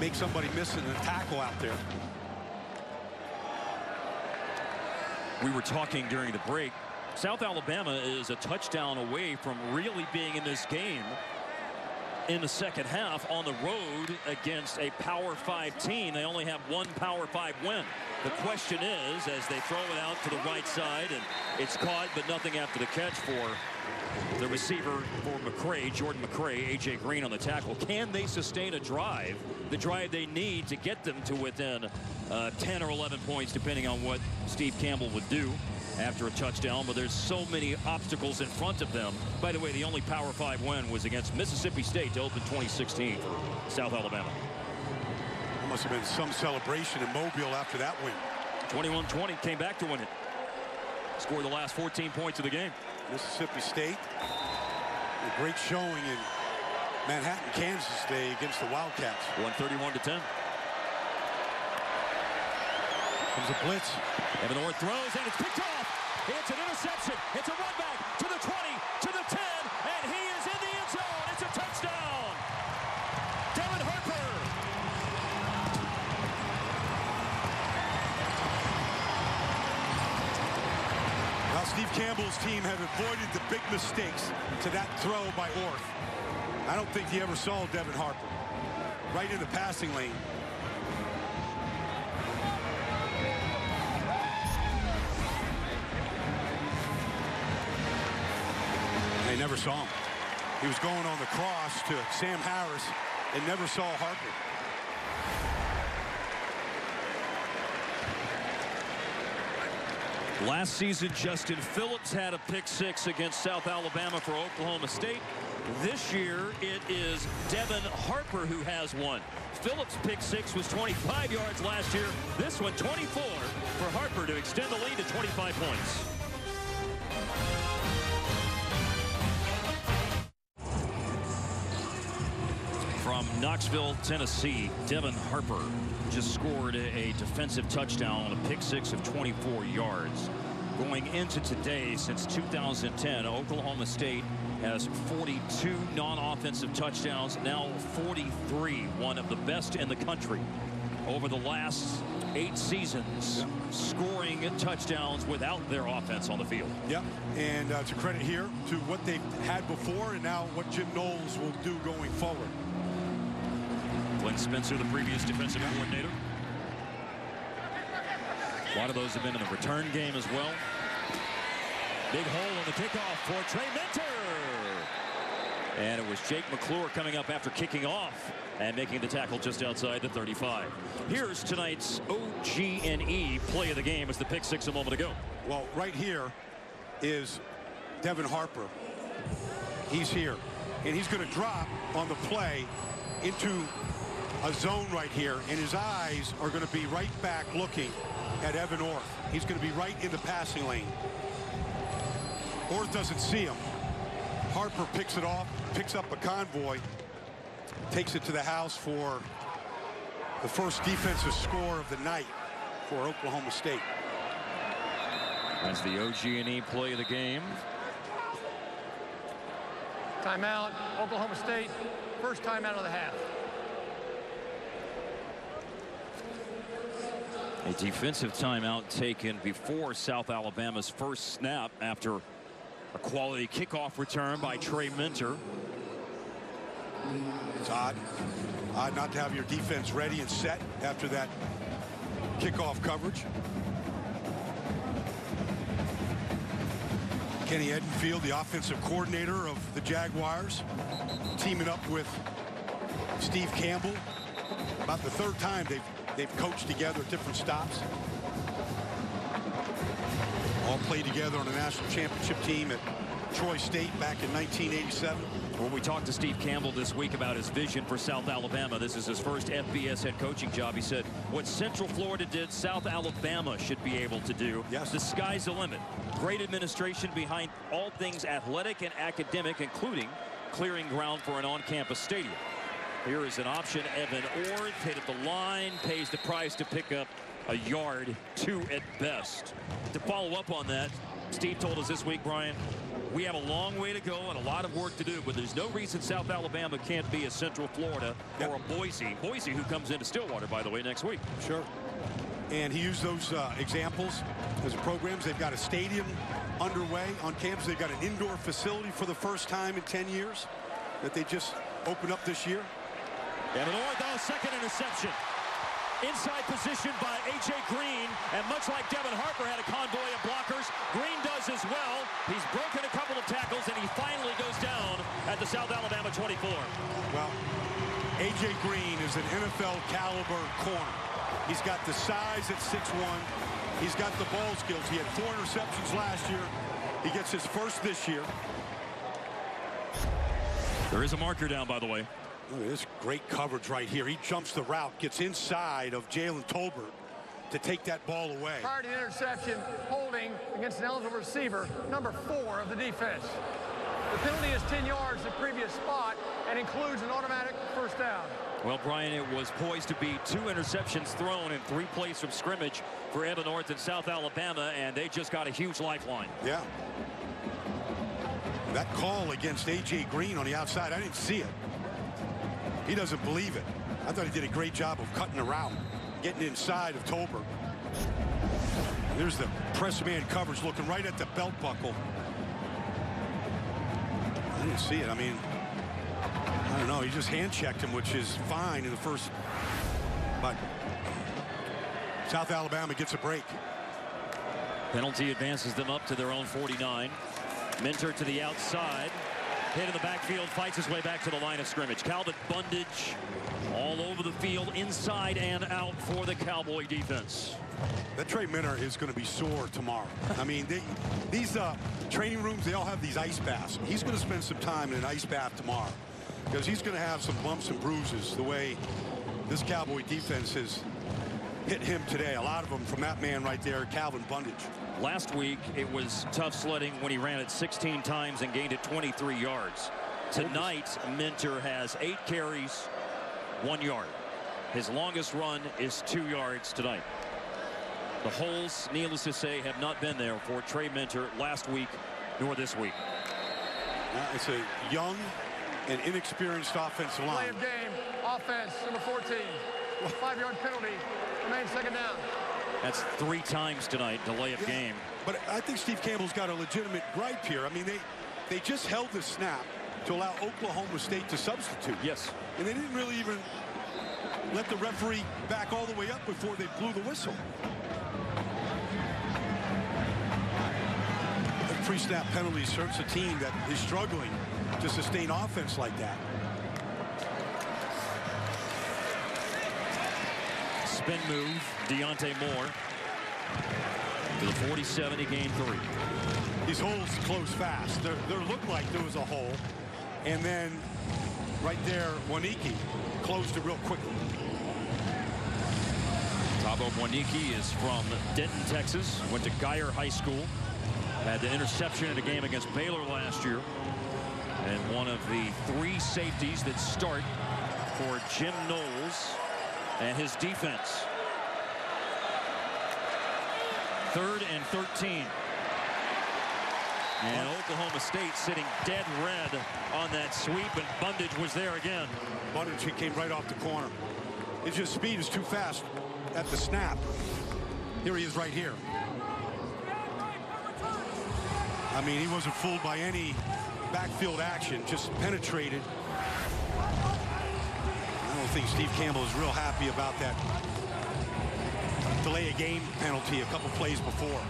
make somebody miss a tackle out there. We were talking during the break. South Alabama is a touchdown away from really being in this game in the second half on the road against a Power 5 team. They only have one Power 5 win. The question is, as they throw it out to the right side, and it's caught, but nothing after the catch for the receiver for McCray, Jordan McCray, A.J. Green on the tackle. Can they sustain a drive, the drive they need to get them to within uh, 10 or 11 points, depending on what Steve Campbell would do after a touchdown, but there's so many obstacles in front of them. By the way, the only Power 5 win was against Mississippi State to open 2016 for South Alabama. There must have been some celebration in Mobile after that win. 21-20 came back to win it. Scored the last 14 points of the game. Mississippi State, a great showing in Manhattan, Kansas Day against the Wildcats. 131 to 10. Comes a blitz. Evan Orth throws and it's picked off. It's an interception. It's a run back to the 20, to the 10, and he is in the end zone. It's a touchdown. Devin Harper. Now Steve Campbell's team have avoided the big mistakes to that throw by Orth. I don't think he ever saw Devin Harper. Right in the passing lane. Never saw him. He was going on the cross to Sam Harris and never saw Harper. Last season, Justin Phillips had a pick six against South Alabama for Oklahoma State. This year, it is Devin Harper who has one. Phillips' pick six was 25 yards last year. This one, 24 for Harper to extend the lead to 25 points. From Knoxville, Tennessee, Devin Harper just scored a defensive touchdown on a pick six of 24 yards. Going into today, since 2010, Oklahoma State has 42 non-offensive touchdowns, now 43, one of the best in the country over the last eight seasons, scoring touchdowns without their offense on the field. Yep, and uh, to credit here to what they've had before and now what Jim Knowles will do going forward. Glenn Spencer, the previous defensive coordinator. A lot of those have been in the return game as well. Big hole on the kickoff for Trey Minter. And it was Jake McClure coming up after kicking off and making the tackle just outside the 35. Here's tonight's OG&E play of the game as the pick six a moment ago. Well, right here is Devin Harper. He's here. And he's going to drop on the play into a zone right here. And his eyes are going to be right back looking at Evan Orth. He's going to be right in the passing lane. Orth doesn't see him. Harper picks it off, picks up a convoy, takes it to the house for the first defensive score of the night for Oklahoma State. As the OG&E play of the game. Timeout, Oklahoma State. First timeout of the half. A defensive timeout taken before South Alabama's first snap after a quality kickoff return by Trey Minter. It's odd. Odd not to have your defense ready and set after that kickoff coverage. Kenny Edenfield, the offensive coordinator of the Jaguars, teaming up with Steve Campbell. About the third time they've they've coached together at different stops. All played together on a national championship team at Troy State back in 1987. When we talked to Steve Campbell this week about his vision for South Alabama, this is his first FBS head coaching job. He said, what Central Florida did, South Alabama should be able to do. Yes. The sky's the limit. Great administration behind all things athletic and academic, including clearing ground for an on-campus stadium. Here is an option. Evan Orth hit at the line, pays the price to pick up a yard, two at best. To follow up on that, Steve told us this week, Brian, we have a long way to go and a lot of work to do, but there's no reason South Alabama can't be a Central Florida Yep. or a Boise. Boise who comes into Stillwater, by the way, next week. Sure. And he used those uh, examples as programs. They've got a stadium underway on campus. They've got an indoor facility for the first time in 10 years that they just opened up this year. Orth, oh, second interception. Inside position by A.J. Green, and much like Devin Harper had a convoy of blockers, Green does as well. He's broken a couple of tackles, and he finally goes down at the South Alabama 24. Well, A.J. Green is an NFL caliber corner. He's got the size at 6'1". He's got the ball skills. He had four interceptions last year. He gets his first this year. There is a marker down, by the way. Look at this great coverage right here. He jumps the route, gets inside of Jalen Tolbert to take that ball away. Prior to the interception, holding against an eligible receiver, number four of the defense. The penalty is 10 yards the previous spot and includes an automatic first down. Well, Brian, it was poised to be two interceptions thrown in three plays from scrimmage for Evan Orth in South Alabama, and they just got a huge lifeline. Yeah. That call against A.J. Green on the outside, I didn't see it. He doesn't believe it. I thought he did a great job of cutting route, getting inside of Tolbert. There's the press man coverage looking right at the belt buckle. I didn't see it. I mean, I don't know. He just hand checked him, which is fine in the first. But South Alabama gets a break. Penalty advances them up to their own 49. Minter to the outside. Hit in the backfield, fights his way back to the line of scrimmage. Calvin Bundage all over the field, inside and out for the Cowboy defense. That Trey Minter is going to be sore tomorrow. I mean, they, these uh, training rooms, they all have these ice baths. He's going to spend some time in an ice bath tomorrow because he's going to have some bumps and bruises the way this Cowboy defense has hit him today. A lot of them from that man right there, Calvin Bundage. Last week, it was tough sledding when he ran it 16 times and gained it 23 yards. Tonight, Minter has eight carries, one yard. His longest run is two yards tonight. The holes, needless to say, have not been there for Trey Minter last week nor this week. Uh, it's a young and inexperienced offensive line. Play line. of game, offense, number 14. Five-yard penalty, remains second down. That's three times tonight, delay of Yeah, game. But I think Steve Campbell's got a legitimate gripe here. I mean, they, they just held the snap to allow Oklahoma State to substitute. Yes. And they didn't really even let the referee back all the way up before they blew the whistle. The pre-snap penalties hurts a team that is struggling to sustain offense like that. Spin move, Deontay Moore. To the 47, he gained three. These holes close fast. There, there looked like there was a hole. And then right there, Mwaniki closed it real quickly. Thabo Mwaniki is from Denton, Texas. Went to Guyer High School. Had the interception in a game against Baylor last year. And one of the three safeties that start for Jim Knowles and his defense. Third and 13. And Oklahoma State sitting dead red on that sweep, and Bundage was there again. Bundage, he came right off the corner. It's just speed is too fast at the snap. Here he is right here. I mean, he wasn't fooled by any backfield action, just penetrated. I don't think Steve Campbell is real happy about that delay a game penalty a couple plays before.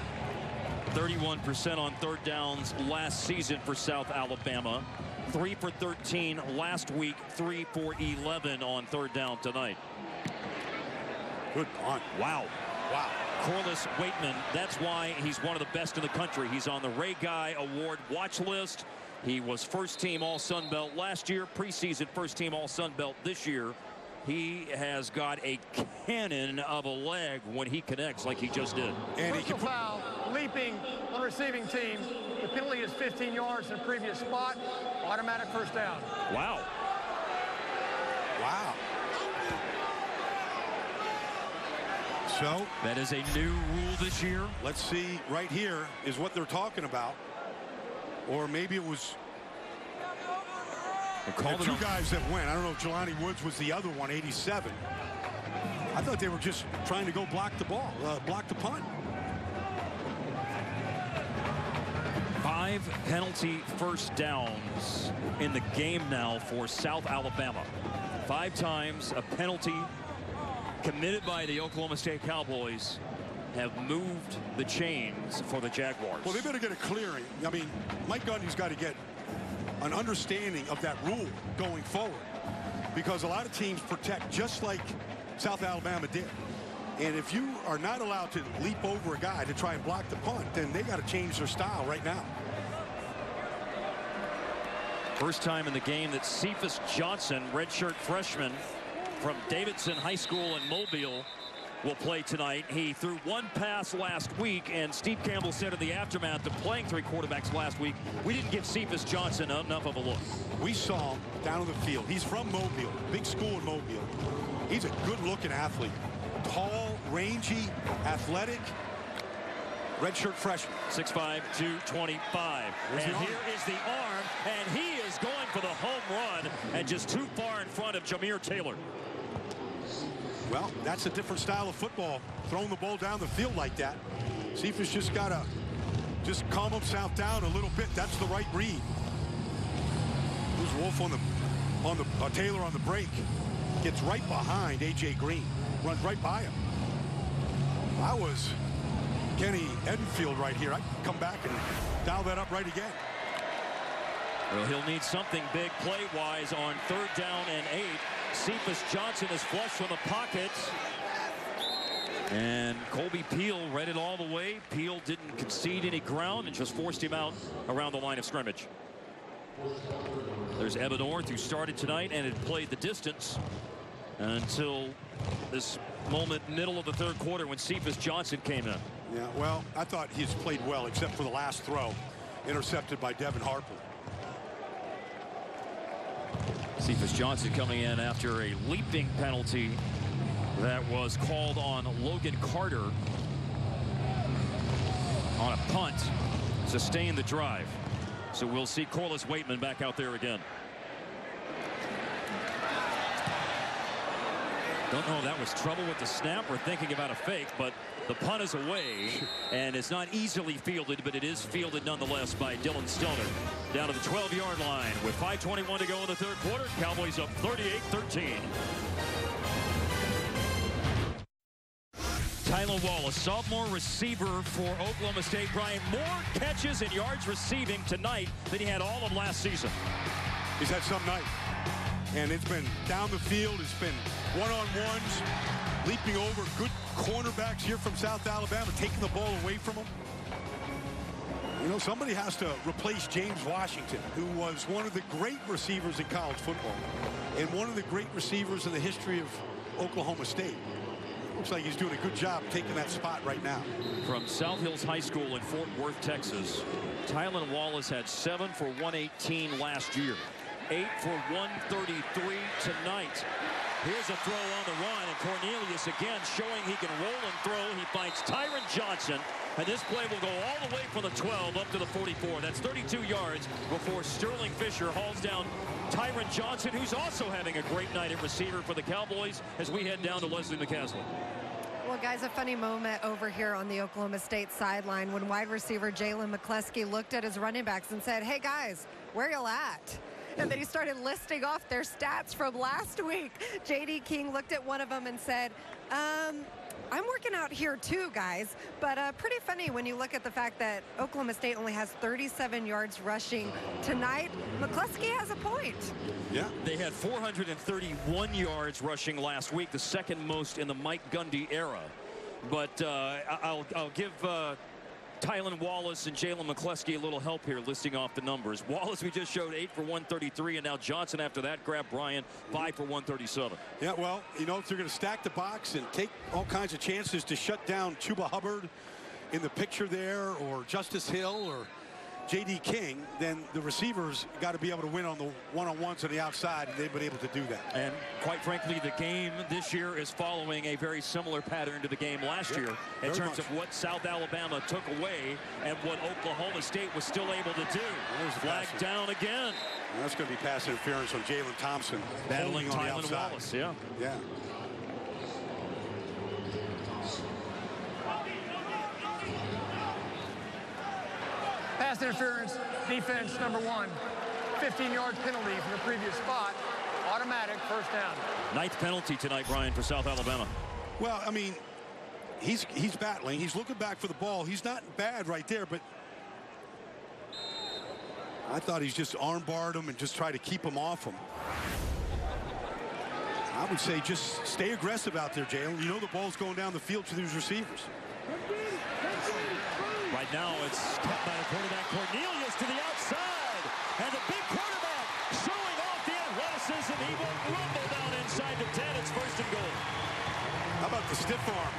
31% on third downs last season for South Alabama. 3 for 13 last week, 3 for 11 on third down tonight. Good punt. Wow. Wow. Corliss Waitman, that's why he's one of the best in the country. He's on the Ray Guy Award watch list. He was first team All Sun Belt last year, preseason first team All Sun Belt this year. He has got a cannon of a leg when he connects like he just did. And he can foul, leaping on receiving team. The penalty is 15 yards in the previous spot. Automatic first down. Wow. Wow. So that is a new rule this year. Let's see right here is what they're talking about. Or maybe it was the two guys that went. I don't know if Jelani Woods was the other one, 87. I thought they were just trying to go block the ball, uh, block the punt. Five penalty first downs in the game now for South Alabama. Five times a penalty committed by the Oklahoma State Cowboys have moved the chains for the Jaguars. Well, they better get a clearing. I mean, Mike Gundy's got to get an understanding of that rule going forward because a lot of teams protect just like South Alabama did. And if you are not allowed to leap over a guy to try and block the punt, then they got to change their style right now. First time in the game that Cephus Johnson, redshirt freshman from Davidson High School in Mobile, will play tonight. He threw one pass last week, and Steve Campbell said in the aftermath of playing three quarterbacks last week, we didn't give Cephus Johnson enough of a look. We saw him down on the field. He's from Mobile, big school in Mobile. He's a good-looking athlete. Tall, rangy, athletic, redshirt freshman. 6'5", 225. And here is the arm, and he is going for the home run and just too far in front of Jamir Taylor. Well, that's a different style of football, throwing the ball down the field like that. Cephus just got to just calm himself down a little bit. That's the right read. Who's Wolf on the on the uh, Taylor on the break? Gets right behind A.J. Green. Runs right by him. I was Kenny Edenfield right here. I come back and dial that up right again. Well, he'll need something big play-wise on third down and eight. Cephus Johnson is flush from the pocket. And Kolby Peel read it all the way. Peel didn't concede any ground and just forced him out around the line of scrimmage. There's Evan Orth who started tonight and had played the distance until this moment middle of the third quarter when Cephus Johnson came in. Yeah, well, I thought he's played well except for the last throw intercepted by Devin Harper. Cephus Johnson coming in after a leaping penalty that was called on Logan Carter on a punt. Sustained the drive. So we'll see Corliss Waitman back out there again. Don't know if that was trouble with the snap or thinking about a fake, but the punt is away, and it's not easily fielded, but it is fielded nonetheless by Dillon Stoner. Down to the 12-yard line with 5.21 to go in the third quarter. Cowboys up 38-13. Tylan Wallace, sophomore receiver for Oklahoma State. Brian, more catches and yards receiving tonight than he had all of last season. He's had some night. And it's been down the field. It's been one-on-ones, leaping over good cornerbacks here from South Alabama, taking the ball away from them. You know, somebody has to replace James Washington, who was one of the great receivers in college football and one of the great receivers in the history of Oklahoma State. Looks like he's doing a good job taking that spot right now. From South Hills High School in Fort Worth, Texas, Tylan Wallace had 7 for 118 last year. 8 for 133 tonight. Here's a throw on the run, and Cornelius again showing he can roll and throw. He finds Tyron Johnson, and this play will go all the way from the 12 up to the 44. That's 32 yards before Sterling Fisher hauls down Tyron Johnson, who's also having a great night at receiver for the Cowboys as we head down to Leslie McCaslin. Well, guys, a funny moment over here on the Oklahoma State sideline when wide receiver Jalen McCleskey looked at his running backs and said, hey, guys, where y'all at? And then he started listing off their stats from last week. J.D. King looked at one of them and said, um, I'm working out here too, guys. But uh, pretty funny when you look at the fact that Oklahoma State only has 37 yards rushing tonight. McCleskey has a point. Yeah. They had 431 yards rushing last week, the second most in the Mike Gundy era. But uh, I'll, I'll give uh, Tylan Wallace and Jalen McCleskey a little help here listing off the numbers. Wallace, we just showed 8 for 133, and now Johnson after that grabbed Brian 5 for 137. Yeah, well, you know, if they're going to stack the box and take all kinds of chances to shut down Chuba Hubbard in the picture there or Justice Hill or J.D. King, then the receivers got to be able to win on the one-on-ones on the outside, and they've been able to do that. And quite frankly, the game this year is following a very similar pattern to the game last Yep, year in very terms much. of what South Alabama took away and what Oklahoma State was still able to do. Flag pass. down again. And that's going to be pass interference on Jalen Thompson. Battling on the outside. Wallace, yeah. Yeah. Pass interference, defense number one. 15-yard penalty from the previous spot. Automatic first down. Ninth penalty tonight, Brian, for South Alabama. Well, I mean, he's he's battling. He's looking back for the ball. He's not bad right there, but I thought he's just armbarred him and just try to keep him off him. I would say just stay aggressive out there, Jalen. You know the ball's going down the field to these receivers. Right now, it's kept by the quarterback Cornelius to the outside. And the big quarterback showing off the athleticism. He will rumble down inside the 10. It's first and goal. How about the stiff arm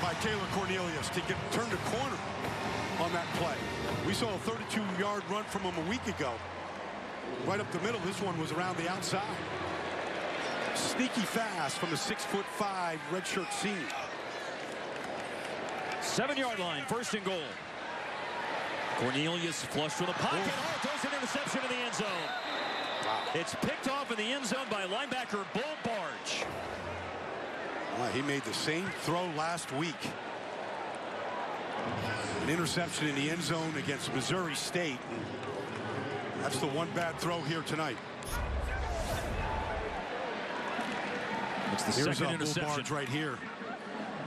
by Taylor Cornelius to get turned a corner on that play? We saw a 32-yard run from him a week ago. Right up the middle. This one was around the outside. Sneaky fast from the six-foot-five redshirt senior. Seven-yard line, first and goal. Cornelius flush from the pocket. Oh, throws an interception in the end zone. It's picked off in the end zone by linebacker Bull Barge. He made the same throw last week. An interception in the end zone against Missouri State. That's the one bad throw here tonight. It's the Here's second uh, Bull interception. Barge right here.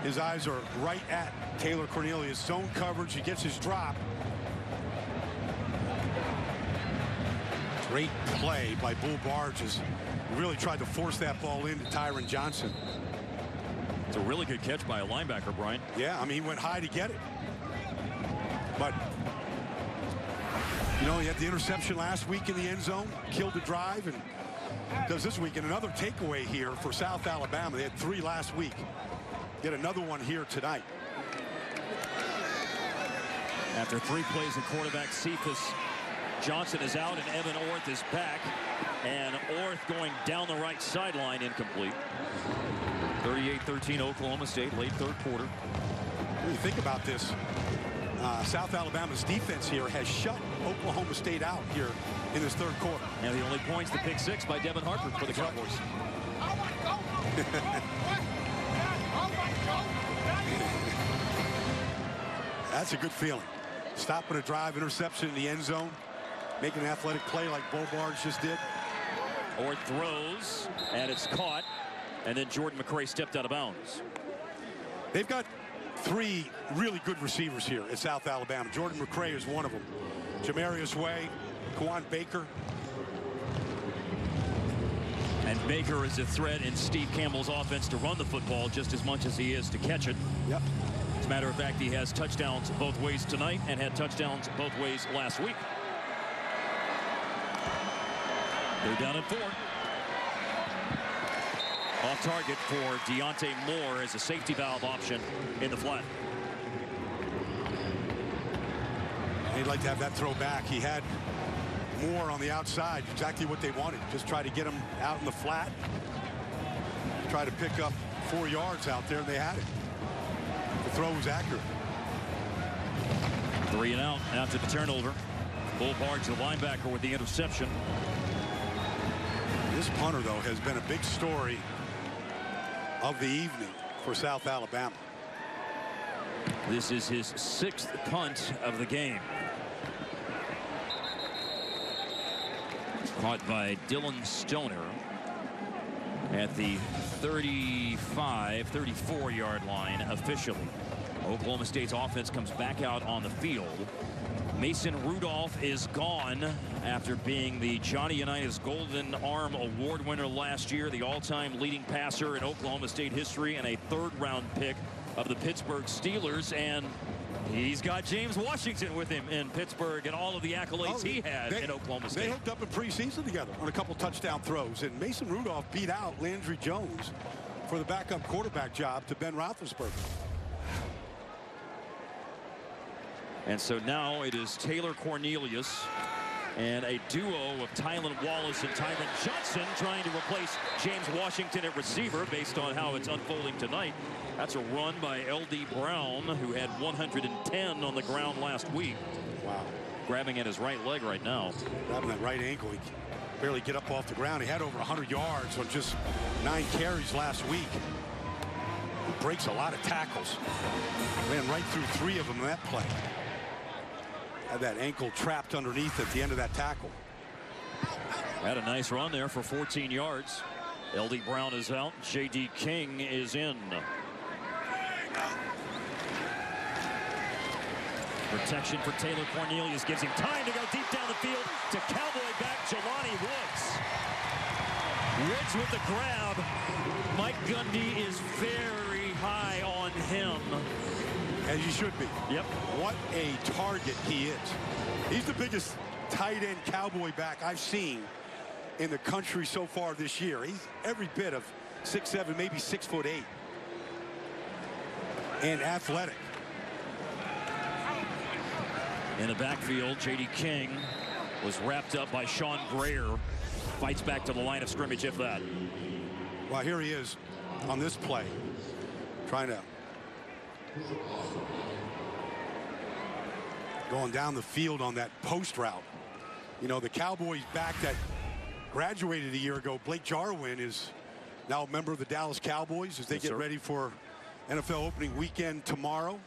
His eyes are right at Taylor Cornelius. Zone coverage. He gets his drop. Great play by Bull Barges. Really tried to force that ball into Tyron Johnson. It's a really good catch by a linebacker, Brian. Yeah, I mean, he went high to get it. But, you know, he had the interception last week in the end zone, killed the drive, and does this week. And another takeaway here for South Alabama. They had three last week. Get another one here tonight. After three plays, the quarterback Cephus Johnson is out and Evan Orth is back. And Orth going down the right sideline incomplete. 38-13 Oklahoma State, late third quarter. When you think about this, uh, South Alabama's defense here has shut Oklahoma State out here in this third quarter. And the only points, the pick six by Devin Harper for the Cowboys. That's a good feeling. Stopping a drive, interception in the end zone, making an athletic play like Bull Barge just did. Or throws, and it's caught. And then Jordan McCray stepped out of bounds. They've got three really good receivers here at South Alabama. Jordan McCray is one of them. Jamarius Wade, Kawaan Baker. And Baker is a threat in Steve Campbell's offense to run the football just as much as he is to catch it. Yep. Matter of fact, he has touchdowns both ways tonight and had touchdowns both ways last week. They're down at four. Off target for Deontay Moore as a safety valve option in the flat. He'd like to have that throw back. He had Moore on the outside, exactly what they wanted. Just try to get him out in the flat. Try to pick up four yards out there, and they had it. The throw was accurate. Three and out after the turnover. Bull Barge, the linebacker, with the interception. This punter, though, has been a big story of the evening for South Alabama. This is his sixth punt of the game. Caught by Dillon Stoner at the 35, 34 yard line officially. Oklahoma State's offense comes back out on the field. Mason Rudolph is gone after being the Johnny Unitas Golden Arm Award winner last year, the all-time leading passer in Oklahoma State history, and a third-round pick of the Pittsburgh Steelers. And he's got James Washington with him in Pittsburgh and all of the accolades Oh, he had they- in Oklahoma State. They hooked up in preseason together on a couple touchdown throws, and Mason Rudolph beat out Landry Jones for the backup quarterback job to Ben Roethlisberger. And so now it is Taylor Cornelius and a duo of Tylan Wallace and Tyron Johnson trying to replace James Washington at receiver based on how it's unfolding tonight. That's a run by L.D. Brown, who had 110 on the ground last week. Wow. Grabbing at his right leg right now. Grabbing that right ankle, he barely get up off the ground. He had over 100 yards on just nine carries last week. He breaks a lot of tackles. Ran right through three of them in that play. Had that ankle trapped underneath at the end of that tackle. Had a nice run there for 14 yards. L.D. Brown is out. J.D. King is in. Protection for Taylor Cornelius gives him time to go deep down the field to cowboy back Jelani Woods. Woods with the grab. Mike Gundy is very high on him. As you should be. Yep. What a target he is. He's the biggest tight end cowboy back I've seen in the country so far this year. He's every bit of six seven, maybe six foot eight, and athletic. In the backfield, J.D. King was wrapped up by Sean Greer. Fights back to the line of scrimmage, if that. Well, here he is on this play, trying to going down the field on that post route. You know, the Cowboys back that graduated a year ago, Blake Jarwin, is now a member of the Dallas Cowboys as they Yes, get sir. ready for NFL opening weekend tomorrow.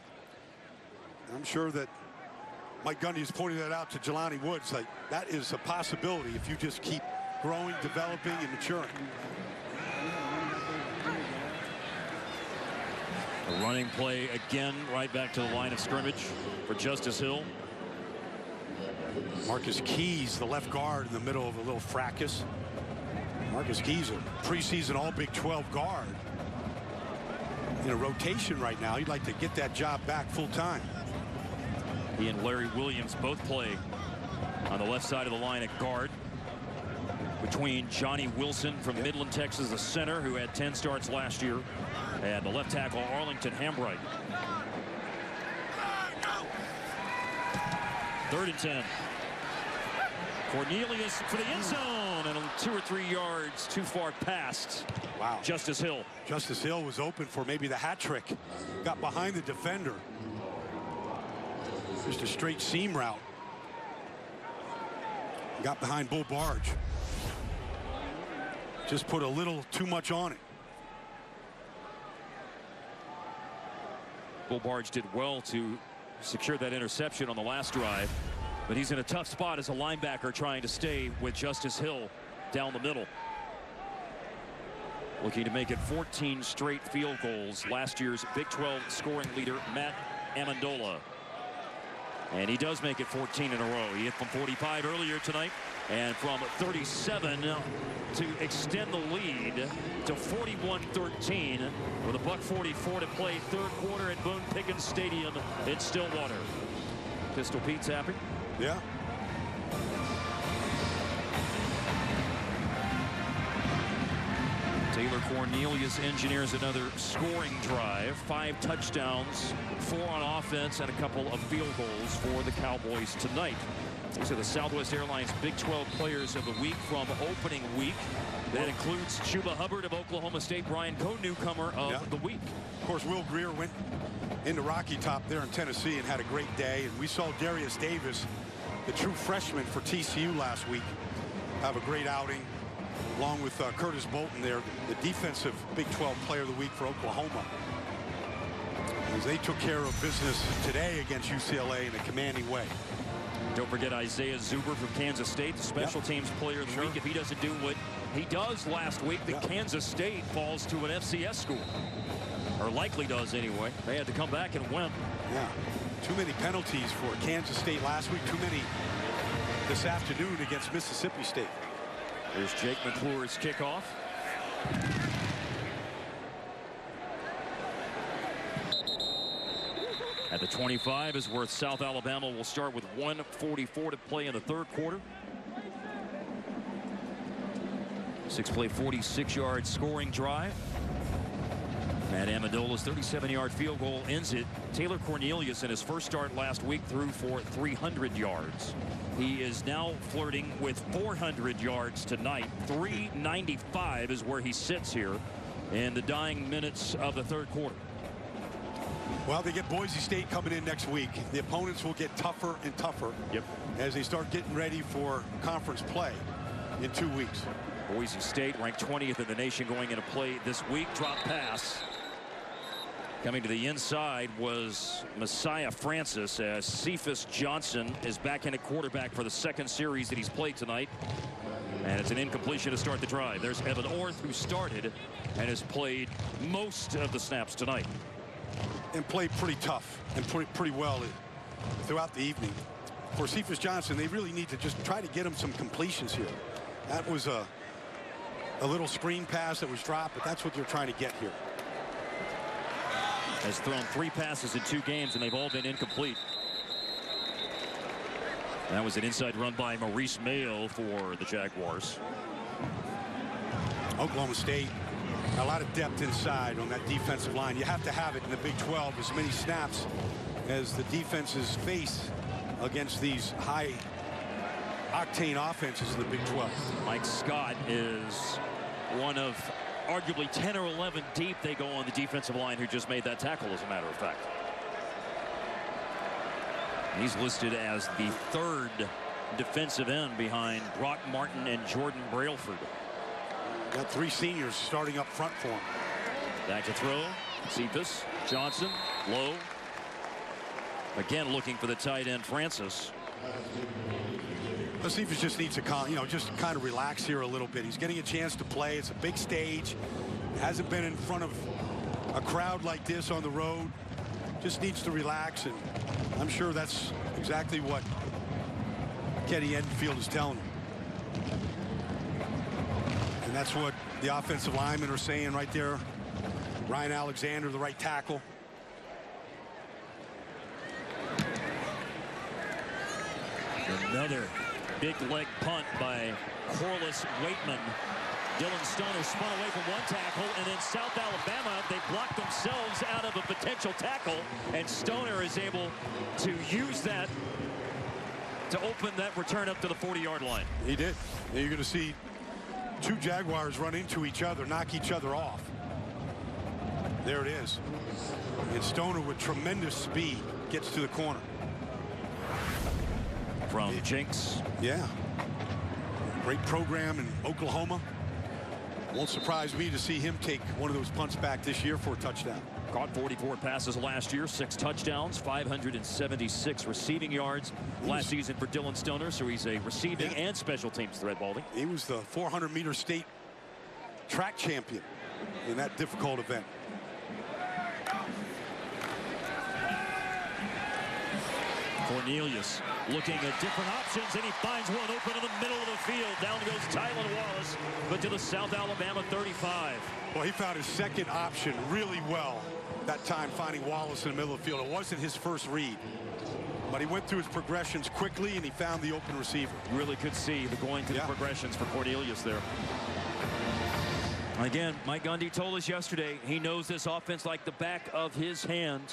I'm sure that Mike Gundy has pointed that out to Jelani Woods. Like that is a possibility if you just keep growing, developing, and maturing. A running play again right back to the line of scrimmage for Justice Hill. Marcus Keyes, the left guard in the middle of a little fracas. Marcus Keyes, a preseason All Big 12 guard. In a rotation right now, he'd like to get that job back full time. He and Larry Williams both play on the left side of the line at guard. Between Johnny Wilson from Midland, Texas, the center who had 10 starts last year, and the left tackle Arlington Hambright. Third and 10. Cornelius for the end hmm. zone and two or three yards too far past Wow. Justice Hill. Justice Hill was open for maybe the hat trick. Got behind the defender. Just a straight seam route. Got behind Bull Barge. Just put a little too much on it. Bull Barge did well to secure that interception on the last drive, but he's in a tough spot as a linebacker trying to stay with Justice Hill down the middle. looking to make it 14 straight field goals. Last year's Big 12 scoring leader, Matt Ammendola. And he does make it 14 in a row. He hit from 45 earlier tonight and from 37 to extend the lead to 41-13 with a buck 44 to play third quarter at Boone Pickens Stadium in Stillwater. Pistol Pete's happy. Yeah. Taylor Cornelius engineers another scoring drive. Five touchdowns, four on offense, and a couple of field goals for the Cowboys tonight. These are the Southwest Airlines Big 12 Players of the Week from opening week. That includes Chuba Hubbard of Oklahoma State, Brian Coe, newcomer of Yeah. the week. Of course, Will Grier went into Rocky Top there in Tennessee and had a great day. And we saw Darius Davis, the true freshman for TCU last week, have a great outing, along with uh, Curtis Bolton there, the defensive Big 12 Player of the Week for Oklahoma. As they took care of business today against UCLA in a commanding way. Don't forget Isaiah Zuber from Kansas State, the special Yep. teams player of the Sure. week. If he doesn't do what he does last week, then Yep. Kansas State falls to an FCS school. Or likely does anyway. They had to come back and win. Yeah. Too many penalties for Kansas State last week. Too many this afternoon against Mississippi State. There's Jake McClure's kickoff. At the 25 is where South Alabama will start with 144 to play in the third quarter. Six play 46 yard scoring drive. Matt Ammendola's 37 yard field goal ends it. Taylor Cornelius in his first start last week threw for 300 yards. He is now flirting with 400 yards tonight. 395 is where he sits here in the dying minutes of the third quarter. Well, they get Boise State coming in next week. The opponents will get tougher and tougher Yep. as they start getting ready for conference play in two weeks. Boise State ranked 20th in the nation going into play this week. Drop pass. Coming to the inside was Messiah Francis as Cephus Johnson is back in at quarterback for the second series that he's played tonight. And it's an incompletion to start the drive. There's Evan Orth who started and has played most of the snaps tonight. And played pretty tough and pretty, pretty well throughout the evening. For Cephus Johnson, they really need to just try to get him some completions here. That was a, a little screen pass that was dropped, but that's what they're trying to get here. Has thrown three passes in two games and they've all been incomplete. That was an inside run by Maurice Mayo for the Jaguars. Oklahoma State, a lot of depth inside on that defensive line. You have to have it in the Big 12, as many snaps as the defenses face against these high octane offenses in the Big 12. Mike Scott is one of arguably 10 or 11 deep they go on the defensive line who just made that tackle as a matter of fact. He's listed as the third defensive end behind Brock Martin and Jordan Brailford. Got three seniors starting up front for him. Back to throw. Cephus, Johnson, low. Again looking for the tight end Francis. Cephus just needs to, you know, just kind of relax here a little bit. He's getting a chance to play. It's a big stage. Hasn't been in front of a crowd like this on the road. Just needs to relax, and I'm sure that's exactly what Kenny Edenfield is telling him. And that's what the offensive linemen are saying right there. Ryan Alexander, the right tackle. Another big leg punt by Corliss Waitman. Dillon Stoner spun away from one tackle, and then South Alabama, they blocked themselves out of a potential tackle, and Stoner is able to use that to open that return up to the 40-yard line. He did. You're going to see two Jaguars run into each other, knock each other off. There it is. And Stoner with tremendous speed gets to the corner. From Jenks. Yeah. Great program in Oklahoma. Won't surprise me to see him take one of those punts back this year for a touchdown. Caught 44 passes last year, six touchdowns, 576 receiving yards last season for Dillon Stoner. So he's a receiving Yeah. and special teams threat, Baldy. He was the 400 meter state track champion in that difficult event. Cornelius looking at different options, and he finds one open in the middle of the field. Down goes Tylan Wallace, but to the South Alabama 35. Well, he found his second option really well that time, finding Wallace in the middle of the field. It wasn't his first read, but he went through his progressions quickly, and he found the open receiver. Really could see the going through Yeah. the progressions for Cornelius there. Again, Mike Gundy told us yesterday he knows this offense like the back of his hand.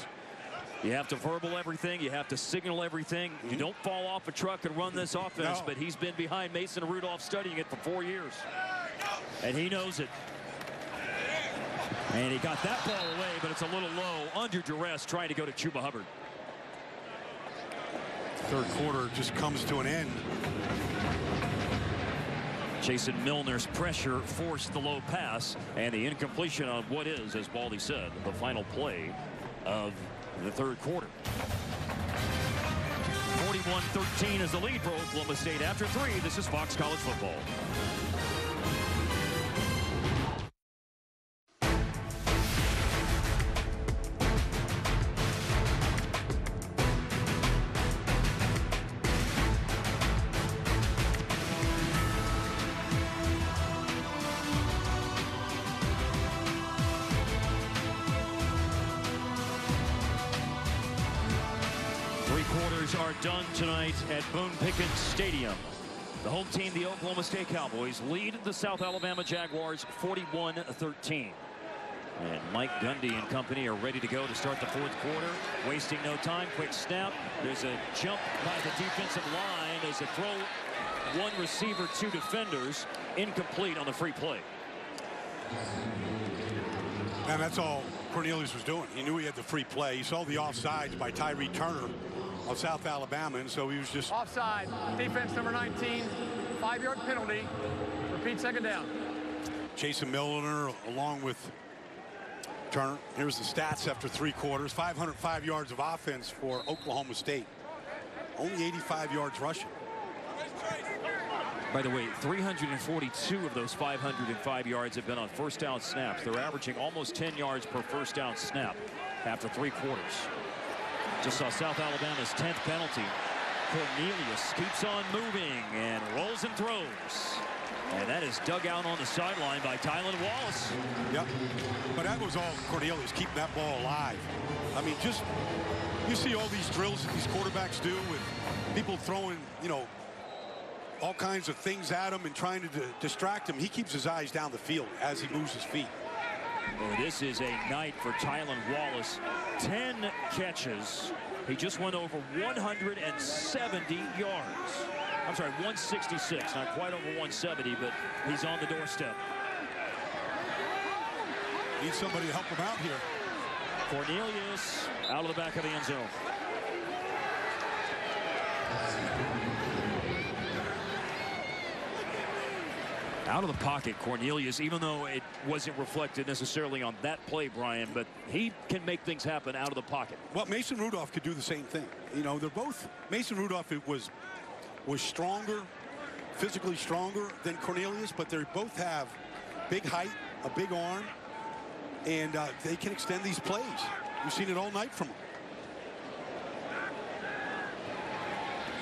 You have to verbal everything. You have to signal everything. You mm-hmm. don't fall off a truck and run this offense, No. but he's been behind Mason Rudolph studying it for four years. And he knows it. And he got that ball away, but it's a little low under duress trying to go to Chuba Hubbard. Third quarter just comes to an end. Jason Milner's pressure forced the low pass and the incompletion on what is, as Baldy said, the final play of the third quarter. 41-13 is the lead for Oklahoma State after three. This is Fox College Football. Home team, the Oklahoma State Cowboys, lead the South Alabama Jaguars 41-13. And Mike Gundy and company are ready to go to start the fourth quarter. Wasting no time. Quick snap. There's a jump by the defensive line. There's a throw. One receiver, two defenders. Incomplete on the free play. And that's all Cornelius was doing. He knew he had the free play. He saw the offsides by Tyree Turner of South Alabama, and so he was just Offside. Defense number 19. Five-yard penalty. Repeat second down. Jason Milner along with Turner. Here's the stats after three quarters. 505 yards of offense for Oklahoma State. Only 85 yards rushing. By the way, 342 of those 505 yards have been on first down snaps. They're averaging almost 10 yards per first down snap after three quarters. Just saw South Alabama's 10th penalty. Cornelius keeps on moving and rolls and throws. And that is dug out on the sideline by Tylan Wallace. Yep. But that was all Cornelius keeping that ball alive. I mean, just you see all these drills that these quarterbacks do with people throwing, you know, all kinds of things at him and trying to distract him. He keeps his eyes down the field as he moves his feet. Well, this is a night for Tylan Wallace. 10 catches. He just went over 170 yards. I'm sorry, 166. Not quite over 170, but he's on the doorstep. Need somebody to help him out here. Cornelius out of the back of the end zone. Out of the pocket, Cornelius, even though it wasn't reflected necessarily on that play, Brian, but he can make things happen out of the pocket. Well, Mason Rudolph could do the same thing. You know, they're both Mason Rudolph was was stronger, physically stronger than Cornelius, but they both have big height, a big arm, and uh, they can extend these plays. We've seen it all night from them.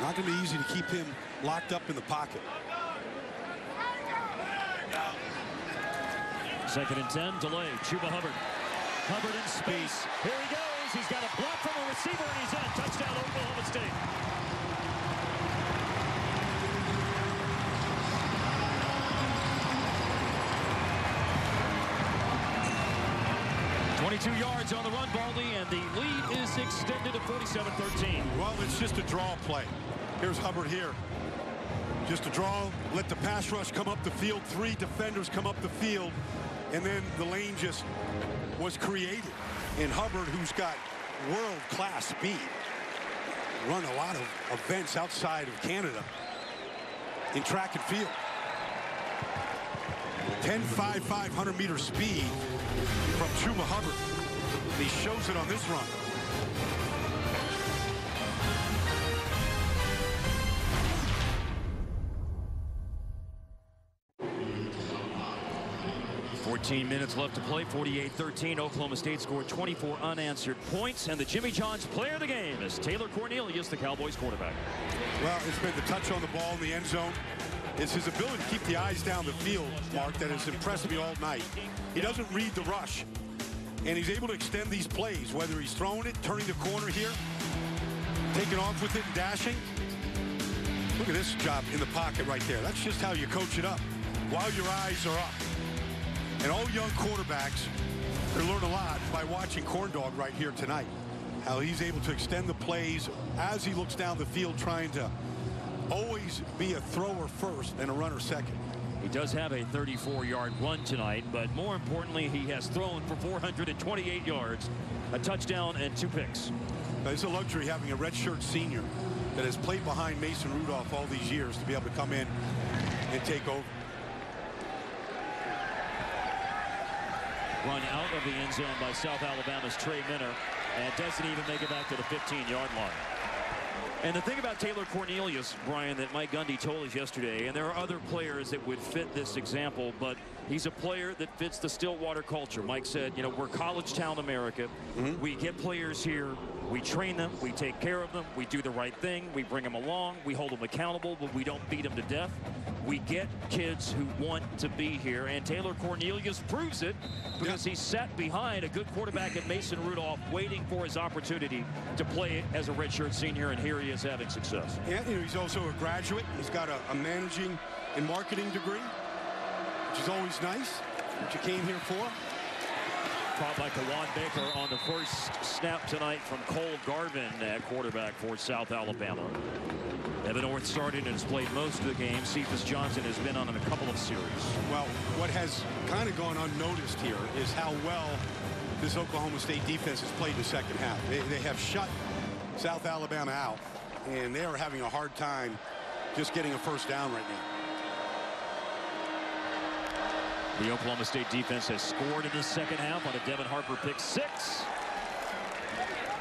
Not going to be easy to keep him locked up in the pocket. Second and 10, delay. Chuba Hubbard. Hubbard in space. Here he goes. He's got a block from a receiver, and he's in. Touchdown, Oklahoma State. Twenty-two yards on the run, Baldy, and the lead is extended to 47-13. Well, it's just a draw play. Here's Hubbard here. Just a draw, let the pass rush come up the field. Three defenders come up the field, and then the lane just was created. And Hubbard, who's got world-class speed, run a lot of events outside of Canada in track and field. 10 5 500 meter speed from Chuba Hubbard. And he shows it on this run. 14 minutes left to play. 48-13. Oklahoma State scored 24 unanswered points. And the Jimmy John's player of the game is Taylor Cornelius, the Cowboys quarterback. Well, it's been the touch on the ball in the end zone. It's his ability to keep the eyes down the field, Mark, that has impressed me all night. He doesn't read the rush. And he's able to extend these plays, whether he's throwing it, turning the corner here, taking off with it and dashing. Look at this job in the pocket right there. That's just how you coach it up while your eyes are up. And all young quarterbacks can learn a lot by watching Corn Dog right here tonight. How he's able to extend the plays as he looks down the field trying to always be a thrower first and a runner second. He does have a 34-yard run tonight, but more importantly, he has thrown for 428 yards, a touchdown, and two picks. Now, it's a luxury having a redshirt senior that has played behind Mason Rudolph all these years to be able to come in and take over. Run out of the end zone by South Alabama's Trey Minter, and doesn't even make it back to the 15-yard line. And the thing about Taylor Cornelius, Brian, that Mike Gundy told us yesterday, and there are other players that would fit this example, but he's a player that fits the Stillwater culture. Mike said, you know, we're college town America. Mm -hmm. We get players here. We train them. We take care of them. We do the right thing. We bring them along. We hold them accountable, but we don't beat them to death. We get kids who want to be here, and Taylor Cornelius proves it because he sat behind a good quarterback at Mason Rudolph waiting for his opportunity to play as a redshirt senior, and here he is having success. Yeah, you know, he's also a graduate. He's got a, a managing and marketing degree, which is always nice, what you came here for. Caught by Kawaan Baker on the first snap tonight from Cole Garvin at quarterback for South Alabama. Evan Orth started and has played most of the game. Cephus Johnson has been on in a couple of series. Well, what has kind of gone unnoticed here is how well this Oklahoma State defense has played the second half. They, they have shut South Alabama out, and they are having a hard time just getting a first down right now. The Oklahoma State defense has scored in the second half on a Devin Harper pick six.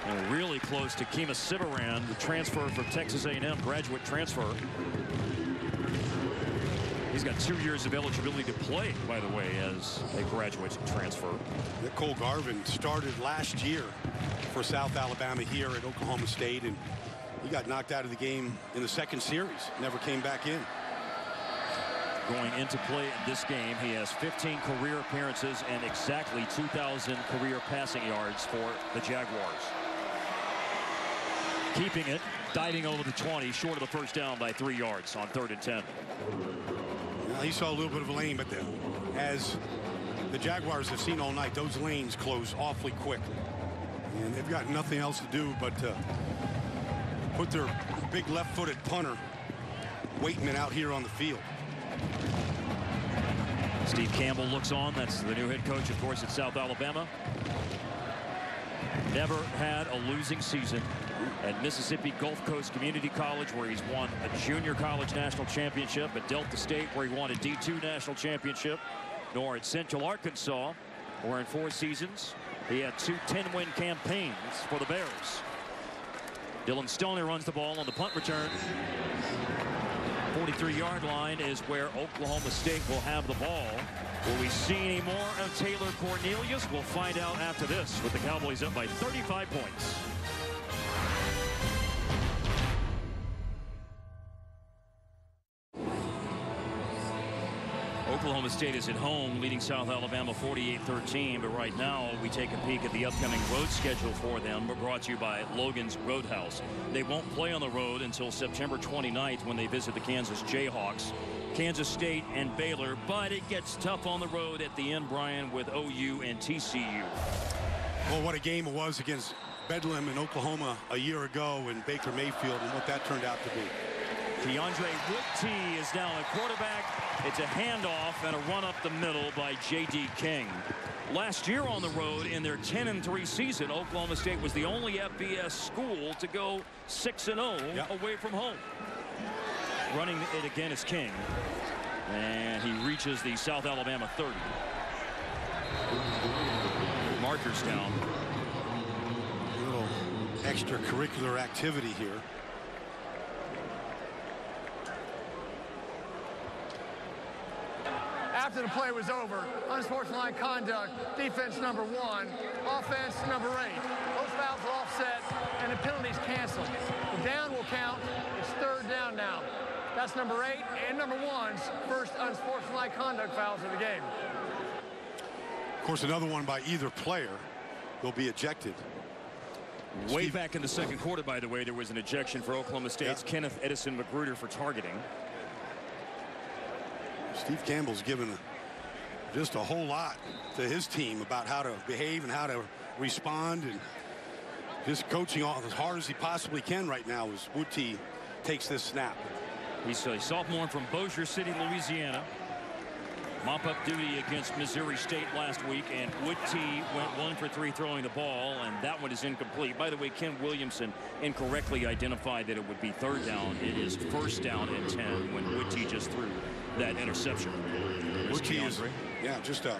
And really close to Kemah Siverand, the transfer from Texas A&M, graduate transfer. He's got two years of eligibility to play, by the way, as a graduate transfer. Nicole Garvin started last year for South Alabama here at Oklahoma State, and he got knocked out of the game in the second series. Never came back in. Going into play in this game, he has 15 career appearances and exactly 2,000 career passing yards for the Jaguars keeping it, diving over the 20, short of the first down by three yards on third and 10. Well, he saw a little bit of a lane, but as the Jaguars have seen all night, those lanes close awfully quickly. And they've got nothing else to do but to put their big left-footed punter, Waitman, out here on the field. Steve Campbell looks on. That's the new head coach, of course, at South Alabama. Never had a losing season at Mississippi Gulf Coast Community College, where he's won a junior college national championship, at Delta State, where he won a D2 national championship, nor at Central Arkansas, where in four seasons he had two 10-win campaigns for the Bears. Dillon Stoner runs the ball on the punt return. 43-yard line is where Oklahoma State will have the ball. Will we see any more of Taylor Cornelius? We'll find out after this with the Cowboys up by 35 points. Oklahoma State is at home leading South Alabama 48-13 but right now we take a peek at the upcoming road schedule for them. We're brought to you by Logan's Roadhouse. They won't play on the road until September 29th when they visit the Kansas Jayhawks Kansas State and Baylor. But it gets tough on the road at the end Brian with OU and TCU well what a game it was against Bedlam in Oklahoma a year ago in Baker Mayfield and what that turned out to be. Keondre Wudtee is now a quarterback. It's a handoff and a run up the middle by J.D. King. Last year on the road in their 10 and 3 season, Oklahoma State was the only FBS school to go 6-0 yep. away from home. Running it again is King. And he reaches the South Alabama 30. Markers down. A little extracurricular activity here. After the play was over. Unsportsmanlike conduct, defense number one, offense number eight. Those fouls are offset and the penalties canceled. The down will count. It's third down now. That's number eight and number one's first unsportsmanlike conduct fouls of the game. Of course, another one by either player will be ejected. Way Steve. back in the second quarter, by the way, there was an ejection for Oklahoma State's yeah. Kenneth Edison McGruder for targeting. Steve Campbell's given just a whole lot to his team about how to behave and how to respond and just coaching as hard as he possibly can right now as Wudtee takes this snap. He's a sophomore from Bossier City, Louisiana. Mop-up duty against Missouri State last week, and Wudtee went one for three throwing the ball, and that one is incomplete. By the way, Ken Williamson incorrectly identified that it would be third down. It is first down and 10 when Wudtee just threw that interception. Wudtee is, yeah, just a,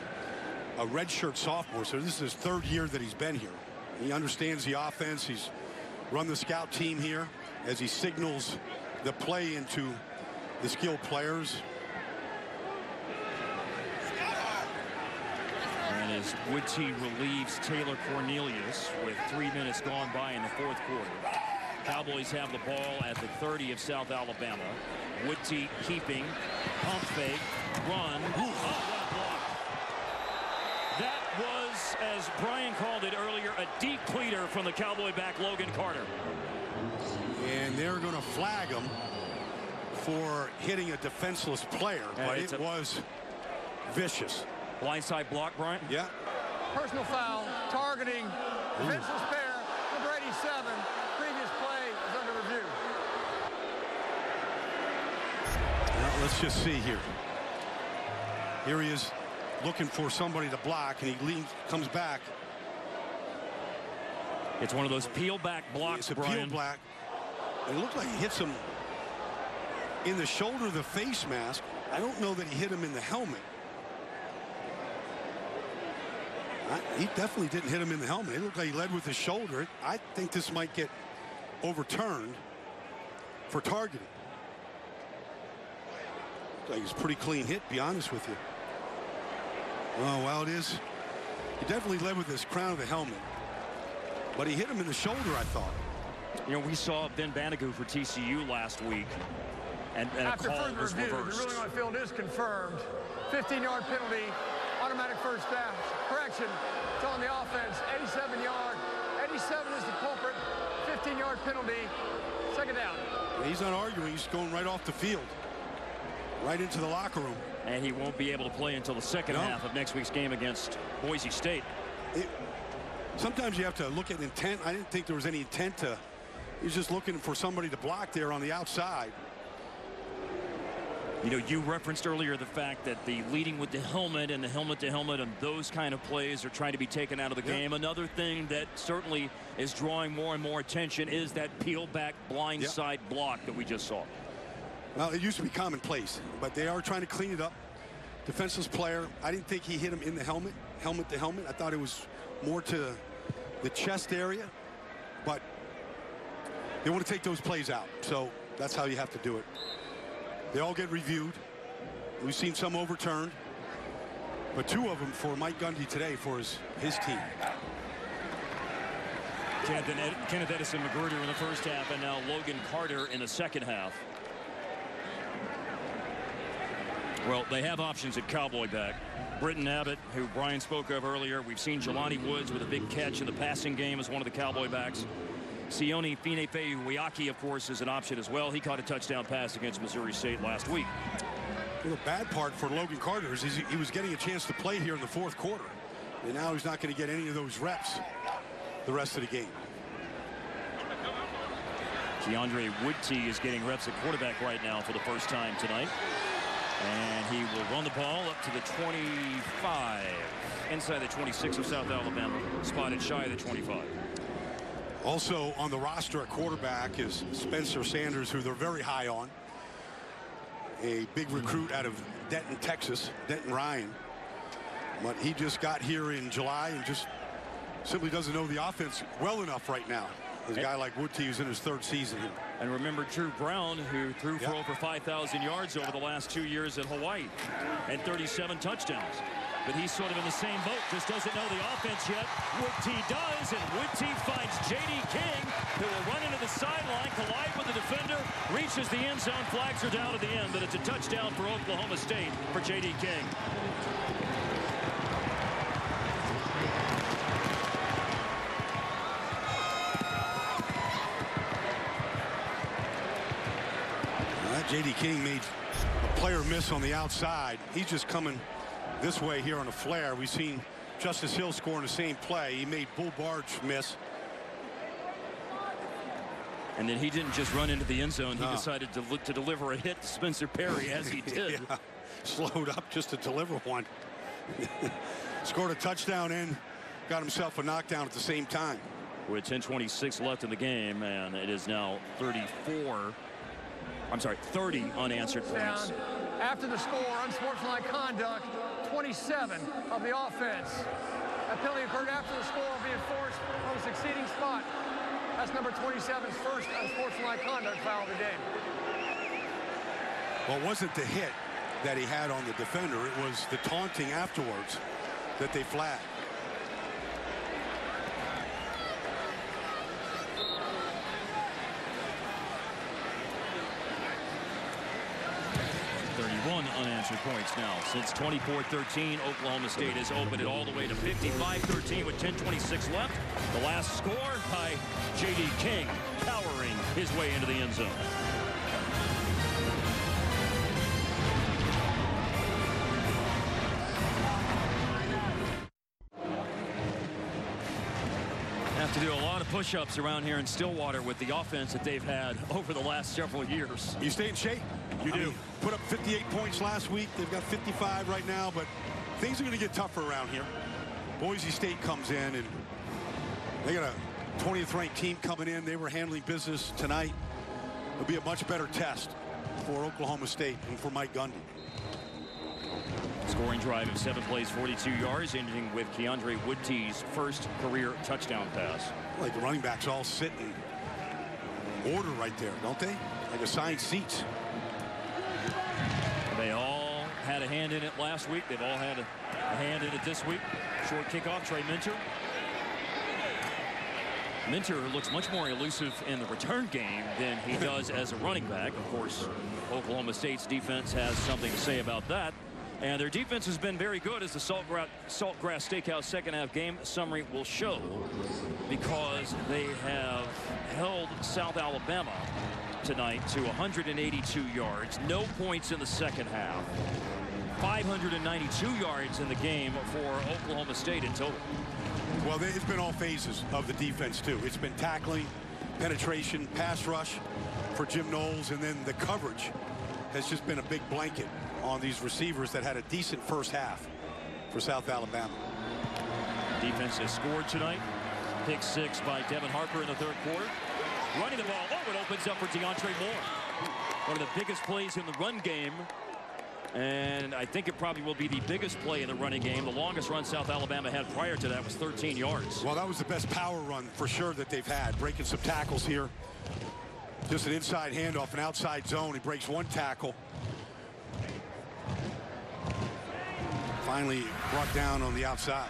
a redshirt sophomore, so this is his third year that he's been here. He understands the offense. He's run the scout team here as he signals the play into the skilled players. And as Wudtee relieves Taylor Cornelius with three minutes gone by in the fourth quarter. Cowboys have the ball at the 30 of South Alabama. Wudtee keeping, pump fake, run. Oh, that was, as Brian called it earlier, a deep pleader from the Cowboy back Logan Carter. And they're going to flag him for hitting a defenseless player, but it was vicious. Blindside block, Brian? Yeah. Personal foul, targeting, defenseless pair, number 87. Previous play is under review. Well, let's just see here. Here he is looking for somebody to block, and he leans, comes back. It's one of those peel back blocks, it's a Brian. peel back. It looked like he hits him in the shoulder of the face mask. I don't know that he hit him in the helmet. I, he definitely didn't hit him in the helmet. It looked like he led with his shoulder. I think this might get overturned for targeting. Like it's a pretty clean hit, be honest with you. Oh, well, it is. He definitely led with his crown of the helmet. But he hit him in the shoulder, I thought. You know, we saw Ben Banogu for TCU last week. And, and After a call further was review, reversed. the ruling on the field is confirmed. 15-yard penalty, automatic first down. Correction, it's on the offense, 87-yard. 87 is the culprit, 15-yard penalty, second down. He's not arguing, he's going right off the field. Right into the locker room and he won't be able to play until the second no. half of next week's game against Boise State. It, sometimes you have to look at intent. I didn't think there was any intent to. He's just looking for somebody to block there on the outside. You know, you referenced earlier the fact that the leading with the helmet and the helmet to helmet and those kind of plays are trying to be taken out of the yep. game. Another thing that certainly is drawing more and more attention is that peel back blind yep. side block that we just saw. Well, it used to be commonplace, but they are trying to clean it up. Defenseless player. I didn't think he hit him in the helmet, helmet to helmet. I thought it was more to the chest area, but they want to take those plays out. So that's how you have to do it. They all get reviewed. We've seen some overturned, but two of them for Mike Gundy today for his, his team. Kenneth Edison McGruder in the first half and now Logan Carter in the second half. Well, they have options at Cowboy back. Britton Abbott, who Brian spoke of earlier. We've seen Jelani Woods with a big catch in the passing game as one of the Cowboy backs. Sione Finefeuiaki, of course, is an option as well. He caught a touchdown pass against Missouri State last week. The bad part for Logan Carter is he was getting a chance to play here in the fourth quarter. And now he's not going to get any of those reps the rest of the game. Keondre Wudtee is getting reps at quarterback right now for the first time tonight. And he will run the ball up to the 25. Inside the 26 of South Alabama. Spotted shy of the 25. Also on the roster at quarterback is Spencer Sanders, who they're very high on. A big recruit out of Denton, Texas, Denton Ryan. But he just got here in July and just simply doesn't know the offense well enough right now. A guy like Wudtee who's in his third season here. And remember Dru Brown, who threw for Yep. over 5,000 yards over the last two years at Hawaii and 37 touchdowns. But he's sort of in the same boat, just doesn't know the offense yet. Wudtee does, and Wudtee finds J.D. King, who will run into the sideline, collide with the defender, reaches the end zone, flags are down at the end, but it's a touchdown for Oklahoma State for J.D. King. J.D. King made a player miss on the outside. He's just coming this way here on a flare. We've seen Justice Hill score in the same play. He made Bull Barge miss. And then he didn't just run into the end zone. He No. decided to, look to deliver a hit to Spencer Perry, as he did. Yeah, slowed up just to deliver one. Scored a touchdown and got himself a knockdown at the same time. With 10:26 left in the game, and it is now 34. I'm sorry, 30 unanswered points. After the score, unsportsmanlike conduct, 27 of the offense. That penalty occurred after the score will be enforced on the succeeding spot. That's number 27's first unsportsmanlike conduct foul of the game. Well, it wasn't the hit that he had on the defender. It was the taunting afterwards that they flagged. Thirty-one unanswered points now. Since 24-13, Oklahoma State has opened it all the way to 55-13 with 10:26 left. The last score by J.D. King, powering his way into the end zone. Have to do a lot of push-ups around here in Stillwater with the offense that they've had over the last several years. You stay in shape. You I do. mean, put up 58 points last week. They've got 55 right now, but things are going to get tougher around here. Boise State comes in, and they got a 20th ranked team coming in. They were handling business tonight. It'll be a much better test for Oklahoma State and for Mike Gundy. Scoring drive of seven plays, 42 yards, ending with Keondre Wudtee's first career touchdown pass. Like the running backs all sit in order right there, don't they? Like assigned seats. They all had a hand in it last week. They've all had a, a hand in it this week. Short kickoff, Trey Minter. Minter looks much more elusive in the return game than he does as a running back. Of course, Oklahoma State's defense has something to say about that. And their defense has been very good as the Saltgrass, Saltgrass Steakhouse second half game summary will show because they have held South Alabama tonight to 182 yards. No points in the second half. 592 yards in the game for Oklahoma State in total. Well, it's been all phases of the defense, too. It's been tackling, penetration, pass rush for Jim Knowles, and then the coverage has just been a big blanket on these receivers that had a decent first half for South Alabama. Defense has scored tonight. Pick six by Devin Harper in the third quarter. Running the ball. Oh, it opens up for DeAndre Moore. One of the biggest plays in the run game. And I think it probably will be the biggest play in the running game. The longest run South Alabama had prior to that was 13 yards. Well, that was the best power run for sure that they've had, breaking some tackles here. Just an inside handoff, an outside zone. He breaks one tackle. Finally brought down on the outside.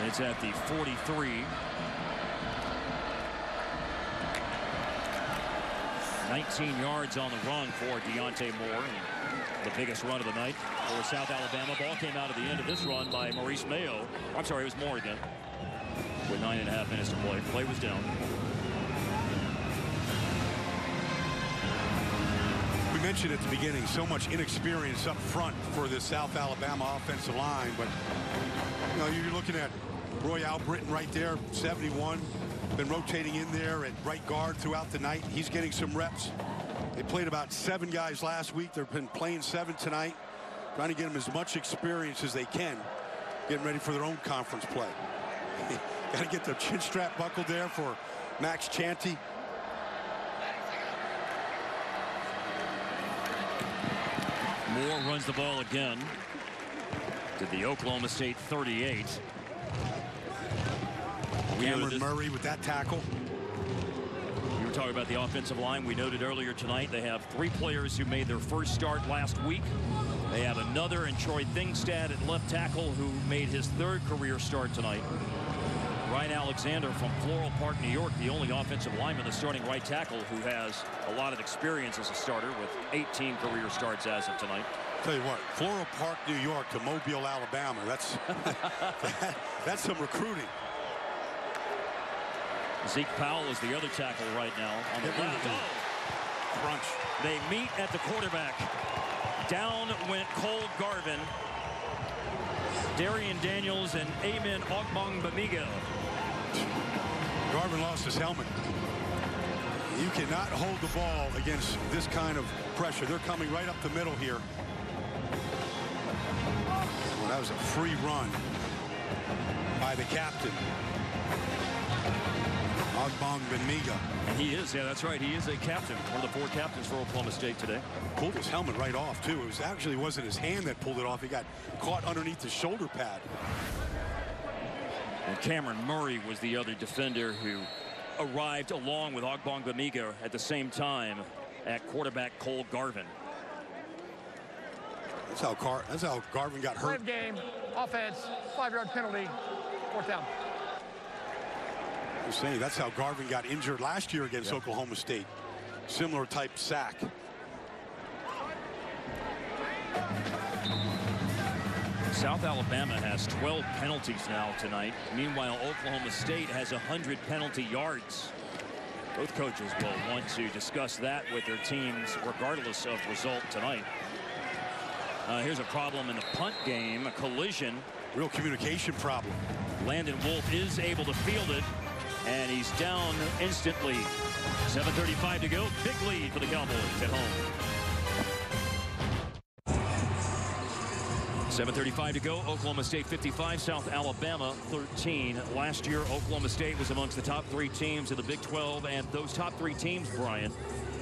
It's at the 43. Nineteen yards on the run for Deontay Moore. The biggest run of the night for South Alabama. Ball came out at the end of this run by Maurice Mayo. I'm sorry, it was Moore again. With nine and a half minutes to play. Play was down. We mentioned at the beginning so much inexperience up front for the South Alabama offensive line, but you know you're looking at Roy Albritton right there, 71, been rotating in there at right guard throughout the night. He's getting some reps. They played about seven guys last week. They've been playing seven tonight, trying to get them as much experience as they can, getting ready for their own conference play. Got to get the chin strap buckled there for Max Chanty. Moore runs the ball again to the Oklahoma State 38. Cameron Murray with that tackle. We were talking about the offensive line. We noted earlier tonight they have three players who made their first start last week. They have another in Troy Thingstad at left tackle who made his third career start tonight. Ryan Alexander from Floral Park, New York, the only offensive lineman, the starting right tackle, who has a lot of experience as a starter with 18 career starts as of tonight. Tell you what, Floral Park, New York to Mobile, Alabama. That's that, that's some recruiting. Zeke Powell is the other tackle right now on the left. Oh. Crunch. They meet at the quarterback. Down went Cole Garvin. Darrion Daniels and Amen Ogbongbemiga. Garvin lost his helmet. You cannot hold the ball against this kind of pressure. They're coming right up the middle here. Was a free run by the captain. Ogbong Benmiga. And he is, yeah, that's right. He is a captain, one of the four captains for Oklahoma State today. Pulled his helmet right off, too. It was actually wasn't his hand that pulled it off. He got caught underneath the shoulder pad. And Cameron Murray was the other defender who arrived along with Ogbongbemiga at the same time at quarterback Cole Garvin. That's how Car that's how Garvin got hurt. Five game, offense, five-yard penalty, fourth down. I'm saying that's how Garvin got injured last year against yep. Oklahoma State. Similar type sack. South Alabama has 12 penalties now tonight. Meanwhile, Oklahoma State has 100 penalty yards. Both coaches will want to discuss that with their teams regardless of result tonight. Uh, here's a problem in the punt game, a collision. Real communication problem. Landon Wolf is able to field it, and he's down instantly. 7.35 to go. Big lead for the Cowboys at home. 7.35 to go. Oklahoma State 55, South Alabama 13. Last year, Oklahoma State was amongst the top three teams in the Big 12, and those top three teams, Brian,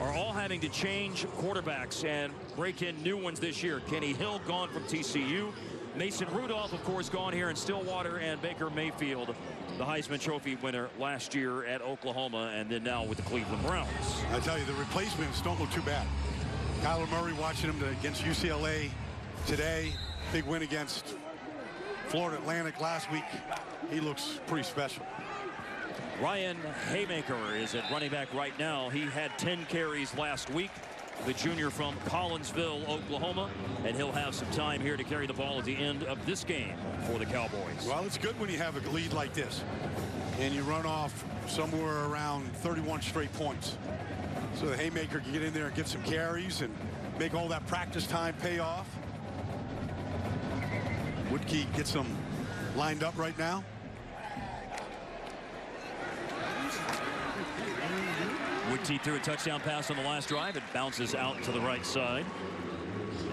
are all having to change quarterbacks and break in new ones this year. Kenny Hill gone from TCU. Mason Rudolph, of course, gone here in Stillwater, and Baker Mayfield, the Heisman Trophy winner last year at Oklahoma, and then now with the Cleveland Browns. I tell you, the replacements don't look too bad. Kyler Murray watching him against UCLA today. Big win against Florida Atlantic last week. He looks pretty special. Ryan Haymaker is at running back right now. He had 10 carries last week. The junior from Collinsville, Oklahoma, and he'll have some time here to carry the ball at the end of this game for the Cowboys. Well, it's good when you have a lead like this and you run off somewhere around 31 straight points. So the Haymaker can get in there and get some carries and make all that practice time pay off. Wudtee gets them lined up right now. Wudtee threw a touchdown pass on the last drive. It bounces out to the right side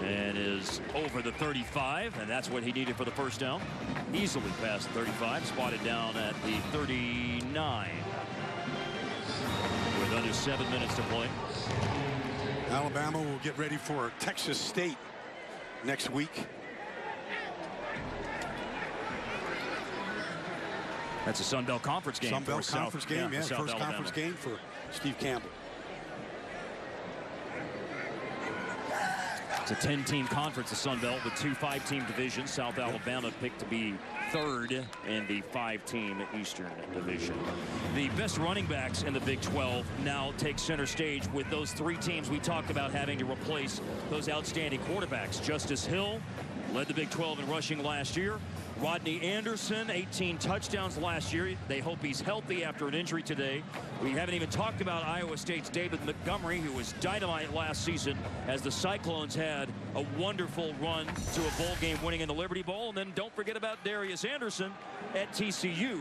and is over the 35 and that's what he needed for the first down easily past 35 spotted down at the 39 with under seven minutes to play Alabama will get ready for Texas State next week That's a Sun Belt Conference game. Sun Belt Conference South, game, yeah. yeah first Alabama. conference game for Steve Campbell. It's a 10-team conference, the Sun Belt, with two five-team divisions. South Alabama picked to be third in the five-team Eastern Division. The best running backs in the Big 12 now take center stage with those three teams we talked about having to replace those outstanding quarterbacks. Justice Hill led the Big 12 in rushing last year. Rodney Anderson, 18 touchdowns last year. They hope he's healthy after an injury today. We haven't even talked about Iowa State's David Montgomery, who was dynamite last season as the Cyclones had a wonderful run to a bowl game winning in the Liberty Bowl. And then don't forget about Darius Anderson at TCU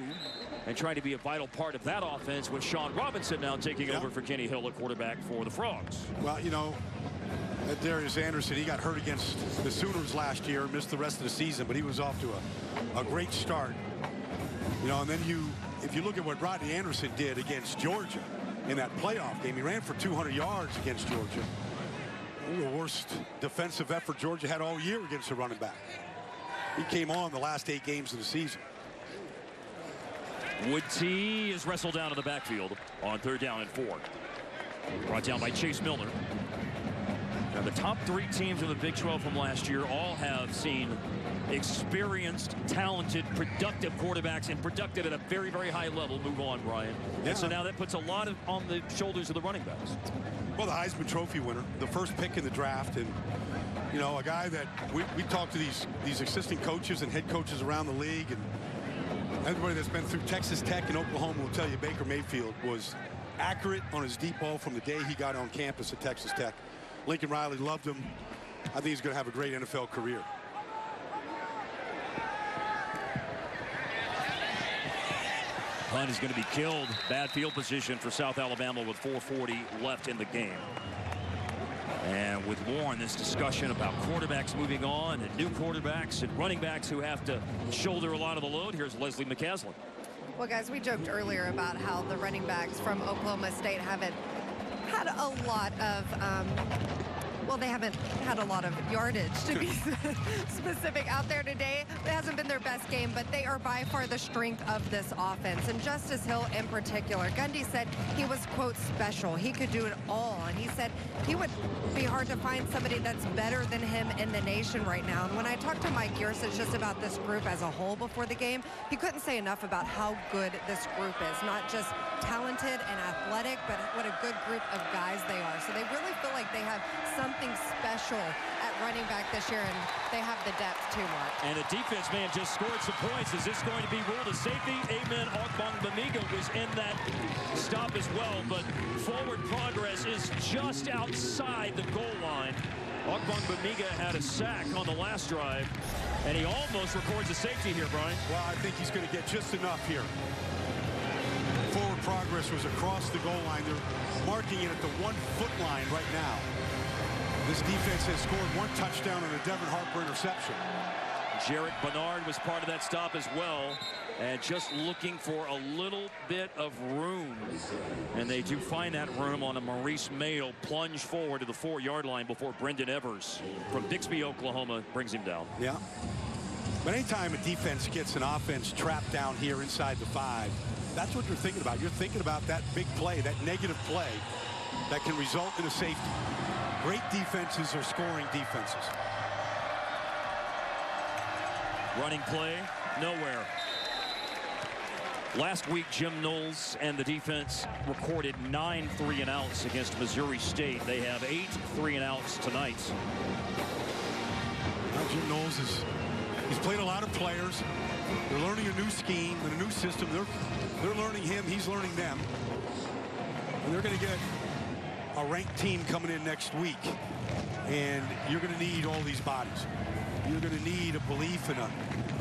and trying to be a vital part of that offense with Shawn Robinson now taking yeah. over for Kenny Hill at quarterback for the Frogs. Well, you know, Darius Anderson, he got hurt against the Sooners last year, missed the rest of the season, but he was off to a, a great start. You know, and then you, if you look at what Rodney Anderson did against Georgia in that playoff game, he ran for 200 yards against Georgia. The worst defensive effort Georgia had all year against a running back. He came on the last eight games of the season. Wudtee is wrestled down to the backfield on third down and four. Brought down by Chase Milner. Now the top three teams in the Big 12 from last year all have seen experienced, talented, productive quarterbacks and productive at a very, very high level move on, Brian. Yeah. And so now that puts a lot of on the shoulders of the running backs. Well, the Heisman Trophy winner, the first pick in the draft, and you know, a guy that we, we talked to these these assistant coaches and head coaches around the league, and everybody that's been through Texas Tech and Oklahoma will tell you Baker Mayfield was accurate on his deep ball from the day he got on campus at Texas Tech. Lincoln Riley loved him. I think he's going to have a great NFL career. Hunt is going to be killed. Bad field position for South Alabama with 440 left in the game. And with Warren, this discussion about quarterbacks moving on and new quarterbacks and running backs who have to shoulder a lot of the load. Here's Leslie McCaslin. Well, guys, we joked earlier about how the running backs from Oklahoma State haven't had a lot of um, well, they haven't had a lot of yardage, to be specific, out there today. It hasn't been their best game, but they are by far the strength of this offense. And Justice Hill in particular, Gundy said he was, quote, special. He could do it all. And he said he would be hard to find somebody that's better than him in the nation right now. And when I talked to Mike Yurcich just about this group as a whole before the game, he couldn't say enough about how good this group is. Not just talented and athletic, but what a good group of guys they are. So they really feel like they have something special at running back this year, and they have the depth too, Mark. And the defense may have just scored some points. Is this going to be ruled a safety? Amen. Ogbongbemiga was in that stop as well, but forward progress is just outside the goal line. Ogbongbemiga had a sack on the last drive, and he almost records a safety here, Brian. Well, I think he's going to get just enough here. Forward progress was across the goal line. They're marking it at the one-foot line right now. This defense has scored one touchdown on a Devin Harper interception. Jarrick Bernard was part of that stop as well. And just looking for a little bit of room. And they do find that room on a Maurice Mayo plunge forward to the four-yard line before Brendan Evers from Bixby, Oklahoma, brings him down. Yeah. But anytime a defense gets an offense trapped down here inside the five, that's what you're thinking about. You're thinking about that big play, that negative play that can result in a safety. Great defenses are scoring defenses. Running play, nowhere. Last week, Jim Knowles and the defense recorded nine three and outs against Missouri State. They have eight three and outs tonight. Now Jim Knowles is he's played a lot of players. They're learning a new scheme and a new system. They're they're learning him. He's learning them. And they're going to get a ranked team coming in next week. And you're going to need all these bodies. You're going to need a belief and a,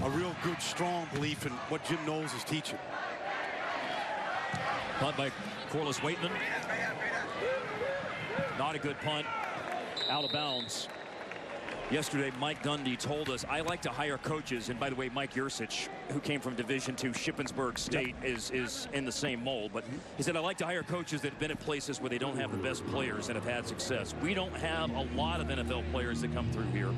a real good, strong belief in what Jim Knowles is teaching. Punt by Corliss Waitman. Not a good punt. Out of bounds. Yesterday, Mike Gundy told us, I like to hire coaches. And by the way, Mike Yurcich, who came from Division II Shippensburg State, yep. is, is in the same mold. But he said, I like to hire coaches that have been at places where they don't have the best players and have had success. We don't have a lot of NFL players that come through here.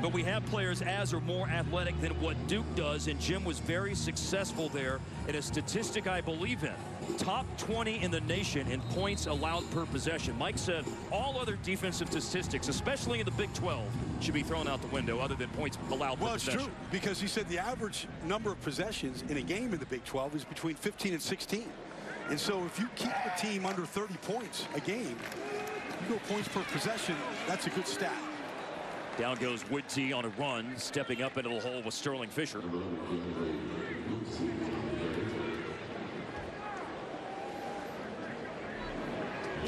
But we have players as or more athletic than what Duke does. And Jim was very successful there in a statistic I believe in top 20 in the nation in points allowed per possession. Mike said all other defensive statistics, especially in the Big 12, should be thrown out the window other than points allowed well, per possession. Well, it's true because he said the average number of possessions in a game in the Big 12 is between 15 and 16. And so if you keep a team under 30 points a game, you go points per possession, that's a good stat. Down goes Wudtee on a run, stepping up into the hole with Sterling Fisher.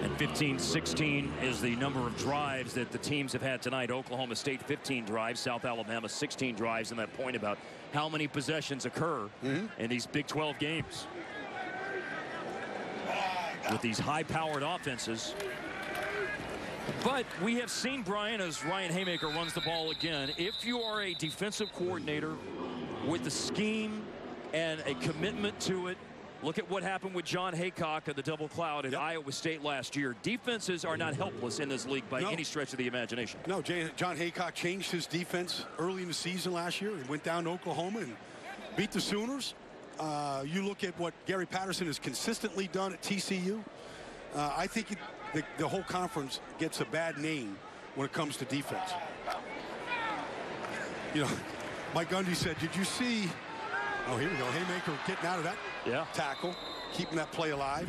And 15-16 is the number of drives that the teams have had tonight. Oklahoma State 15 drives, South Alabama 16 drives, and that point about how many possessions occur mm -hmm. in these Big 12 games. With these high-powered offenses. But we have seen Brian as Ryan Haymaker runs the ball again. If you are a defensive coordinator with the scheme and a commitment to it Look at what happened with Jon Heacock of the Double Cloud at Yep. Iowa State last year. Defenses are not helpless in this league by No. any stretch of the imagination. No, Jay, Jon Heacock changed his defense early in the season last year. He went down to Oklahoma and beat the Sooners. Uh, you look at what Gary Patterson has consistently done at TCU. Uh, I think it, the, the whole conference gets a bad name when it comes to defense. You know, Mike Gundy said, did you see, oh, here we go, Haymaker getting out of that Yeah. tackle, keeping that play alive.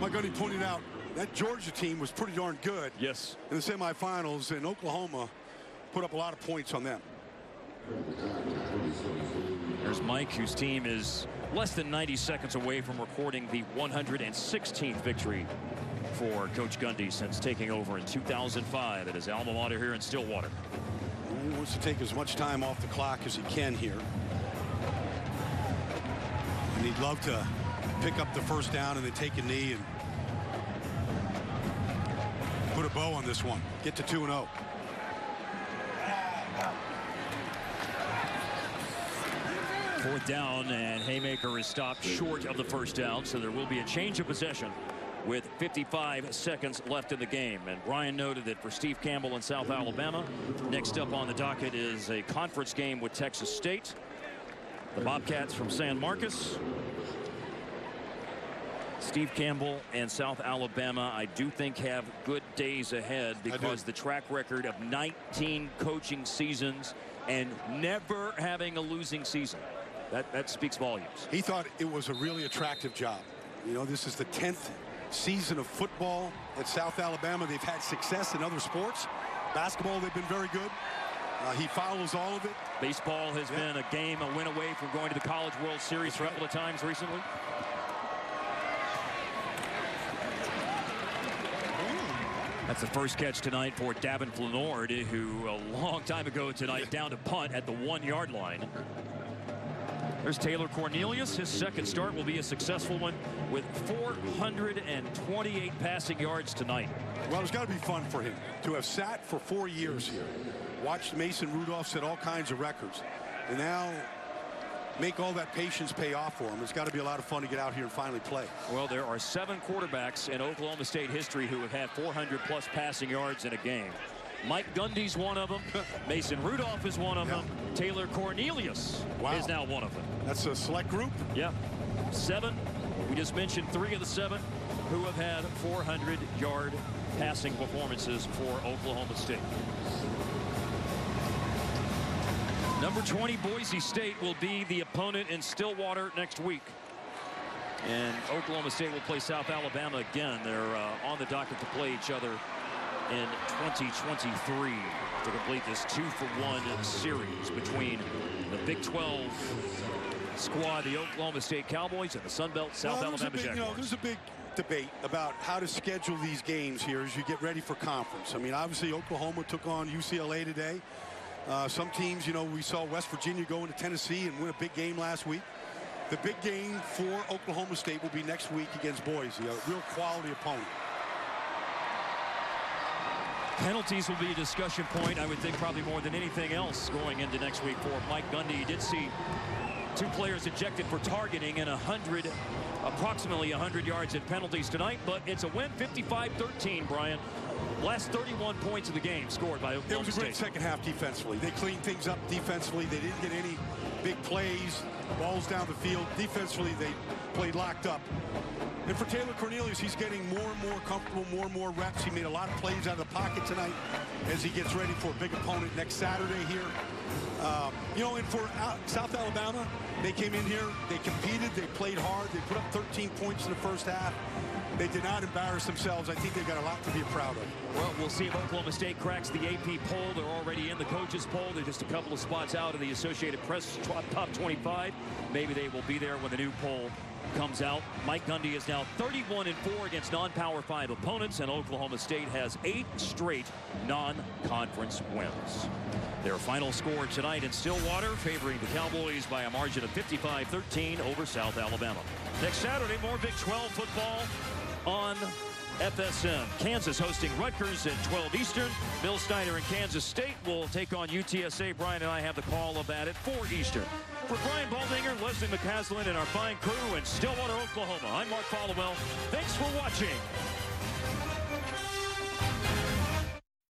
Mike Gundy pointed out that Georgia team was pretty darn good Yes. in the semifinals, and Oklahoma put up a lot of points on them. There's Mike, whose team is less than 90 seconds away from recording the 116th victory for Coach Gundy since taking over in 2005 at his alma mater here in Stillwater. He wants to take as much time off the clock as he can here. And he'd love to pick up the first down and then take a knee and put a bow on this one. Get to 2 and oh. 0. Fourth down, and Haymaker is stopped short of the first down, so there will be a change of possession with 55 seconds left in the game. And Brian noted that for Steve Campbell in South Alabama, next up on the docket is a conference game with Texas State. The Bobcats from San Marcos. Steve Campbell and South Alabama, I do think, have good days ahead because the track record of 19 coaching seasons and never having a losing season. That, that speaks volumes. He thought it was a really attractive job. You know, this is the 10th season of football at South Alabama. They've had success in other sports. Basketball, they've been very good. Uh, he follows all of it. Baseball has Yeah. been a game, a win away from going to the College World Series a couple of times recently. That's the first catch tonight for Davin Flanard, who a long time ago tonight down to punt at the one-yard line. There's Taylor Cornelius. His second start will be a successful one with 428 passing yards tonight. Well, it's got to be fun for him to have sat for four years here, watched Mason Rudolph set all kinds of records, and now make all that patience pay off for him. It's got to be a lot of fun to get out here and finally play. Well, there are seven quarterbacks in Oklahoma State history who have had 400 plus passing yards in a game. Mike Gundy's one of them. Mason Rudolph is one of Yeah. them. Taylor Cornelius Wow. is now one of them. That's a select group. Yeah. Seven. We just mentioned three of the seven who have had 400 yard passing performances for Oklahoma State. Number 20 Boise State will be the opponent in Stillwater next week. And Oklahoma State will play South Alabama again. They're uh, on the docket to play each other in 2023 to complete this two for one series between the Big 12 squad, the Oklahoma State Cowboys, and the Sun Belt South Well, Alabama big, you know, there's a big debate about how to schedule these games here as you get ready for conference. I mean, obviously Oklahoma took on UCLA today. Uh, some teams, you know, we saw West Virginia go into Tennessee and win a big game last week. The big game for Oklahoma State will be next week against Boise, a real quality opponent. Penalties will be a discussion point, I would think, probably more than anything else going into next week for Mike Gundy. You did see two players ejected for targeting and 100, approximately 100 yards in penalties tonight, but it's a win 55-13, Brian. Last 31 points of the game scored by It was a great State. second half defensively. They cleaned things up defensively. They didn't get any big plays, balls down the field. Defensively, they played locked up. And for Taylor Cornelius, he's getting more and more comfortable, more and more reps. He made a lot of plays out of the pocket tonight as he gets ready for a big opponent next Saturday here. Um, you know, and for South Alabama, they came in here, they competed, they played hard, they put up 13 points in the first half. They did not embarrass themselves. I think they've got a lot to be proud of. Well, we'll see if Oklahoma State cracks the AP poll. They're already in the coaches poll. They're just a couple of spots out of the Associated Press top 25. Maybe they will be there when the new poll comes out. Mike Gundy is now 31 and 4 against non-power 5 opponents and Oklahoma State has 8 straight non-conference wins. Their final score tonight in Stillwater favoring the Cowboys by a margin of 55-13 over South Alabama. Next Saturday more Big 12 football on FSN. Kansas hosting Rutgers at 12 Eastern. Bill Snyder and Kansas State will take on UTSA. Brian and I have the call about it 4 Eastern. For Brian Baldinger, Leslie McCaslin, and our fine crew in Stillwater, Oklahoma, I'm Mark Followill. Thanks for watching.